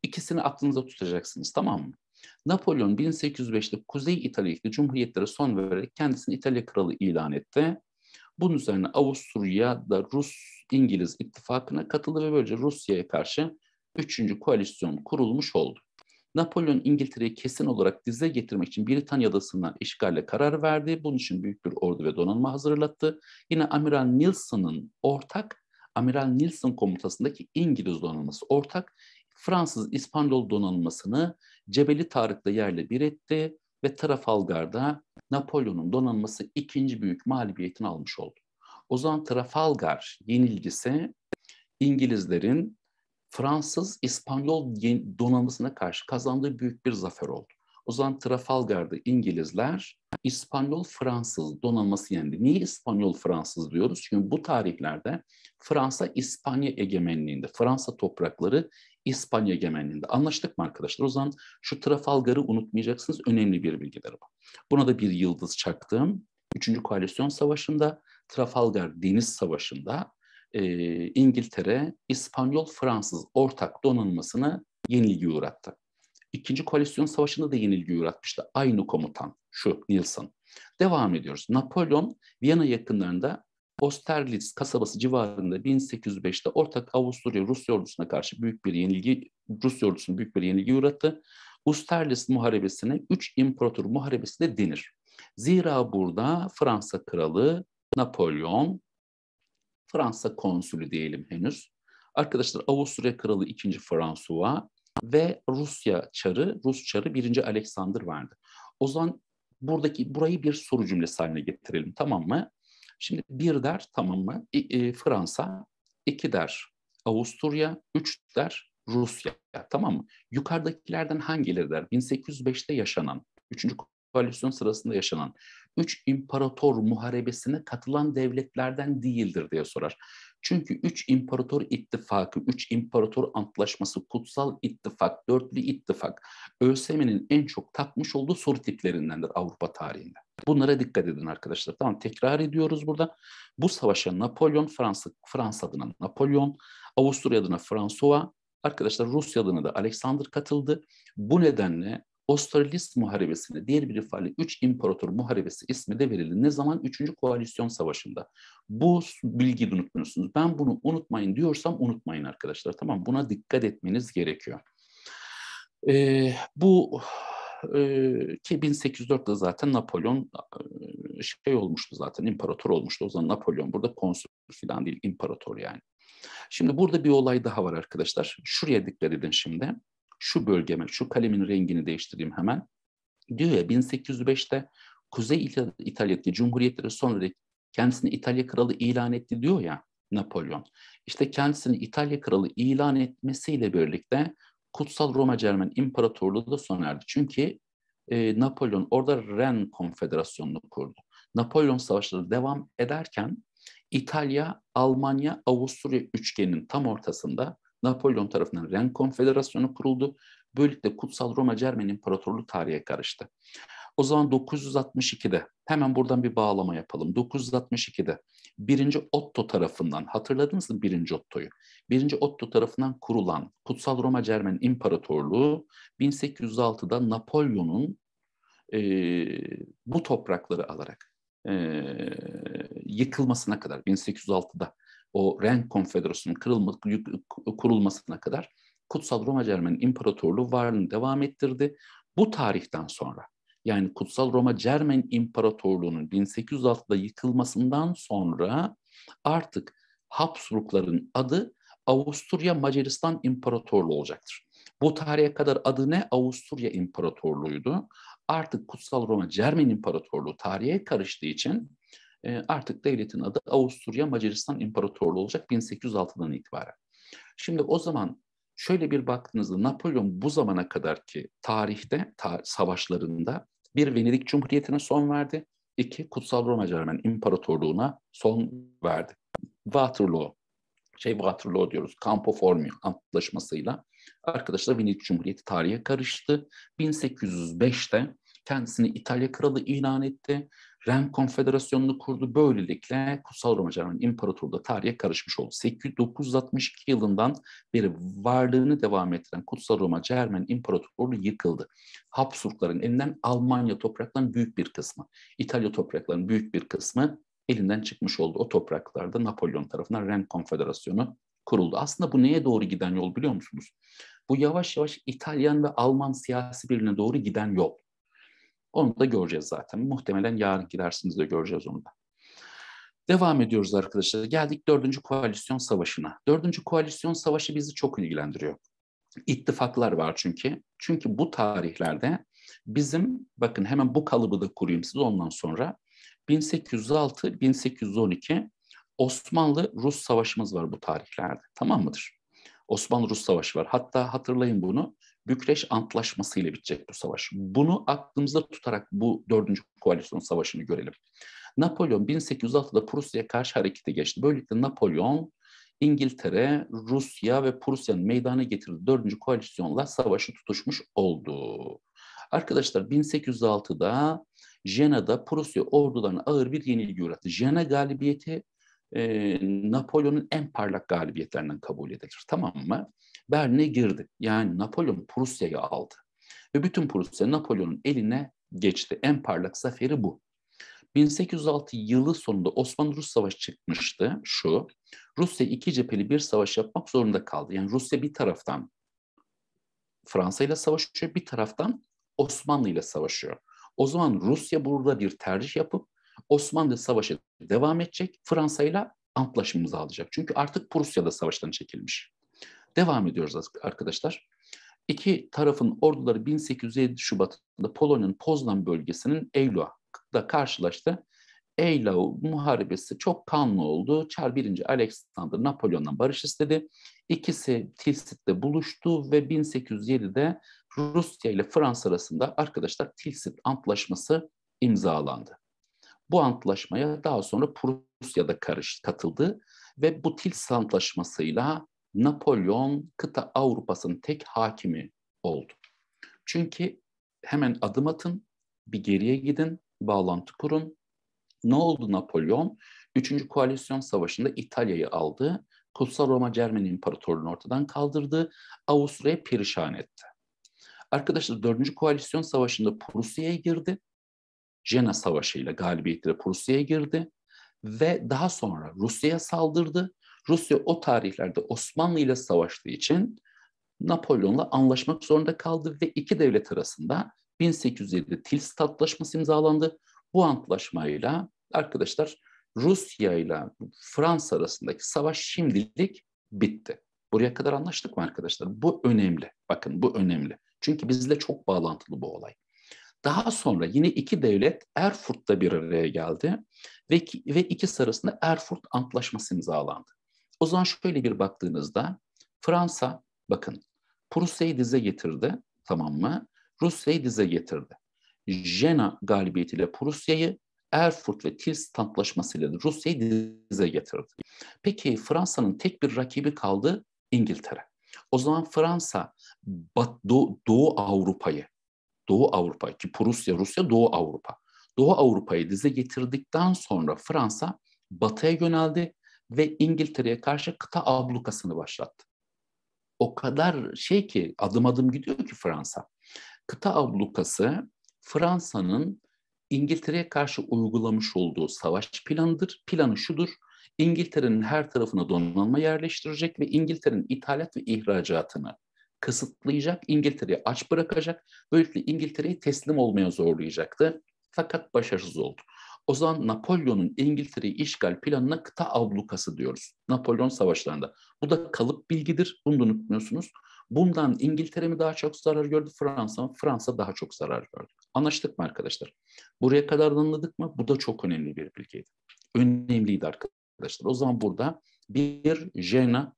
ikisini aklınıza tutacaksınız tamam mı? Napolyon 1805'te Kuzey İtalya'daki cumhuriyetlere son vererek kendisini İtalya kralı ilan etti. Bunun üzerine Avusturya da Rus-İngiliz ittifakına katıldı ve böylece Rusya'ya karşı üçüncü koalisyon kurulmuş oldu. Napolyon İngiltere'yi kesin olarak dize getirmek için Britanya adasına işgalle karar verdi. Bunun için büyük bir ordu ve donanma hazırlattı. Yine Amiral Nelson'ın ortak, Amiral Nelson komutasındaki İngiliz donanması ortak, Fransız İspanyol donanmasını Cebeli Tarık'ta yerle bir etti ve Trafalgar'da Napolyon'un donanması ikinci büyük mağlubiyetini almış oldu. O zaman Trafalgar yenilgisi İngilizlerin Fransız İspanyol donanmasına karşı kazandığı büyük bir zafer oldu. O zaman Trafalgar'da İngilizler İspanyol Fransız donanması yendi. Niye İspanyol Fransız diyoruz? Çünkü bu tarihlerde Fransa İspanya egemenliğinde, Fransa toprakları İspanya egemenliğinde. Anlaştık mı arkadaşlar? O zaman şu Trafalgar'ı unutmayacaksınız. Önemli bir bilgidir bu. Buna da bir yıldız çaktım. Üçüncü Koalisyon Savaşı'nda, Trafalgar Deniz Savaşı'nda e, İngiltere İspanyol-Fransız ortak donanmasını yenilgi uğrattı. İkinci Koalisyon Savaşı'nda da yenilgi uğratmıştı. Aynı komutan şu Nilsson. Devam ediyoruz. Napolyon Viyana yakınlarında Austerlitz kasabası civarında 1805'te ortak Avusturya Rusya ordusuna karşı büyük bir yenilgi, Rusya ordusuna büyük bir yenilgi uğrattı. Austerlitz muharebesine 3 imparator muharebesi de denir. Zira burada Fransa kralı Napolyon, Fransa konsülü diyelim henüz. Arkadaşlar Avusturya kralı 2. François ve Rusya çarı, Rus çarı 1. Alexander vardı. O zaman buradaki burayı bir soru cümlesi haline getirelim tamam mı? Şimdi bir der tamam mı? E, e, Fransa, iki der Avusturya, üç der Rusya tamam mı? Yukarıdakilerden hangileri der? 1805'te yaşanan, 3. koalisyon sırasında yaşanan üç imparator muharebesine katılan devletlerden değildir diye sorar. Çünkü üç imparator ittifakı, üç imparator antlaşması, kutsal ittifak, dörtlü ittifak ÖSYM'nin en çok takmış olduğu soru tiplerindendir Avrupa tarihinde. Bunlara dikkat edin arkadaşlar. Tamam tekrar ediyoruz burada. Bu savaşa Napolyon, Fransa, Fransa adına Napolyon, Avusturya adına François, arkadaşlar Rusya adına da Alexander katıldı. Bu nedenle Austerlitz Muharebesi'ne diğer bir ifadeyle Üç İmparator Muharebesi ismi de verildi. Ne zaman? Üçüncü Koalisyon Savaşı'nda. Bu bilgiyi de unutmuyorsunuz. Ben bunu unutmayın diyorsam unutmayın arkadaşlar. Tamam Buna dikkat etmeniz gerekiyor. Ee, bu ki 1804'te zaten Napolyon şey olmuştu zaten imparator olmuştu. O zaman Napolyon burada konsül falan değil imparator yani. Şimdi burada bir olay daha var arkadaşlar. Şuraya dikkat edin şimdi şu bölgeme, şu kalemin rengini değiştireyim hemen. Diyor ya 1805'te Kuzey İtalya'daki cumhuriyetleri sonra kendisini İtalya kralı ilan etti diyor ya Napolyon. İşte kendisini İtalya kralı ilan etmesiyle birlikte Kutsal Roma Cermen İmparatorluğu da sona erdi. Çünkü e, Napolyon orada Ren Konfederasyonu'nu kurdu. Napolyon savaşları devam ederken İtalya, Almanya, Avusturya üçgeninin tam ortasında Napolyon tarafından Ren Konfederasyonu kuruldu. Böylelikle Kutsal Roma Cermen İmparatorluğu tarihe karıştı. O zaman 962'de hemen buradan bir bağlama yapalım. 962'de birinci Otto tarafından hatırladınız mı birinci Otto'yu? Birinci Otto tarafından kurulan Kutsal Roma Cermen İmparatorluğu 1806'da Napolyon'un e, bu toprakları alarak e, yıkılmasına kadar 1806'da o Ren Konfederasyonu'nun kırılma, kurulmasına kadar Kutsal Roma Cermen İmparatorluğu varlığını devam ettirdi. Bu tarihten sonra yani Kutsal Roma Cermen İmparatorluğu'nun 1806'da yıkılmasından sonra artık Habsburgların adı Avusturya Macaristan İmparatorluğu olacaktır. Bu tarihe kadar adı ne? Avusturya İmparatorluğu'ydu. Artık Kutsal Roma Cermen İmparatorluğu tarihe karıştığı için e, artık devletin adı Avusturya Macaristan İmparatorluğu olacak 1806'dan itibaren. Şimdi o zaman şöyle bir baktığınızda Napolyon bu zamana kadar ki tarihte ta savaşlarında bir Venedik Cumhuriyeti'ne son verdi. iki Kutsal Roma Cermen İmparatorluğu'na son verdi. Waterloo, şey Waterloo diyoruz, Campo Formio antlaşmasıyla arkadaşlar Venedik Cumhuriyeti tarihe karıştı. 1805'te kendisini İtalya Kralı ilan etti. Ren Konfederasyonu'nu kurdu. Böylelikle Kutsal Roma Cermen İmparatorluğu da tarihe karışmış oldu. 962 yılından beri varlığını devam ettiren Kutsal Roma Cermen İmparatorluğu yıkıldı. Habsburgların elinden Almanya topraklarının büyük bir kısmı, İtalya topraklarının büyük bir kısmı elinden çıkmış oldu. O topraklarda Napolyon tarafından Ren Konfederasyonu kuruldu. Aslında bu neye doğru giden yol biliyor musunuz? Bu yavaş yavaş İtalyan ve Alman siyasi birliğine doğru giden yol. Onu da göreceğiz zaten. Muhtemelen yarın gidersiniz de göreceğiz onu da. Devam ediyoruz arkadaşlar. Geldik dördüncü koalisyon savaşına. Dördüncü koalisyon savaşı bizi çok ilgilendiriyor. İttifaklar var çünkü. Çünkü bu tarihlerde bizim, bakın hemen bu kalıbı da kurayım size ondan sonra. 1806-1812 Osmanlı-Rus savaşımız var bu tarihlerde. Tamam mıdır? Osmanlı-Rus savaşı var. Hatta hatırlayın bunu. Bükreş Antlaşması ile bitecek bu savaş. Bunu aklımızda tutarak bu dördüncü koalisyon savaşını görelim. Napolyon 1806'da Prusya'ya karşı harekete geçti. Böylelikle Napolyon İngiltere, Rusya ve Prusya'nın meydana getirdiği dördüncü koalisyonla savaşı tutuşmuş oldu. Arkadaşlar 1806'da Jena'da Prusya ordularına ağır bir yenilgi uğrattı. Jena galibiyeti e, Napolyon'un en parlak galibiyetlerinden kabul edilir. Tamam mı? Berlin'e girdi. Yani Napolyon Prusya'yı aldı. Ve bütün Prusya Napolyon'un eline geçti. En parlak zaferi bu. 1806 yılı sonunda Osmanlı-Rus Savaşı çıkmıştı şu. Rusya iki cepheli bir savaş yapmak zorunda kaldı. Yani Rusya bir taraftan Fransa ile savaşıyor, bir taraftan Osmanlı ile savaşıyor. O zaman Rusya burada bir tercih yapıp Osmanlı savaşı devam edecek, Fransa ile antlaşma imzalayacak. Çünkü artık Prusya da savaştan çekilmiş. Devam ediyoruz arkadaşlar. İki tarafın orduları 1807 Şubat'ta Polonya'nın Poznan bölgesinin Eylül'da karşılaştı. Eylau muharebesi çok kanlı oldu. Çar 1. Alexander Napolyon'dan barış istedi. İkisi Tilsit'te buluştu ve 1807'de Rusya ile Fransa arasında arkadaşlar Tilsit Antlaşması imzalandı. Bu antlaşmaya daha sonra Prusya'da karış, katıldı ve bu Tilsit Antlaşması'yla Napolyon kıta Avrupa'sının tek hakimi oldu. Çünkü hemen adım atın, bir geriye gidin, bağlantı kurun. Ne oldu Napolyon? Üçüncü Koalisyon Savaşı'nda İtalya'yı aldı. Kutsal Roma Cermen İmparatorluğu'nu ortadan kaldırdı. Avusturya'yı perişan etti. Arkadaşlar 4. Koalisyon Savaşı'nda Prusya'ya girdi. Jena Savaşı ile galibiyetle Prusya'ya girdi ve daha sonra Rusya'ya saldırdı. Rusya o tarihlerde Osmanlı ile savaştığı için Napolyon'la anlaşmak zorunda kaldı ve iki devlet arasında 1807 Tilsit Antlaşması imzalandı. Bu antlaşmayla arkadaşlar Rusya ile Fransa arasındaki savaş şimdilik bitti. Buraya kadar anlaştık mı arkadaşlar? Bu önemli. Bakın bu önemli. Çünkü bizle çok bağlantılı bu olay. Daha sonra yine iki devlet Erfurt'ta bir araya geldi ve, ve ikisi arasında Erfurt Antlaşması imzalandı. O zaman şöyle bir baktığınızda Fransa bakın Prusya'yı dize getirdi tamam mı? Rusya'yı dize getirdi. Jena galibiyetiyle Prusya'yı Erfurt ve Tilsit Antlaşması'yla Rusya'yı dize getirdi. Peki Fransa'nın tek bir rakibi kaldı İngiltere. O zaman Fransa Doğu, Doğu Avrupa'yı, Doğu Avrupa ki Prusya, Rusya Doğu Avrupa. Doğu Avrupa'yı dize getirdikten sonra Fransa batıya yöneldi ve İngiltere'ye karşı kıta ablukasını başlattı. O kadar şey ki adım adım gidiyor ki Fransa. Kıta ablukası Fransa'nın İngiltere'ye karşı uygulamış olduğu savaş planıdır. Planı şudur. İngiltere'nin her tarafına donanma yerleştirecek ve İngiltere'nin ithalat ve ihracatını kısıtlayacak, İngiltere'yi aç bırakacak. Böylelikle İngiltere'yi teslim olmaya zorlayacaktı. Fakat başarısız oldu. O zaman Napolyon'un İngiltere'yi işgal planına kıta ablukası diyoruz. Napolyon savaşlarında. Bu da kalıp bilgidir. Bunu da unutmuyorsunuz. Bundan İngiltere mi daha çok zarar gördü, Fransa mı? Fransa daha çok zarar gördü. Anlaştık mı arkadaşlar? Buraya kadar anladık mı? Bu da çok önemli bir bilgiydi. Önemliydi arkadaşlar. O zaman burada bir Jena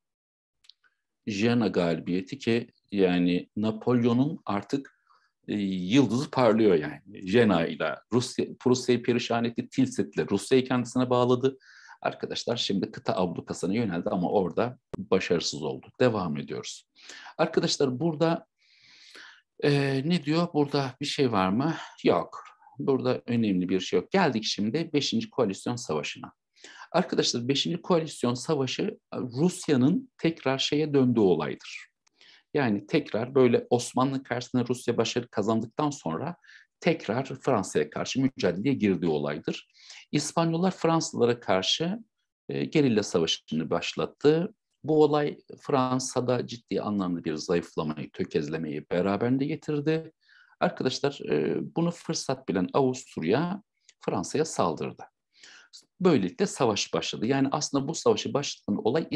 Jena galibiyeti ki yani Napolyon'un artık yıldızı parlıyor yani. Jena ile Rusya, Prusya'yı perişan etti, Tilsit'le Rusya'yı kendisine bağladı. Arkadaşlar şimdi kıta ablukasına yöneldi ama orada başarısız oldu. Devam ediyoruz. Arkadaşlar burada e, ne diyor? Burada bir şey var mı? Yok. Burada önemli bir şey yok. Geldik şimdi 5. Koalisyon Savaşı'na. Arkadaşlar 5. Koalisyon Savaşı Rusya'nın tekrar şeye döndüğü olaydır. Yani tekrar böyle Osmanlı karşısında Rusya başarı kazandıktan sonra tekrar Fransa'ya karşı mücadeleye girdiği olaydır. İspanyollar Fransızlara karşı e, gerilla savaşını başlattı. Bu olay Fransa'da ciddi anlamda bir zayıflamayı, tökezlemeyi beraberinde getirdi. Arkadaşlar e, bunu fırsat bilen Avusturya Fransa'ya saldırdı. Böylelikle savaş başladı. Yani aslında bu savaşı başlatan olay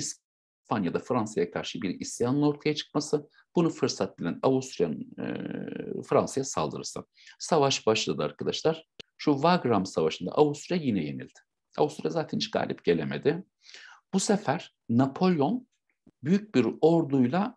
İspanya'da Fransa'ya karşı bir isyanın ortaya çıkması. Bunu fırsat bilen Avusturya'nın e, Fransa'ya saldırısı. Savaş başladı arkadaşlar. Şu Wagram Savaşı'nda Avusturya yine yenildi. Avusturya zaten hiç galip gelemedi. Bu sefer Napolyon büyük bir orduyla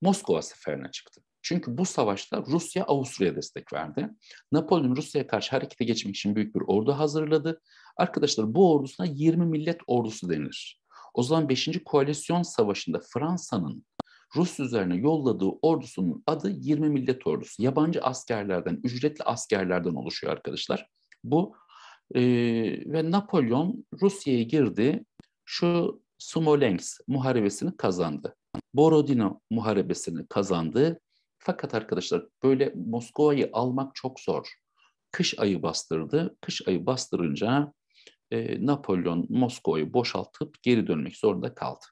Moskova seferine çıktı. Çünkü bu savaşta Rusya Avusturya'ya destek verdi. Napolyon Rusya'ya karşı harekete geçmek için büyük bir ordu hazırladı. Arkadaşlar bu ordusuna 20 millet ordusu denilir. O zaman 5. Koalisyon Savaşı'nda Fransa'nın Rus üzerine yolladığı ordusunun adı 20 millet ordusu. Yabancı askerlerden, ücretli askerlerden oluşuyor arkadaşlar. Bu e, ve Napolyon Rusya'ya girdi. Şu Smolensk muharebesini kazandı. Borodino muharebesini kazandı. Fakat arkadaşlar böyle Moskova'yı almak çok zor. Kış ayı bastırdı. Kış ayı bastırınca e, Napolyon Moskova'yı boşaltıp geri dönmek zorunda kaldı.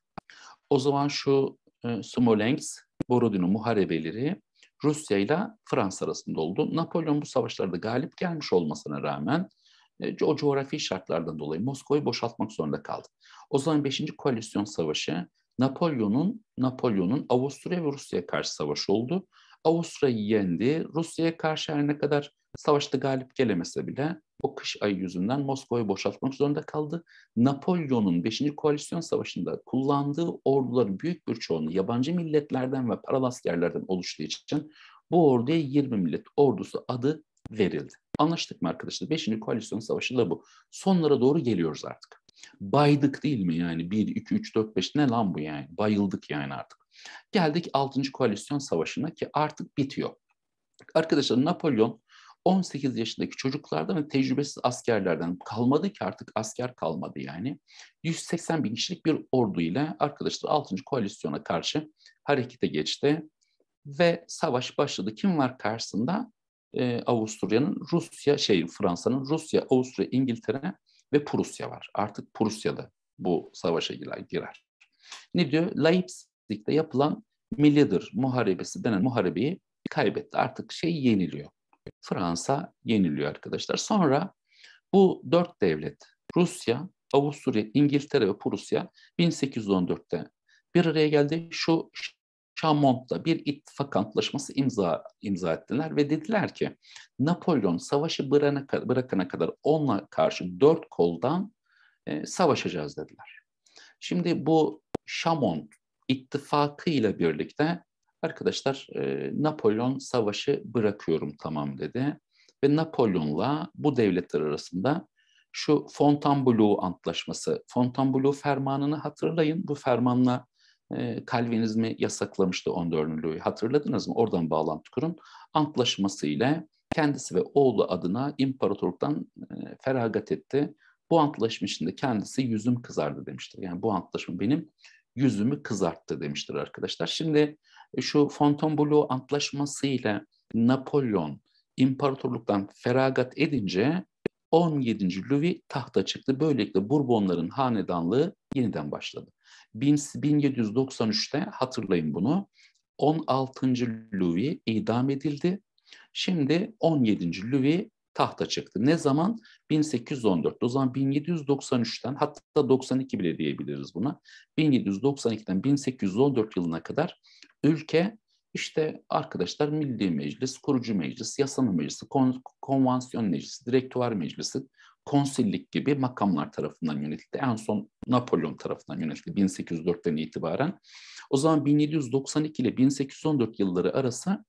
O zaman şu e, Smolensk, Borodino muharebeleri Rusya ile Fransa arasında oldu. Napolyon bu savaşlarda galip gelmiş olmasına rağmen e, o coğrafi şartlardan dolayı Moskova'yı boşaltmak zorunda kaldı. O zaman 5. Koalisyon Savaşı Napolyon'un Napolyon'un Avusturya ve Rusya'ya karşı savaşı oldu. Avusturya'yı yendi. Rusya'ya karşı her ne kadar savaşta galip gelemese bile o kış ayı yüzünden Moskova'yı boşaltmak zorunda kaldı. Napolyon'un 5. Koalisyon Savaşı'nda kullandığı orduların büyük bir çoğunluğu yabancı milletlerden ve paralı askerlerden oluştuğu için bu orduya 20 millet ordusu adı verildi. Anlaştık mı arkadaşlar? 5. Koalisyon Savaşı da bu. Sonlara doğru geliyoruz artık. Baydık değil mi yani? 1, 2, 3, 4, 5 ne lan bu yani? Bayıldık yani artık. Geldik 6. Koalisyon Savaşı'na ki artık bitiyor. Arkadaşlar Napolyon 18 yaşındaki çocuklardan ve tecrübesiz askerlerden kalmadı ki artık asker kalmadı yani. 180 bin kişilik bir ordu ile arkadaşlar 6. koalisyona karşı harekete geçti ve savaş başladı. Kim var karşısında? Ee, Avusturya'nın Rusya, şey Fransa'nın Rusya, Avusturya, İngiltere ve Prusya var. Artık Prusya da bu savaşa girer. Ne diyor? Leipzig'te yapılan Millidir Muharebesi denen muharebeyi kaybetti. Artık şey yeniliyor. Fransa yeniliyor arkadaşlar. Sonra bu dört devlet Rusya, Avusturya, İngiltere ve Prusya 1814'te bir araya geldi. Şu Chamont'ta bir ittifak antlaşması imza imza ettiler ve dediler ki Napolyon savaşı bırakana, bırakana kadar onunla karşı dört koldan e, savaşacağız dediler. Şimdi bu Chamont ittifakı ile birlikte arkadaşlar e, Napolyon savaşı bırakıyorum tamam dedi. Ve Napolyon'la bu devletler arasında şu Fontainebleau Antlaşması, Fontainebleau Fermanı'nı hatırlayın. Bu fermanla e, Kalvinizmi yasaklamıştı 14. Louis. Hatırladınız mı? Oradan bağlantı kurun. Antlaşması ile kendisi ve oğlu adına imparatorluktan e, feragat etti. Bu antlaşma içinde kendisi yüzüm kızardı demiştir. Yani bu antlaşma benim yüzümü kızarttı demiştir arkadaşlar. Şimdi e, şu Fontainebleau Antlaşması ile Napolyon imparatorluktan feragat edince 17. Louis tahta çıktı. Böylelikle Bourbonların hanedanlığı yeniden başladı. 1793'te hatırlayın bunu 16. Louis idam edildi. Şimdi 17. Louis tahta çıktı. Ne zaman? 1814. O zaman 1793'ten hatta 92 bile diyebiliriz buna. 1792'den 1814 yılına kadar ülke işte arkadaşlar Milli Meclis, Kurucu Meclis, Yasama Meclisi, Kon Konvansiyon Meclisi, Direktüar Meclisi, konsillik gibi makamlar tarafından yönetildi. En son Napolyon tarafından yönetildi 1804'ten itibaren. O zaman 1792 ile 1814 yılları arası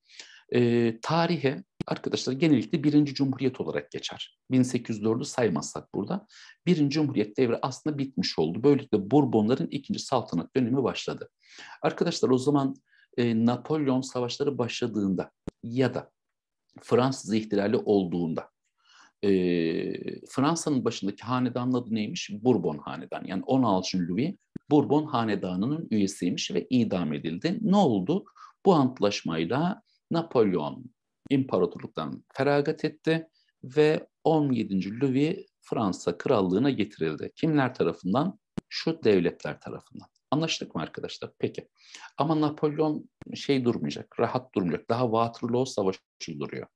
e, tarihe arkadaşlar genellikle birinci cumhuriyet olarak geçer. 1804'ü saymazsak burada. Birinci cumhuriyet devri aslında bitmiş oldu. Böylelikle Bourbonların ikinci saltanat dönemi başladı. Arkadaşlar o zaman e, Napolyon savaşları başladığında ya da Fransız ihtilali olduğunda e, Fransa'nın başındaki hanedanın adı neymiş? Bourbon hanedan. Yani 16. Louis Bourbon hanedanının üyesiymiş ve idam edildi. Ne oldu? Bu antlaşmayla Napolyon imparatorluktan feragat etti ve 17. Louis Fransa krallığına getirildi. Kimler tarafından? Şu devletler tarafından. Anlaştık mı arkadaşlar? Peki. Ama Napolyon şey durmayacak, rahat durmayacak. Daha Waterloo Savaşı duruyor.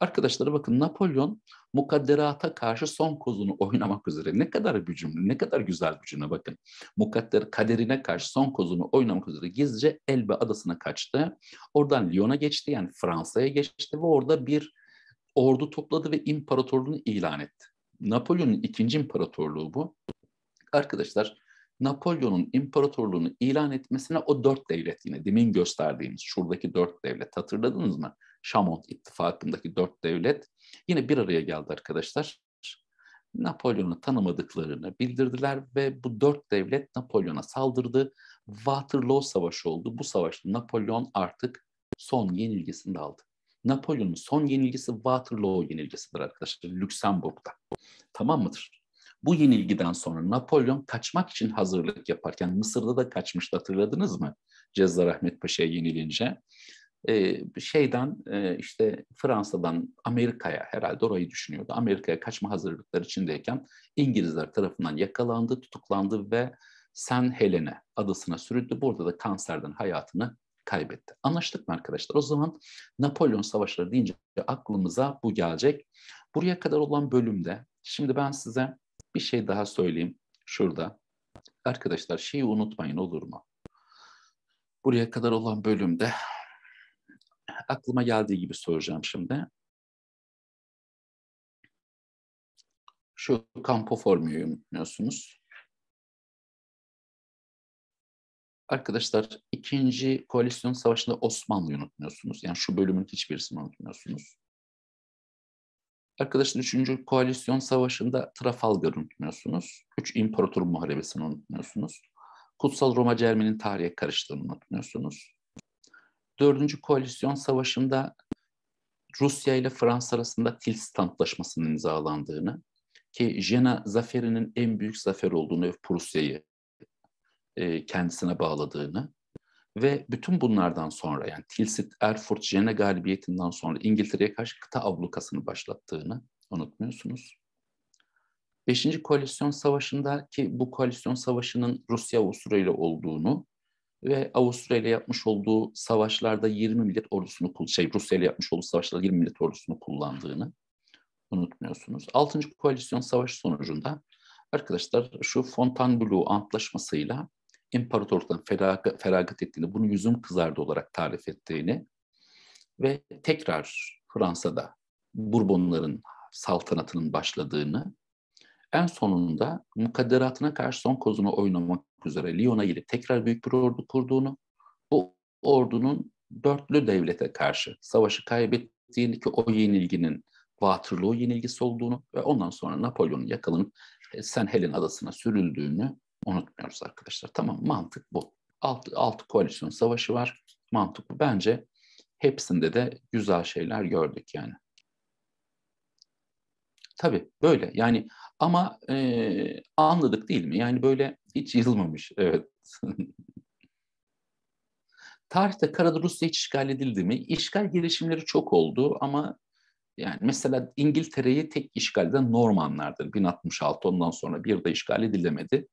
Arkadaşlar bakın Napolyon mukadderata karşı son kozunu oynamak üzere ne kadar bir cümle, ne kadar güzel bir cümle bakın. Mukadder kaderine karşı son kozunu oynamak üzere gizlice Elbe adasına kaçtı. Oradan Lyon'a geçti yani Fransa'ya geçti ve orada bir ordu topladı ve imparatorluğunu ilan etti. Napolyon'un ikinci imparatorluğu bu. Arkadaşlar Napolyon'un imparatorluğunu ilan etmesine o dört devlet yine demin gösterdiğimiz şuradaki dört devlet hatırladınız mı? Şamont ittifakındaki dört devlet yine bir araya geldi arkadaşlar. Napolyon'u tanımadıklarını bildirdiler ve bu dört devlet Napolyon'a saldırdı. Waterloo Savaşı oldu. Bu savaşta Napolyon artık son yenilgisini aldı. Napolyon'un son yenilgisi Waterloo yenilgisidir arkadaşlar. Lüksemburg'da. Tamam mıdır? Bu yenilgiden sonra Napolyon kaçmak için hazırlık yaparken Mısır'da da kaçmıştı hatırladınız mı? Cezzar Ahmet Paşa'ya yenilince. Ee, şeyden e, işte Fransa'dan Amerika'ya herhalde orayı düşünüyordu. Amerika'ya kaçma hazırlıkları içindeyken İngilizler tarafından yakalandı, tutuklandı ve San Helena adasına sürüldü. Burada da kanserden hayatını kaybetti. Anlaştık mı arkadaşlar? O zaman Napolyon Savaşları deyince aklımıza bu gelecek. Buraya kadar olan bölümde şimdi ben size bir şey daha söyleyeyim şurada. Arkadaşlar şeyi unutmayın olur mu? Buraya kadar olan bölümde aklıma geldiği gibi soracağım şimdi. Şu kampo formülü unutmuyorsunuz. Arkadaşlar ikinci koalisyon savaşında Osmanlı'yı unutmuyorsunuz. Yani şu bölümün hiçbirisini unutmuyorsunuz. Arkadaşlar 3. Koalisyon Savaşı'nda Trafalgar'ı unutmuyorsunuz. 3 İmparator Muharebesi'ni unutmuyorsunuz. Kutsal Roma Cermen'in tarihe karıştığını unutmuyorsunuz. 4. Koalisyon Savaşı'nda Rusya ile Fransa arasında Tilsit Antlaşması'nın imzalandığını ki Jena zaferinin en büyük zafer olduğunu Prusya'yı e, kendisine bağladığını ve bütün bunlardan sonra yani Tilsit, Erfurt, Jena galibiyetinden sonra İngiltere'ye karşı kıta ablukasını başlattığını unutmuyorsunuz. Beşinci koalisyon savaşında ki bu koalisyon savaşının Rusya ile olduğunu ve Avusturya ile yapmış olduğu savaşlarda 20 millet ordusunu şey Rusya ile yapmış olduğu savaşlarda 20 millet ordusunu kullandığını unutmuyorsunuz. Altıncı koalisyon savaşı sonucunda arkadaşlar şu Fontainebleau antlaşmasıyla imparatorluktan feragat, feragat ettiğini, bunu yüzüm kızardı olarak tarif ettiğini ve tekrar Fransa'da Bourbonların saltanatının başladığını, en sonunda mukadderatına karşı son kozunu oynamak üzere Lyon'a ile tekrar büyük bir ordu kurduğunu, bu ordunun dörtlü devlete karşı savaşı kaybettiğini ki o yenilginin Waterloo yenilgisi olduğunu ve ondan sonra Napolyon'un yakalanıp Sen Helen adasına sürüldüğünü unutmuyoruz arkadaşlar. Tamam mantık bu. Altı, altı koalisyon savaşı var. Mantık bu. Bence hepsinde de güzel şeyler gördük yani. Tabii böyle yani ama e, anladık değil mi? Yani böyle hiç yılmamış. Evet. Tarihte Karada Rusya hiç işgal edildi mi? İşgal girişimleri çok oldu ama yani mesela İngiltere'yi tek işgal eden Normanlardır. 1066 ondan sonra bir de işgal edilemedi.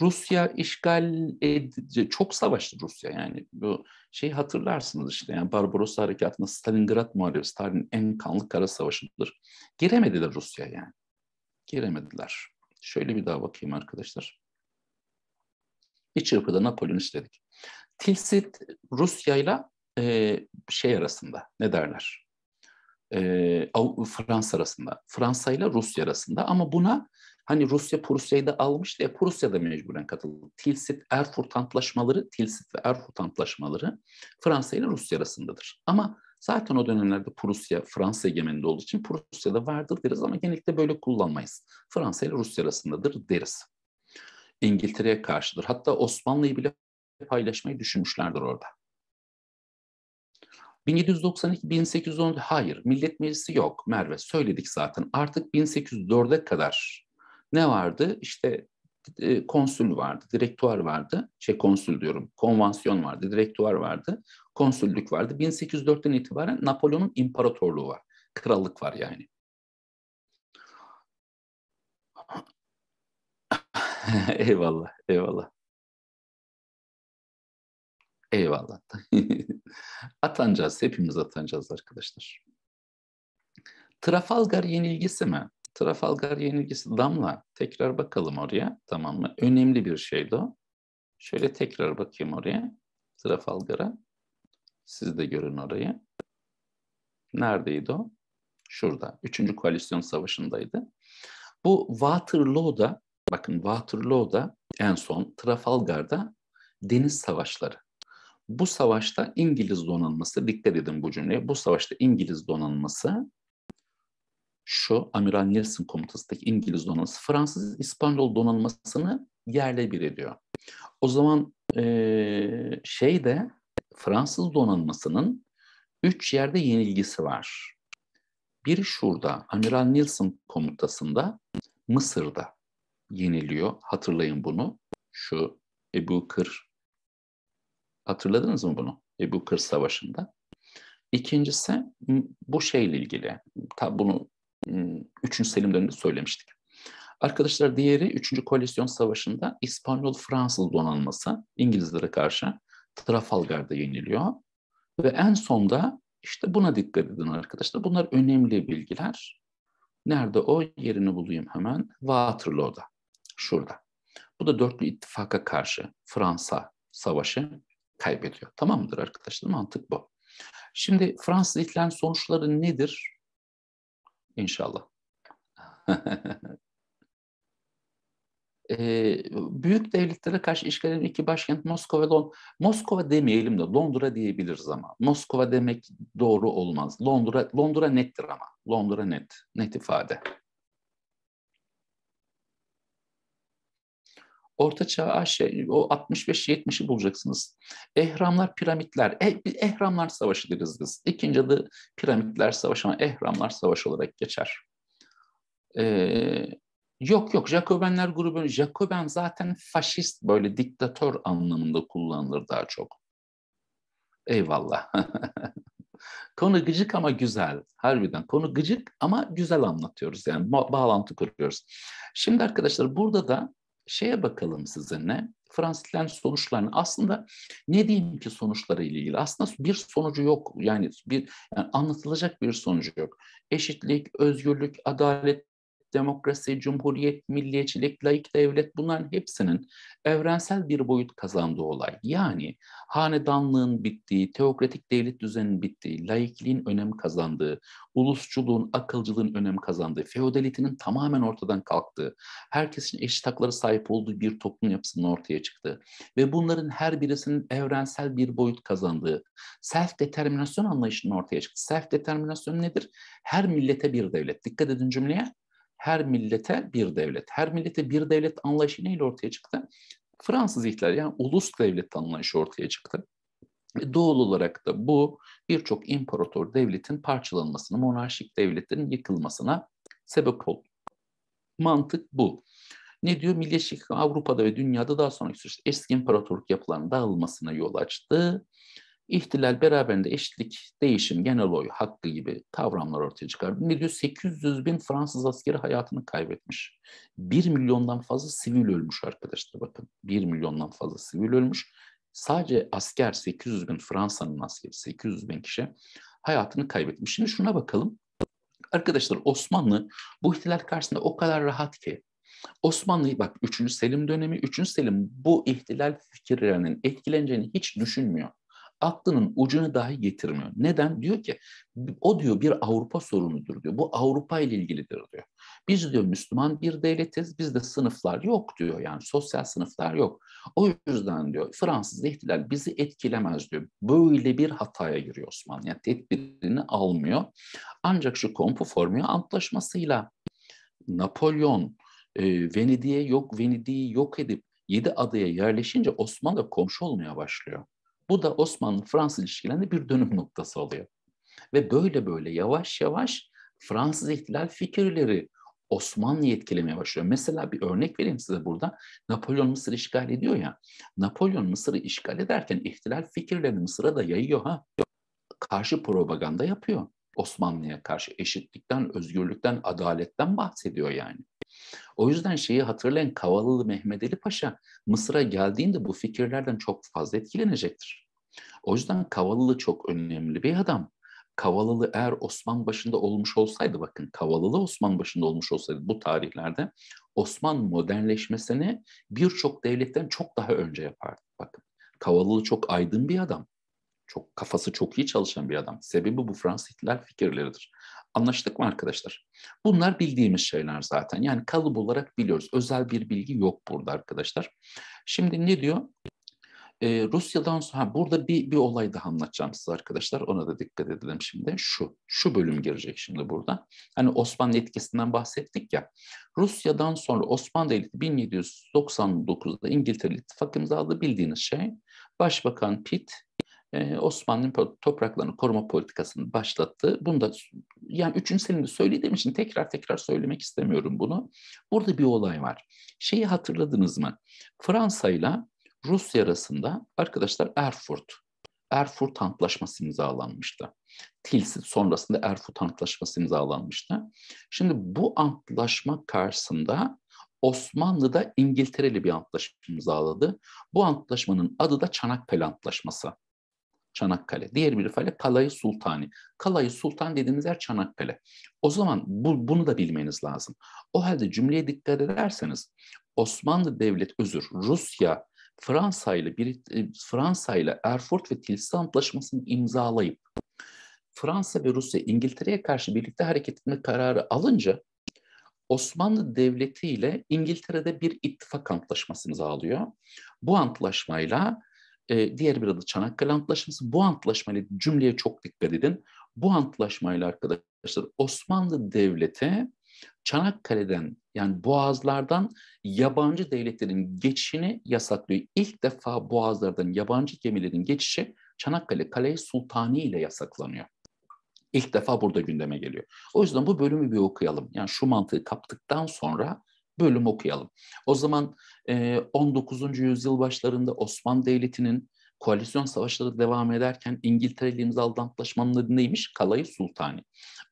Rusya işgal edici, çok savaştı Rusya yani. Bu Şey hatırlarsınız işte yani Barbarossa Harekatı'nda Stalingrad Muharebesi tarihin en kanlı kara savaşıdır. Giremediler Rusya yani. Giremediler. Şöyle bir daha bakayım arkadaşlar. Bir çırpıda Napolyon istedik. Tilsit Rusya ile şey arasında ne derler? E, Fransa arasında. Fransa ile Rusya arasında ama buna Hani Rusya Prusya'yı da almıştı ya Prusya da mecburen katıldı. Tilsit Erfurt antlaşmaları, Tilsit ve Erfurt antlaşmaları Fransa ile Rusya arasındadır. Ama zaten o dönemlerde Prusya Fransa egemeninde olduğu için Prusya'da vardır deriz ama genellikle böyle kullanmayız. Fransa ile Rusya arasındadır deriz. İngiltere'ye karşıdır. Hatta Osmanlı'yı bile paylaşmayı düşünmüşlerdir orada. 1792-1810 hayır Millet Meclisi yok Merve söyledik zaten artık 1804'e kadar ne vardı? İşte e, konsül vardı, direktüar vardı. Şey konsül diyorum, konvansiyon vardı, direktüar vardı, konsüllük vardı. 1804'ten itibaren Napolyon'un imparatorluğu var. Krallık var yani. eyvallah, eyvallah. Eyvallah. atanacağız, hepimiz atanacağız arkadaşlar. Trafalgar yenilgisi mi? Trafalgar yenilgisi damla. Tekrar bakalım oraya. Tamam mı? Önemli bir şeydi o. Şöyle tekrar bakayım oraya. Trafalgar'a. Siz de görün orayı. Neredeydi o? Şurada. Üçüncü koalisyon savaşındaydı. Bu Waterloo'da, bakın Waterloo'da en son Trafalgar'da deniz savaşları. Bu savaşta İngiliz donanması, dikkat edin bu cümleye, bu savaşta İngiliz donanması şu Amiral Nelson komutasındaki İngiliz donanması Fransız İspanyol donanmasını yerle bir ediyor. O zaman e, şeyde Fransız donanmasının üç yerde yenilgisi var. Biri şurada Amiral Nelson komutasında Mısır'da yeniliyor. Hatırlayın bunu. Şu Ebu Kır. Hatırladınız mı bunu? Ebu Kır Savaşı'nda. İkincisi bu şeyle ilgili. Tabi bunu 3. Selim döneminde söylemiştik. Arkadaşlar diğeri 3. Koalisyon Savaşı'nda İspanyol-Fransız donanması İngilizlere karşı Trafalgar'da yeniliyor. Ve en sonda işte buna dikkat edin arkadaşlar. Bunlar önemli bilgiler. Nerede o? Yerini bulayım hemen. Waterloo'da. Şurada. Bu da dörtlü ittifaka karşı Fransa savaşı kaybediyor. Tamam mıdır arkadaşlar? Mantık bu. Şimdi Fransız ihtilal sonuçları nedir? İnşallah. ee, büyük devletlere karşı işgal eden iki başkent Moskova ve Londra. Moskova demeyelim de Londra diyebiliriz ama. Moskova demek doğru olmaz. Londra Londra nettir ama. Londra net. Net ifade. Orta Çağ Aşe, o 65-70'i bulacaksınız. Ehramlar, piramitler. Eh, ehramlar Savaşı deriz biz. İkinci adı Piramitler Savaşı ama Ehramlar Savaşı olarak geçer. Ee, yok yok Jacobenler grubu, Jacoben zaten faşist böyle diktatör anlamında kullanılır daha çok. Eyvallah. Konu gıcık ama güzel. Harbiden konu gıcık ama güzel anlatıyoruz. Yani ba- bağlantı kuruyoruz. Şimdi arkadaşlar burada da şeye bakalım sizinle. Fransızların sonuçlarını aslında ne diyeyim ki sonuçları ile ilgili aslında bir sonucu yok yani bir yani anlatılacak bir sonucu yok. Eşitlik, özgürlük, adalet, demokrasi, cumhuriyet, milliyetçilik, layık devlet bunların hepsinin evrensel bir boyut kazandığı olay. Yani hanedanlığın bittiği, teokratik devlet düzeninin bittiği, laikliğin önem kazandığı, ulusçuluğun, akılcılığın önem kazandığı, feodalitinin tamamen ortadan kalktığı, herkesin eşit hakları sahip olduğu bir toplum yapısının ortaya çıktığı ve bunların her birisinin evrensel bir boyut kazandığı, self-determinasyon anlayışının ortaya çıktı. Self-determinasyon nedir? Her millete bir devlet. Dikkat edin cümleye her millete bir devlet. Her millete bir devlet anlayışı neyle ortaya çıktı? Fransız ihtilal yani ulus devlet anlayışı ortaya çıktı. Doğal olarak da bu birçok imparator devletin parçalanmasına, monarşik devletlerin yıkılmasına sebep oldu. Mantık bu. Ne diyor? Milliyetçilik Avrupa'da ve dünyada daha sonraki süreçte eski imparatorluk yapılarının dağılmasına yol açtı. İhtilal beraberinde eşitlik, değişim, genel oy hakkı gibi kavramlar ortaya çıkardı. Ne diyor? 800 bin Fransız askeri hayatını kaybetmiş. 1 milyondan fazla sivil ölmüş arkadaşlar bakın. 1 milyondan fazla sivil ölmüş. sadece asker 800 bin Fransa'nın askeri 800 bin kişi hayatını kaybetmiş. Şimdi şuna bakalım. Arkadaşlar Osmanlı bu ihtilal karşısında o kadar rahat ki Osmanlı bak 3. Selim dönemi 3. Selim bu ihtilal fikirlerinin etkileneceğini hiç düşünmüyor aklının ucunu dahi getirmiyor. Neden? Diyor ki o diyor bir Avrupa sorunudur diyor. Bu Avrupa ile ilgilidir diyor. Biz diyor Müslüman bir devletiz. Bizde sınıflar yok diyor. Yani sosyal sınıflar yok. O yüzden diyor Fransız ihtilal bizi etkilemez diyor. Böyle bir hataya giriyor Osmanlı. Yani tedbirini almıyor. Ancak şu Kompo-Formio antlaşmasıyla Napolyon e, Venedik'e yok Venedik'i yok edip yedi adaya yerleşince Osmanlı komşu olmaya başlıyor. Bu da Osmanlı-Fransız ilişkilerinde bir dönüm noktası oluyor. Ve böyle böyle yavaş yavaş Fransız ihtilal fikirleri Osmanlı'yı etkilemeye başlıyor. Mesela bir örnek vereyim size burada. Napolyon Mısır işgal ediyor ya. Napolyon Mısır'ı işgal ederken ihtilal fikirlerini Mısır'a da yayıyor ha. Karşı propaganda yapıyor. Osmanlı'ya karşı eşitlikten, özgürlükten, adaletten bahsediyor yani. O yüzden şeyi hatırlayın Kavalalı Mehmet Ali Paşa Mısır'a geldiğinde bu fikirlerden çok fazla etkilenecektir. O yüzden Kavalalı çok önemli bir adam. Kavalalı eğer Osman başında olmuş olsaydı bakın Kavalalı Osman başında olmuş olsaydı bu tarihlerde Osman modernleşmesini birçok devletten çok daha önce yapardı. Bakın Kavalalı çok aydın bir adam. Çok kafası çok iyi çalışan bir adam. Sebebi bu Fransız ihtilal fikirleridir. Anlaştık mı arkadaşlar? Bunlar bildiğimiz şeyler zaten. Yani kalıp olarak biliyoruz. Özel bir bilgi yok burada arkadaşlar. Şimdi ne diyor? Ee, Rusya'dan sonra burada bir, bir olay daha anlatacağım size arkadaşlar. Ona da dikkat edelim şimdi. Şu, şu bölüm girecek şimdi burada. Hani Osmanlı etkisinden bahsettik ya. Rusya'dan sonra Osmanlı Devleti 1799'da İngiltere İttifak imzaladı bildiğiniz şey. Başbakan Pitt e, Osmanlı'nın topraklarını koruma politikasını başlattı. Bunu da yani üçüncü senemde söylediğim için tekrar tekrar söylemek istemiyorum bunu. Burada bir olay var. Şeyi hatırladınız mı? Fransa ile Rusya arasında arkadaşlar Erfurt, Erfurt Antlaşması imzalanmıştı. Tilsit sonrasında Erfurt Antlaşması imzalanmıştı. Şimdi bu antlaşma karşısında Osmanlı da İngiltere ile bir antlaşma imzaladı. Bu antlaşmanın adı da Çanakkale Antlaşması. Çanakkale. Diğer bir ifade Kalayı Sultani. Kalayı Sultan dediğiniz yer Çanakkale. O zaman bu, bunu da bilmeniz lazım. O halde cümleye dikkat ederseniz Osmanlı Devlet özür Rusya Fransa ile e, Fransa ile Erfurt ve Tilsit Antlaşması'nı imzalayıp Fransa ve Rusya İngiltere'ye karşı birlikte hareket etme kararı alınca Osmanlı Devleti ile İngiltere'de bir ittifak antlaşması imzalıyor. Bu antlaşmayla e, diğer bir adı Çanakkale Antlaşması. Bu antlaşmayla cümleye çok dikkat edin. Bu antlaşmayla arkadaşlar Osmanlı Devleti Çanakkale'den yani boğazlardan yabancı devletlerin geçişini yasaklıyor. İlk defa boğazlardan yabancı gemilerin geçişi Çanakkale Kale Sultani ile yasaklanıyor. İlk defa burada gündeme geliyor. O yüzden bu bölümü bir okuyalım. Yani şu mantığı kaptıktan sonra bölüm okuyalım. O zaman 19. yüzyıl başlarında Osmanlı Devleti'nin koalisyon savaşları devam ederken İngiltere ile imzaladığı antlaşmanın adı neymiş? Kalayı Sultani.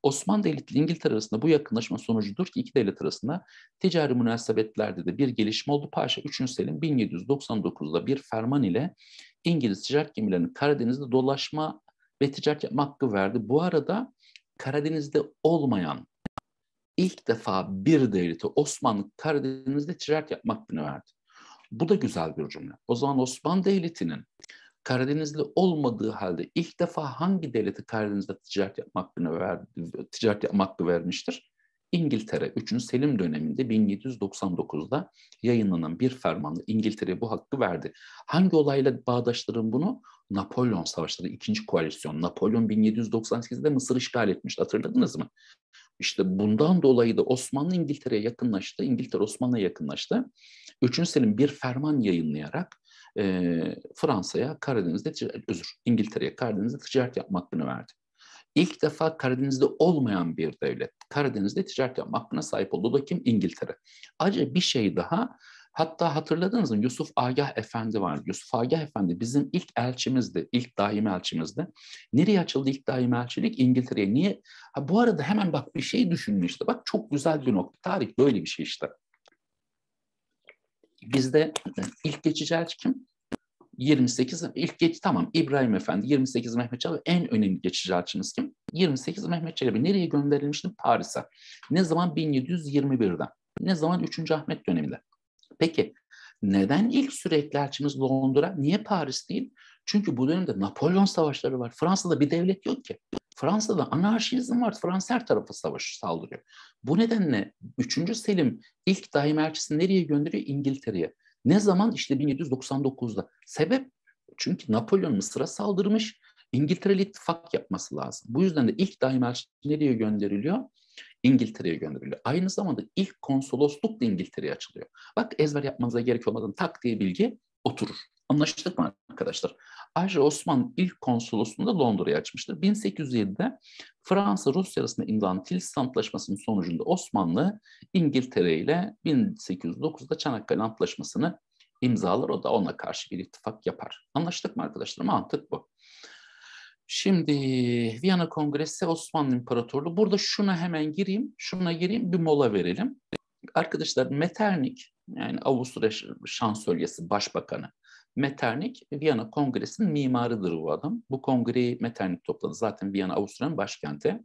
Osmanlı Devleti ile İngiltere arasında bu yakınlaşma sonucudur ki iki devlet arasında ticari münasebetlerde de bir gelişme oldu. Paşa 3. Selim 1799'da bir ferman ile İngiliz ticaret gemilerinin Karadeniz'de dolaşma ve ticaret yapma hakkı verdi. Bu arada Karadeniz'de olmayan ilk defa bir devleti Osmanlı Karadeniz'de ticaret yapmak hakkını verdi. Bu da güzel bir cümle. O zaman Osmanlı Devleti'nin Karadenizli olmadığı halde ilk defa hangi devleti Karadeniz'de ticaret yapmak hakkını verdi, ticaret yapmak vermiştir? İngiltere 3. Selim döneminde 1799'da yayınlanan bir fermanla İngiltere bu hakkı verdi. Hangi olayla bağdaştırın bunu? Napolyon Savaşları, ikinci koalisyon. Napolyon 1798'de Mısır işgal etmişti hatırladınız mı? İşte bundan dolayı da Osmanlı İngiltere'ye yakınlaştı, İngiltere Osmanlı'ya yakınlaştı. Üçüncü Selim bir ferman yayınlayarak e, Fransa'ya Karadeniz'de, özür İngiltere'ye Karadeniz'de ticaret yapma hakkını verdi. İlk defa Karadeniz'de olmayan bir devlet Karadeniz'de ticaret yapma hakkına sahip oldu. Da kim? İngiltere. Ayrıca bir şey daha Hatta hatırladınız mı Yusuf Agah Efendi vardı. Yusuf Agah Efendi bizim ilk elçimizdi, ilk daim elçimizdi. Nereye açıldı ilk daim elçilik? İngiltere'ye. Niye? Ha, bu arada hemen bak bir şey düşünün işte. Bak çok güzel bir nokta. Tarih böyle bir şey işte. Bizde ilk geçici elçi kim? 28 ilk geç tamam İbrahim Efendi 28 Mehmet Çelebi en önemli geçici elçimiz kim? 28 Mehmet Çelebi nereye gönderilmişti? Paris'e. Ne zaman 1721'den. Ne zaman 3. Ahmet döneminde. Peki neden ilk sürekli elçimiz Londra? Niye Paris değil? Çünkü bu dönemde Napolyon savaşları var. Fransa'da bir devlet yok ki. Fransa'da anarşizm var. Fransa her tarafa savaş saldırıyor. Bu nedenle 3. Selim ilk daim elçisini nereye gönderiyor? İngiltere'ye. Ne zaman? İşte 1799'da. Sebep? Çünkü Napolyon Mısır'a saldırmış. İngiltere ittifak yapması lazım. Bu yüzden de ilk daim elçi nereye gönderiliyor? İngiltere'ye gönderiliyor. Aynı zamanda ilk konsolosluk da İngiltere'ye açılıyor. Bak ezber yapmanıza gerek olmadan tak diye bilgi oturur. Anlaştık mı arkadaşlar? Ayrıca Osmanlı ilk konsolosluğunu da Londra'ya açmıştır. 1807'de Fransa-Rusya arasında imzalanan Tilsit Antlaşması'nın sonucunda Osmanlı İngiltere ile 1809'da Çanakkale Antlaşması'nı imzalar. O da ona karşı bir ittifak yapar. Anlaştık mı arkadaşlar? Mantık bu. Şimdi Viyana Kongresi Osmanlı İmparatorluğu. Burada şuna hemen gireyim, şuna gireyim bir mola verelim. Arkadaşlar Metternich yani Avusturya Şansölyesi Başbakanı Metternich Viyana Kongresi'nin mimarıdır bu adam. Bu kongreyi Metternich topladı. Zaten Viyana Avusturya'nın başkenti.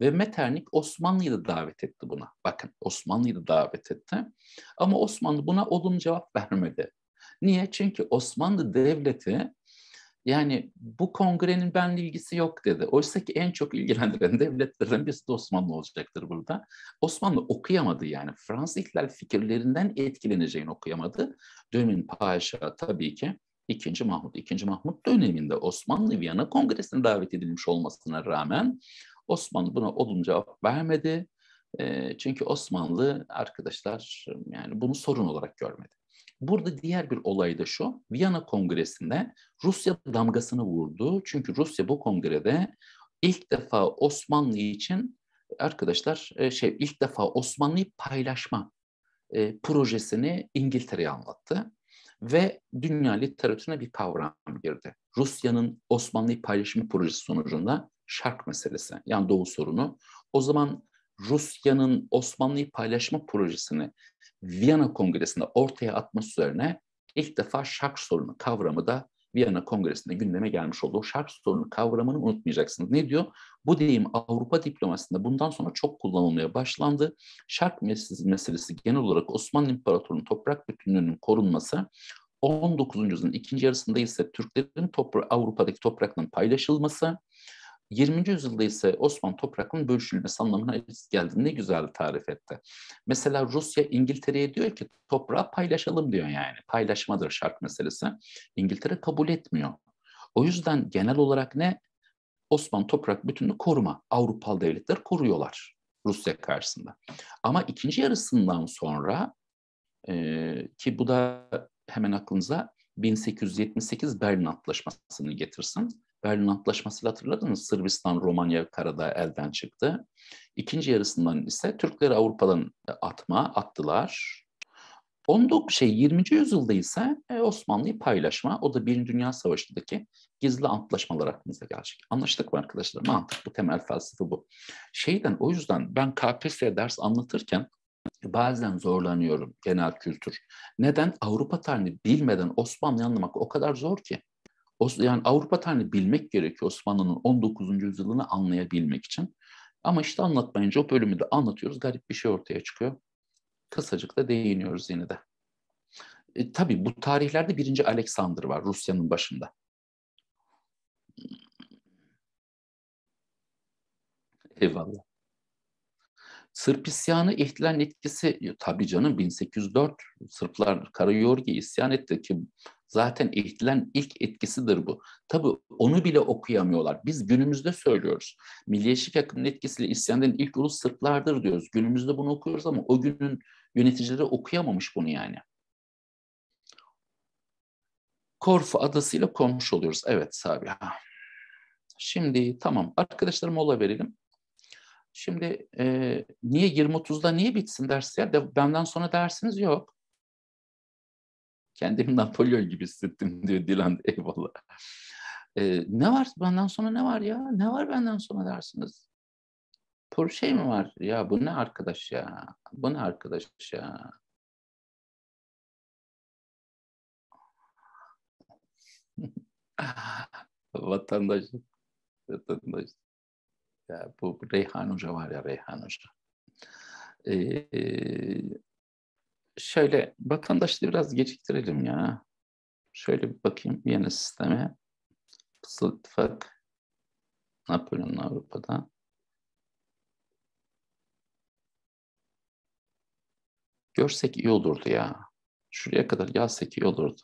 Ve Metternich Osmanlı'yı da davet etti buna. Bakın Osmanlı'yı da davet etti. Ama Osmanlı buna olumlu cevap vermedi. Niye? Çünkü Osmanlı Devleti yani bu kongrenin benimle ilgisi yok dedi. Oysa ki en çok ilgilendiren devletlerden birisi de Osmanlı olacaktır burada. Osmanlı okuyamadı yani. Fransız ihtilal fikirlerinden etkileneceğini okuyamadı. Dönemin paşa tabii ki İkinci Mahmut. İkinci Mahmut döneminde Osmanlı Viyana Kongresi'ne davet edilmiş olmasına rağmen Osmanlı buna olumlu cevap vermedi. Çünkü Osmanlı arkadaşlar yani bunu sorun olarak görmedi. Burada diğer bir olay da şu. Viyana Kongresi'nde Rusya damgasını vurdu. Çünkü Rusya bu kongrede ilk defa Osmanlı için arkadaşlar e, şey ilk defa Osmanlı'yı paylaşma e, projesini İngiltere'ye anlattı ve dünya literatürüne bir kavram girdi. Rusya'nın Osmanlı'yı paylaşma projesi sonucunda şark meselesi yani doğu sorunu. O zaman Rusya'nın Osmanlı'yı paylaşma projesini Viyana Kongresi'nde ortaya atması üzerine ilk defa şark sorunu kavramı da Viyana Kongresi'nde gündeme gelmiş oldu. O şark sorunu kavramını unutmayacaksınız. Ne diyor? Bu deyim Avrupa diplomasisinde bundan sonra çok kullanılmaya başlandı. Şark meselesi genel olarak Osmanlı İmparatorluğu'nun toprak bütünlüğünün korunması 19. yüzyılın ikinci yarısında ise Türklerin topra Avrupa'daki toprakların paylaşılması, 20. yüzyılda ise Osmanlı topraklarının bölüşülmesi anlamına geldi. Ne güzel tarif etti. Mesela Rusya İngiltere'ye diyor ki toprağı paylaşalım diyor yani. Paylaşmadır şart meselesi. İngiltere kabul etmiyor. O yüzden genel olarak ne? Osmanlı toprak bütününü koruma. Avrupalı devletler koruyorlar Rusya karşısında. Ama ikinci yarısından sonra e, ki bu da hemen aklınıza 1878 Berlin Antlaşması'nı getirsin. Berlin Antlaşması'yla hatırladınız. Sırbistan, Romanya karada elden çıktı. İkinci yarısından ise Türkleri Avrupa'dan atma, attılar. 19 şey 20. yüzyılda ise e, Osmanlı'yı paylaşma. O da Birinci Dünya Savaşı'ndaki gizli antlaşmalar aklımıza gelecek. Anlaştık mı arkadaşlar? Mantık bu, temel felsefe bu. Şeyden o yüzden ben KPSS ders anlatırken bazen zorlanıyorum genel kültür. Neden? Avrupa tarihini bilmeden Osmanlı'yı anlamak o kadar zor ki yani Avrupa tarihini bilmek gerekiyor Osmanlı'nın 19. yüzyılını anlayabilmek için. Ama işte anlatmayınca o bölümü de anlatıyoruz. Garip bir şey ortaya çıkıyor. Kısacık da değiniyoruz yine de. E, tabii bu tarihlerde birinci Alexander var Rusya'nın başında. Eyvallah. Sırp isyanı ihtilalin etkisi tabii canım 1804 Sırplar Karayorgi isyan etti ki Zaten ihtilalin ilk etkisidir bu. Tabii onu bile okuyamıyorlar. Biz günümüzde söylüyoruz. Milliyetçilik akımının etkisiyle isyanların ilk ulus Sırplardır diyoruz. Günümüzde bunu okuyoruz ama o günün yöneticileri okuyamamış bunu yani. Korfu adasıyla komşu oluyoruz. Evet Sabiha. Şimdi tamam arkadaşlar mola verelim. Şimdi e, niye 20-30'da niye bitsin ders? De, benden sonra dersiniz yok. Kendimi Napolyon gibi hissettim diyor Dilan. Eyvallah. Ee, ne var benden sonra ne var ya? Ne var benden sonra dersiniz? Porsche mi var? Ya bu ne arkadaş ya? Bu ne arkadaş ya? Vatandaş. Vatandaş. Ya bu Reyhan Hoca var ya Reyhan Hoca. Ee, şöyle vatandaşlığı biraz geciktirelim ya. Şöyle bir bakayım yeni sisteme. Kısıl ittifak Napolyon Avrupa'da. Görsek iyi olurdu ya. Şuraya kadar gelsek iyi olurdu.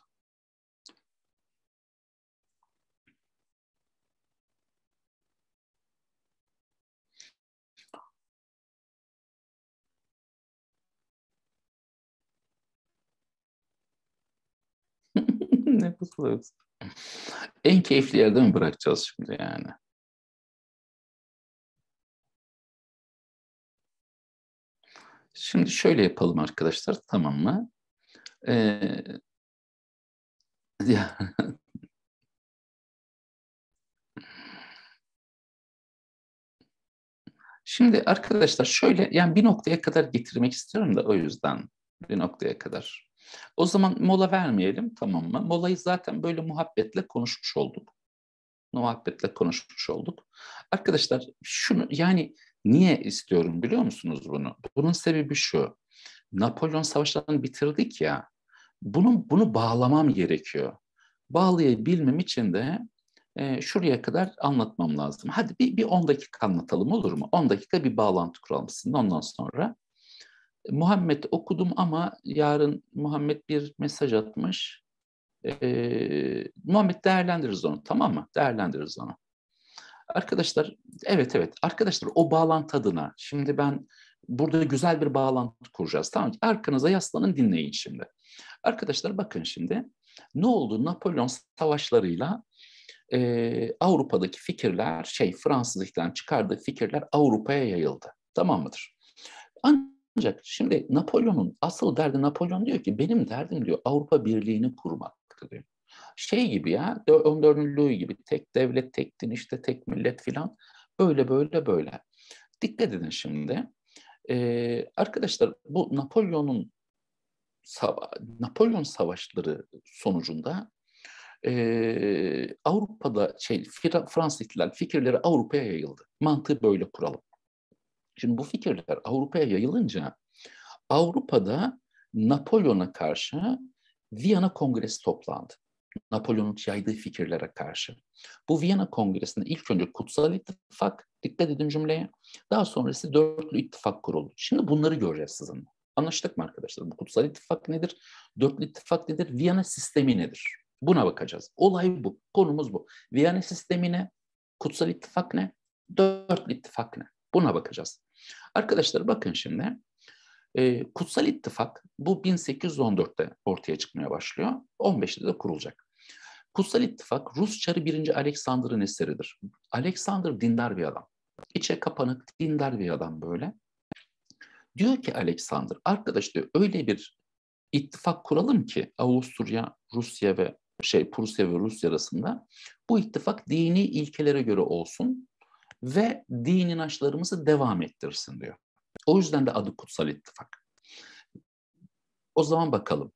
Ne pusulası? En keyifli yerde mi bırakacağız şimdi yani? Şimdi şöyle yapalım arkadaşlar, tamam mı? Ee, ya, Şimdi arkadaşlar şöyle yani bir noktaya kadar getirmek istiyorum da o yüzden bir noktaya kadar. O zaman mola vermeyelim tamam mı? Molayı zaten böyle muhabbetle konuşmuş olduk. Muhabbetle konuşmuş olduk. Arkadaşlar şunu yani niye istiyorum biliyor musunuz bunu? Bunun sebebi şu. Napolyon savaşlarını bitirdik ya. Bunu, bunu bağlamam gerekiyor. Bağlayabilmem için de e, şuraya kadar anlatmam lazım. Hadi bir, bir 10 dakika anlatalım olur mu? 10 dakika bir bağlantı kuralım sizinle ondan sonra. Muhammed okudum ama yarın Muhammed bir mesaj atmış. Ee, Muhammed değerlendiririz onu tamam mı? Değerlendiririz onu. Arkadaşlar evet evet arkadaşlar o bağlantı adına şimdi ben burada güzel bir bağlantı kuracağız tamam mı? Arkanıza yaslanın dinleyin şimdi. Arkadaşlar bakın şimdi ne oldu Napolyon savaşlarıyla e, Avrupa'daki fikirler şey Fransızlıktan çıkardığı fikirler Avrupa'ya yayıldı. Tamam mıdır? Ancak şimdi Napolyon'un asıl derdi Napolyon diyor ki benim derdim diyor Avrupa Birliği'ni kurmak diyor. Şey gibi ya 14. Louis gibi tek devlet tek din işte tek millet filan böyle böyle böyle. Dikkat edin şimdi. Ee, arkadaşlar bu Napolyon'un Napolyon savaşları sonucunda e, Avrupa'da şey Fransız fikirleri Avrupa'ya yayıldı. Mantığı böyle kuralım. Şimdi bu fikirler Avrupa'ya yayılınca Avrupa'da Napolyon'a karşı Viyana Kongresi toplandı. Napolyon'un yaydığı fikirlere karşı. Bu Viyana Kongresi'nde ilk önce Kutsal İttifak, dikkat edin cümleye, daha sonrası Dörtlü İttifak kuruldu. Şimdi bunları göreceğiz sizinle. Anlaştık mı arkadaşlar? Bu Kutsal İttifak nedir? Dörtlü İttifak nedir? Viyana sistemi nedir? Buna bakacağız. Olay bu. Konumuz bu. Viyana sistemi ne? Kutsal İttifak ne? Dörtlü İttifak ne? Buna bakacağız. Arkadaşlar bakın şimdi. E, Kutsal İttifak bu 1814'te ortaya çıkmaya başlıyor. 15'te de kurulacak. Kutsal İttifak Rus Çarı 1. Alexander'ın eseridir. Alexander dindar bir adam. İçe kapanık, dindar bir adam böyle. Diyor ki Alexander, arkadaş diyor öyle bir ittifak kuralım ki Avusturya, Rusya ve şey Prusya ve Rusya arasında bu ittifak dini ilkelere göre olsun ve din inançlarımızı devam ettirsin diyor. O yüzden de adı Kutsal İttifak. O zaman bakalım.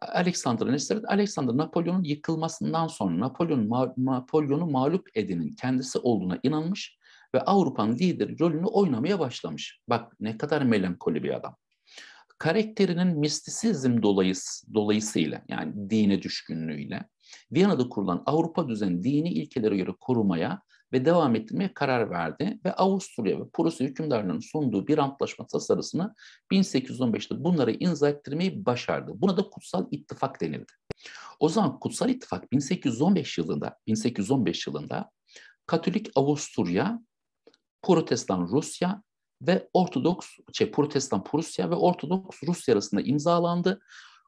Alexander'ın eseri, Alexander Napolyon'un yıkılmasından sonra Napolyon Napolyon'u mağlup edenin kendisi olduğuna inanmış ve Avrupa'nın lideri rolünü oynamaya başlamış. Bak ne kadar melankoli bir adam. Karakterinin mistisizm dolayısı, dolayısıyla yani dine düşkünlüğüyle Viyana'da kurulan Avrupa düzeni dini ilkelere göre korumaya ve devam ettirmeye karar verdi ve Avusturya ve Prusya hükümdarlarının sunduğu bir antlaşma tasarısını 1815'te bunları imza ettirmeyi başardı. Buna da Kutsal İttifak denildi. O zaman Kutsal İttifak 1815 yılında 1815 yılında Katolik Avusturya, Protestan Rusya ve Ortodoks şey Protestan Prusya ve Ortodoks Rusya arasında imzalandı.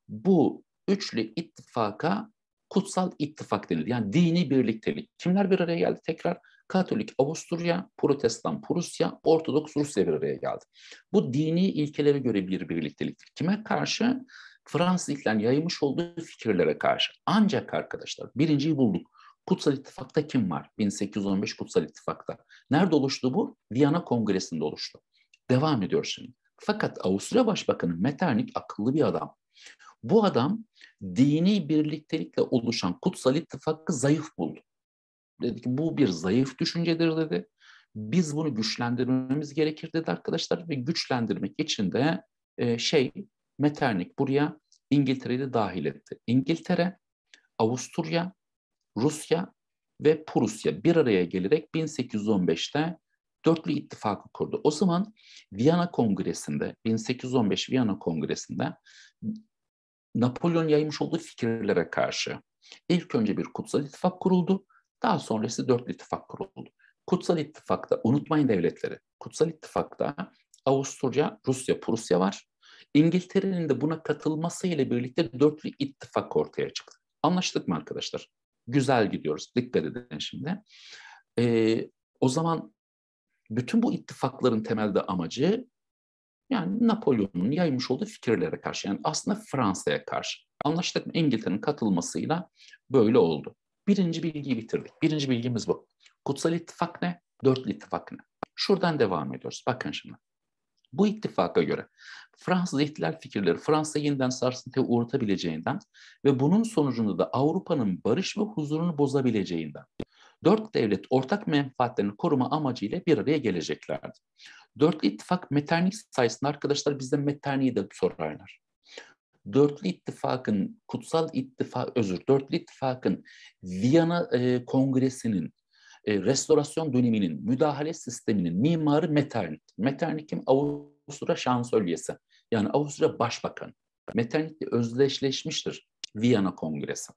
Bu üçlü ittifaka kutsal ittifak denildi. Yani dini birliktelik. Kimler bir araya geldi tekrar? Katolik Avusturya, Protestan Prusya, Ortodoks Rusya bir araya geldi. Bu dini ilkelere göre bir birlikteliktir. Kime karşı? Fransız ihtilal yaymış olduğu fikirlere karşı. Ancak arkadaşlar birinciyi bulduk. Kutsal İttifak'ta kim var? 1815 Kutsal İttifak'ta. Nerede oluştu bu? Viyana Kongresi'nde oluştu. Devam ediyor şimdi. Fakat Avusturya Başbakanı Metternich akıllı bir adam. Bu adam dini birliktelikle oluşan kutsal ittifakı zayıf buldu. Dedi ki bu bir zayıf düşüncedir dedi. Biz bunu güçlendirmemiz gerekir dedi arkadaşlar ve güçlendirmek için de e, şey Metternich buraya İngiltere'yi de dahil etti. İngiltere, Avusturya, Rusya ve Prusya bir araya gelerek 1815'te dörtlü ittifakı kurdu. O zaman Viyana Kongresi'nde, 1815 Viyana Kongresi'nde Napolyon yaymış olduğu fikirlere karşı ilk önce bir kutsal ittifak kuruldu. Daha sonrası dörtlü ittifak kuruldu. Kutsal ittifakta, unutmayın devletleri, kutsal ittifakta Avusturya, Rusya, Prusya var. İngiltere'nin de buna katılmasıyla birlikte dörtlü ittifak ortaya çıktı. Anlaştık mı arkadaşlar? Güzel gidiyoruz. Dikkat edin şimdi. Ee, o zaman bütün bu ittifakların temelde amacı yani Napolyon'un yaymış olduğu fikirlere karşı yani aslında Fransa'ya karşı. Anlaştık mı? İngiltere'nin katılmasıyla böyle oldu. Birinci bilgiyi bitirdik. Birinci bilgimiz bu. Kutsal ittifak ne? Dörtlü ittifak ne? Şuradan devam ediyoruz. Bakın şimdi. Bu ittifaka göre Fransız ihtilal fikirleri Fransa'yı yeniden sarsıntıya uğratabileceğinden ve bunun sonucunda da Avrupa'nın barış ve huzurunu bozabileceğinden dört devlet ortak menfaatlerini koruma amacıyla bir araya geleceklerdi. Dörtlü ittifak Metternich sayesinde arkadaşlar bizden Metternich'i de sorarlar. Dörtlü ittifakın, kutsal ittifak, özür, dörtlü ittifakın Viyana e, Kongresi'nin e, restorasyon döneminin müdahale sisteminin mimarı Metternich. Metternich kim? Avusturya şansölyesi. Yani Avusturya başbakan. Metternich özdeşleşmiştir Viyana Kongresi.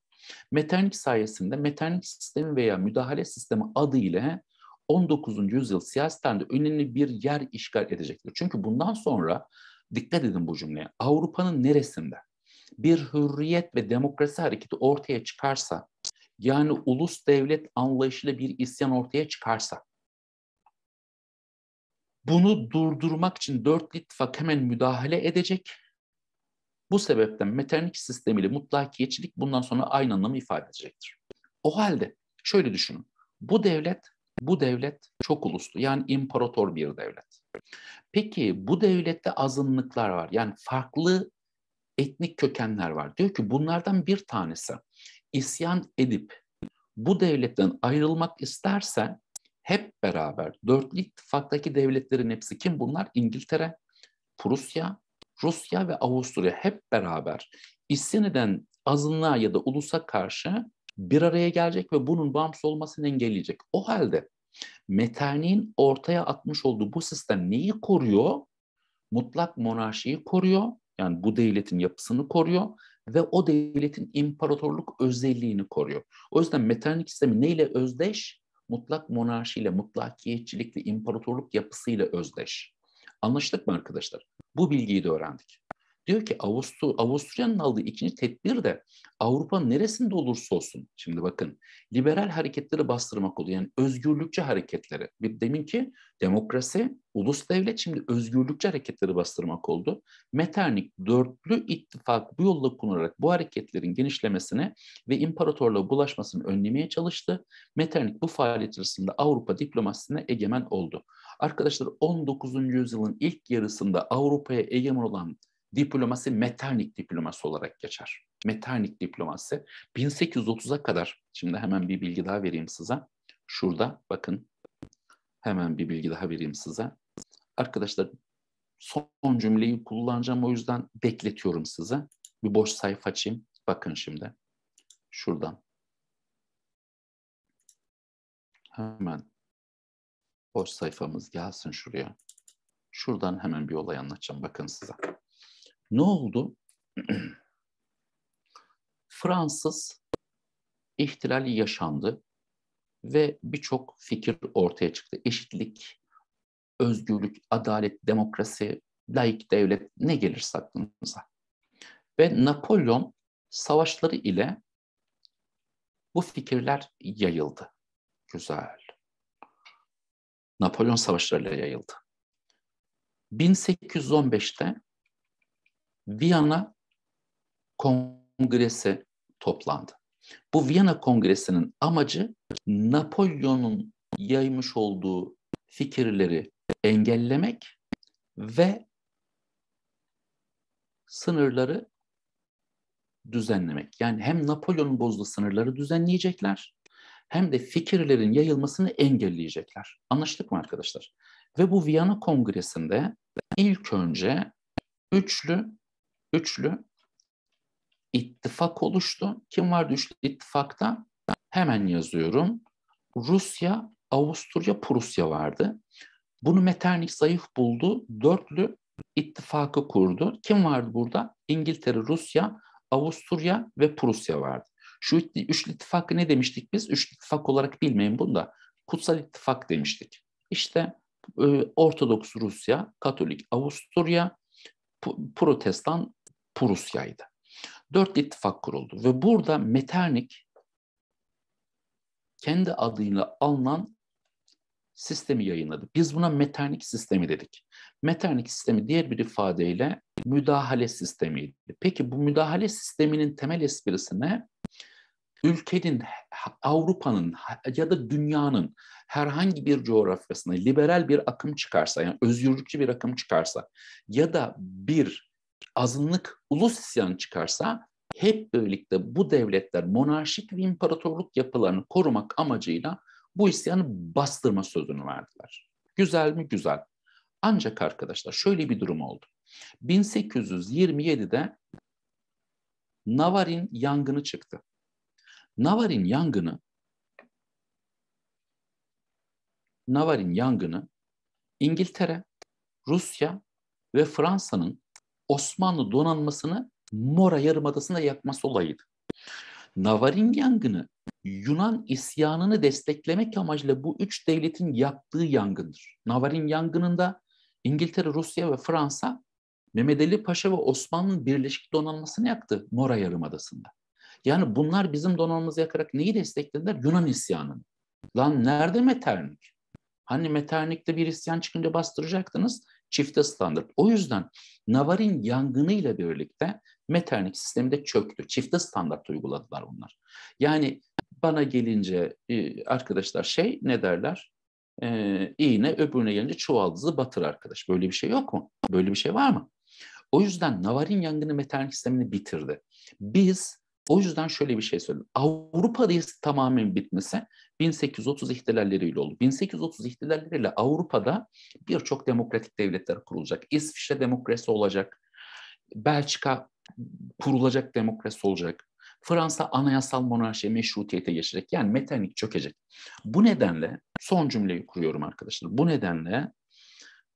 Metternich sayesinde Metternich sistemi veya müdahale sistemi adı ile 19. yüzyıl siyasetinde önemli bir yer işgal edecektir. Çünkü bundan sonra dikkat edin bu cümleye. Avrupa'nın neresinde bir hürriyet ve demokrasi hareketi ortaya çıkarsa yani ulus devlet anlayışıyla bir isyan ortaya çıkarsa bunu durdurmak için dört ittifak hemen müdahale edecek. Bu sebepten Metternich sistemiyle mutlakiyetçilik bundan sonra aynı anlamı ifade edecektir. O halde şöyle düşünün. Bu devlet, bu devlet çok uluslu yani imparator bir devlet. Peki bu devlette azınlıklar var. Yani farklı etnik kökenler var. Diyor ki bunlardan bir tanesi isyan edip bu devletten ayrılmak isterse hep beraber dörtlü ittifaktaki devletlerin hepsi kim bunlar? İngiltere, Prusya, Rusya ve Avusturya hep beraber isyan eden azınlığa ya da ulusa karşı bir araya gelecek ve bunun bağımsız olmasını engelleyecek. O halde Metternich'in ortaya atmış olduğu bu sistem neyi koruyor? Mutlak monarşiyi koruyor. Yani bu devletin yapısını koruyor ve o devletin imparatorluk özelliğini koruyor. O yüzden Metternich sistemi neyle özdeş? Mutlak monarşiyle, mutlakiyetçilikle, imparatorluk yapısıyla özdeş. Anlaştık mı arkadaşlar? Bu bilgiyi de öğrendik. Diyor ki Avustur Avusturya'nın aldığı ikinci tedbir de Avrupa'nın neresinde olursa olsun. Şimdi bakın liberal hareketleri bastırmak oluyor. Yani özgürlükçü hareketleri. Bir deminki demokrasi, ulus devlet şimdi özgürlükçü hareketleri bastırmak oldu. Metternich dörtlü ittifak bu yolla kullanarak bu hareketlerin genişlemesine ve imparatorluğa bulaşmasını önlemeye çalıştı. Metternich bu faaliyet sırasında Avrupa diplomasisine egemen oldu. Arkadaşlar 19. yüzyılın ilk yarısında Avrupa'ya egemen olan diplomasi Metternich diplomasi olarak geçer. Metternich diplomasi 1830'a kadar, şimdi hemen bir bilgi daha vereyim size. Şurada bakın hemen bir bilgi daha vereyim size. Arkadaşlar son cümleyi kullanacağım o yüzden bekletiyorum size. Bir boş sayfa açayım. Bakın şimdi. Şuradan. Hemen boş sayfamız gelsin şuraya. Şuradan hemen bir olay anlatacağım. Bakın size. Ne oldu? Fransız ihtilali yaşandı ve birçok fikir ortaya çıktı. Eşitlik, özgürlük, adalet, demokrasi, laik devlet ne gelirse aklınıza. Ve Napolyon savaşları ile bu fikirler yayıldı. Güzel. Napolyon savaşlarıyla yayıldı. 1815'te Viyana Kongresi toplandı. Bu Viyana Kongresi'nin amacı Napolyon'un yaymış olduğu fikirleri engellemek ve sınırları düzenlemek. Yani hem Napolyon'un bozduğu sınırları düzenleyecekler hem de fikirlerin yayılmasını engelleyecekler. Anlaştık mı arkadaşlar? Ve bu Viyana Kongresi'nde ilk önce üçlü üçlü ittifak oluştu. Kim vardı üçlü ittifakta? Hemen yazıyorum. Rusya, Avusturya, Prusya vardı. Bunu Metternich zayıf buldu. Dörtlü ittifakı kurdu. Kim vardı burada? İngiltere, Rusya, Avusturya ve Prusya vardı. Şu üçlü ittifakı ne demiştik biz? Üçlü ittifak olarak bilmeyin bunu da. Kutsal ittifak demiştik. İşte e, Ortodoks Rusya, Katolik Avusturya, Protestan Prusya'ydı. Dört ittifak kuruldu ve burada Metternich kendi adıyla alınan sistemi yayınladı. Biz buna Metternich sistemi dedik. Metternich sistemi diğer bir ifadeyle müdahale sistemiydi. Peki bu müdahale sisteminin temel esprisi ne? Ülkenin, Avrupa'nın ya da dünyanın herhangi bir coğrafyasına liberal bir akım çıkarsa, yani özgürlükçü bir akım çıkarsa ya da bir azınlık ulus isyanı çıkarsa hep birlikte bu devletler monarşik ve imparatorluk yapılarını korumak amacıyla bu isyanı bastırma sözünü verdiler. Güzel mi? Güzel. Ancak arkadaşlar şöyle bir durum oldu. 1827'de Navarin yangını çıktı. Navarin yangını Navarin yangını İngiltere, Rusya ve Fransa'nın Osmanlı donanmasını Mora Yarımadası'nda yakması olayıydı. Navarin yangını Yunan isyanını desteklemek amacıyla bu üç devletin yaptığı yangındır. Navarin yangınında İngiltere, Rusya ve Fransa Mehmet Ali Paşa ve Osmanlı'nın birleşik donanmasını yaktı Mora Yarımadası'nda. Yani bunlar bizim donanmamızı yakarak neyi desteklediler? Yunan isyanını. Lan nerede Metternich? Hani Metternich'te bir isyan çıkınca bastıracaktınız çifte standart. O yüzden Navarin yangınıyla birlikte Metternich sistemi de çöktü. Çifte standart uyguladılar bunlar. Yani bana gelince e, arkadaşlar şey ne derler? Ee, iğne öbürüne gelince çuvaldızı batır arkadaş. Böyle bir şey yok mu? Böyle bir şey var mı? O yüzden Navarin yangını Metternich sistemini bitirdi. Biz o yüzden şöyle bir şey söyleyeyim. Avrupa'da tamamen bitmesi 1830 ihtilalleriyle oldu. 1830 ihtilalleriyle Avrupa'da birçok demokratik devletler kurulacak. İsviçre demokrasi olacak. Belçika kurulacak demokrasi olacak. Fransa anayasal monarşi meşrutiyete geçecek. Yani Metternich çökecek. Bu nedenle son cümleyi kuruyorum arkadaşlar. Bu nedenle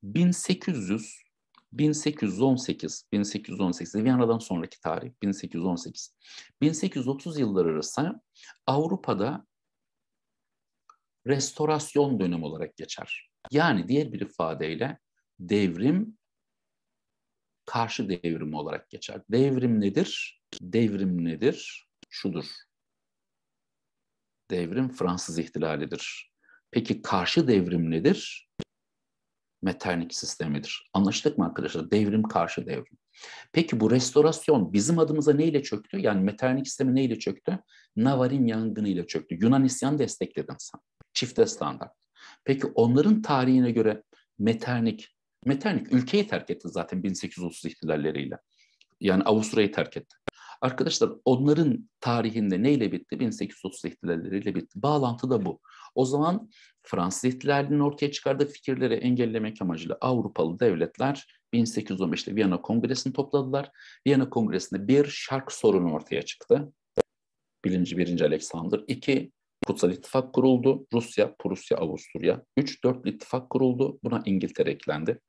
1800 1818, 1818, Viyana'dan sonraki tarih 1818. 1830 yılları arası Avrupa'da restorasyon dönemi olarak geçer. Yani diğer bir ifadeyle devrim karşı devrim olarak geçer. Devrim nedir? Devrim nedir? Şudur. Devrim Fransız ihtilalidir. Peki karşı devrim nedir? Metternich sistemidir. Anlaştık mı arkadaşlar? Devrim karşı devrim. Peki bu restorasyon bizim adımıza neyle çöktü? Yani Metternich sistemi neyle çöktü? Navarin yangınıyla çöktü. Yunan isyan destekledin sen. Çifte standart. Peki onların tarihine göre Metternich, Metternich ülkeyi terk etti zaten 1830 ihtilalleriyle. Yani Avusturya'yı terk etti. Arkadaşlar onların tarihinde neyle bitti? 1830 ihtilalleriyle bitti. Bağlantı da bu. O zaman Fransız ihtilalinin ortaya çıkardığı fikirleri engellemek amacıyla Avrupalı devletler 1815'te Viyana Kongresi'ni topladılar. Viyana Kongresi'nde bir şark sorunu ortaya çıktı. Birinci, birinci Alexander. İki, Kutsal İttifak kuruldu. Rusya, Prusya, Avusturya. Üç, dört ittifak kuruldu. Buna İngiltere eklendi.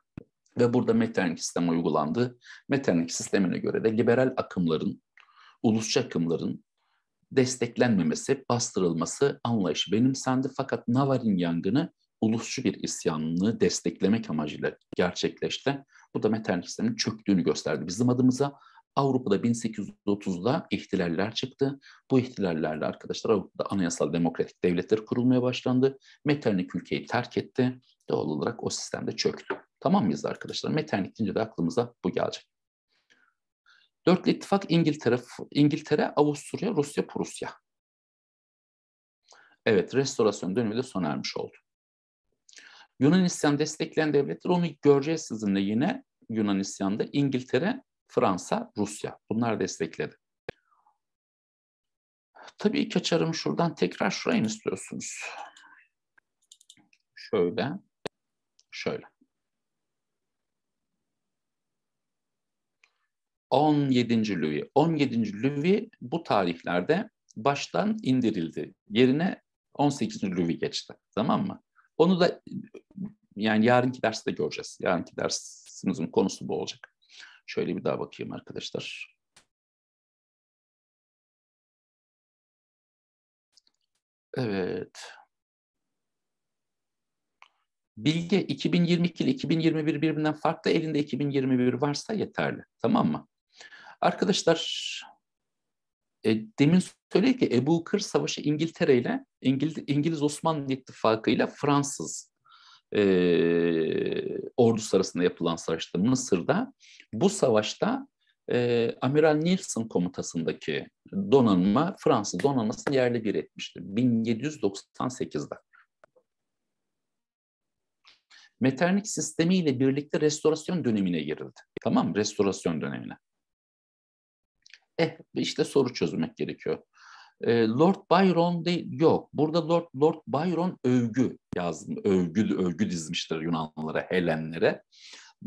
Ve burada Metternich sistemi uygulandı. Metternich sistemine göre de liberal akımların, ulusçu akımların desteklenmemesi, bastırılması anlayışı benimsendi. Fakat Navarin yangını ulusçu bir isyanını desteklemek amacıyla gerçekleşti. Bu da Metternich sisteminin çöktüğünü gösterdi. Bizim adımıza Avrupa'da 1830'da ihtilaller çıktı. Bu ihtilallerle arkadaşlar Avrupa'da anayasal demokratik devletler kurulmaya başlandı. Metternich ülkeyi terk etti. Doğal olarak o sistemde çöktü. Tamam mıyız arkadaşlar? Metternich deyince de aklımıza bu gelecek. Dörtlü ittifak İngiltere, İngiltere, Avusturya, Rusya, Prusya. Evet, restorasyon dönemi de sona ermiş oldu. Yunanistan destekleyen devletler onu göreceğiz sizinle yine Yunanistan'da İngiltere, Fransa, Rusya. Bunlar destekledi. tabii ilk açarım şuradan tekrar şurayı istiyorsunuz? Şöyle, şöyle. 17. Louis. 17. Louis bu tarihlerde baştan indirildi. Yerine 18. Louis geçti. Tamam mı? Onu da yani yarınki derste göreceğiz. Yarınki dersimizin konusu bu olacak. Şöyle bir daha bakayım arkadaşlar. Evet. Bilge 2022 ile 2021 birbirinden farklı. Elinde 2021 varsa yeterli. Tamam mı? Arkadaşlar e, demin söyledik ki Ebu Kır Savaşı İngiltere ile İngiliz, İngiliz Osmanlı İttifakı ile Fransız e, ordusu arasında yapılan savaşta Mısır'da bu savaşta e, Amiral Nelson komutasındaki donanma Fransız donanmasını yerle bir etmiştir 1798'de. Meternik sistemiyle birlikte restorasyon dönemine girildi. Tamam mı? Restorasyon dönemine. Eh işte soru çözmek gerekiyor. Lord Byron değil, yok. Burada Lord Lord Byron övgü yazdım. Övgü övgü dizmiştir Yunanlılara, Helenlere.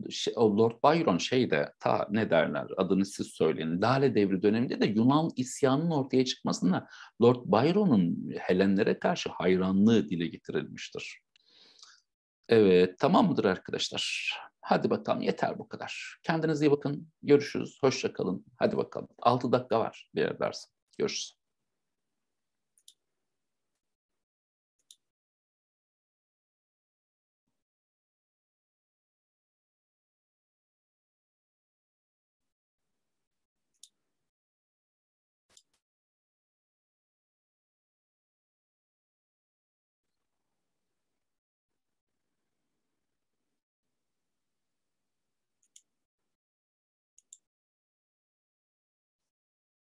Şey, Lord Byron şeyde ta ne derler adını siz söyleyin. Lale devri döneminde de Yunan isyanının ortaya çıkmasında Lord Byron'un Helenlere karşı hayranlığı dile getirilmiştir. Evet, tamam mıdır arkadaşlar? Hadi bakalım yeter bu kadar. Kendinize iyi bakın. Görüşürüz. Hoşça kalın. Hadi bakalım. 6 dakika var diğer ders. Görüşürüz.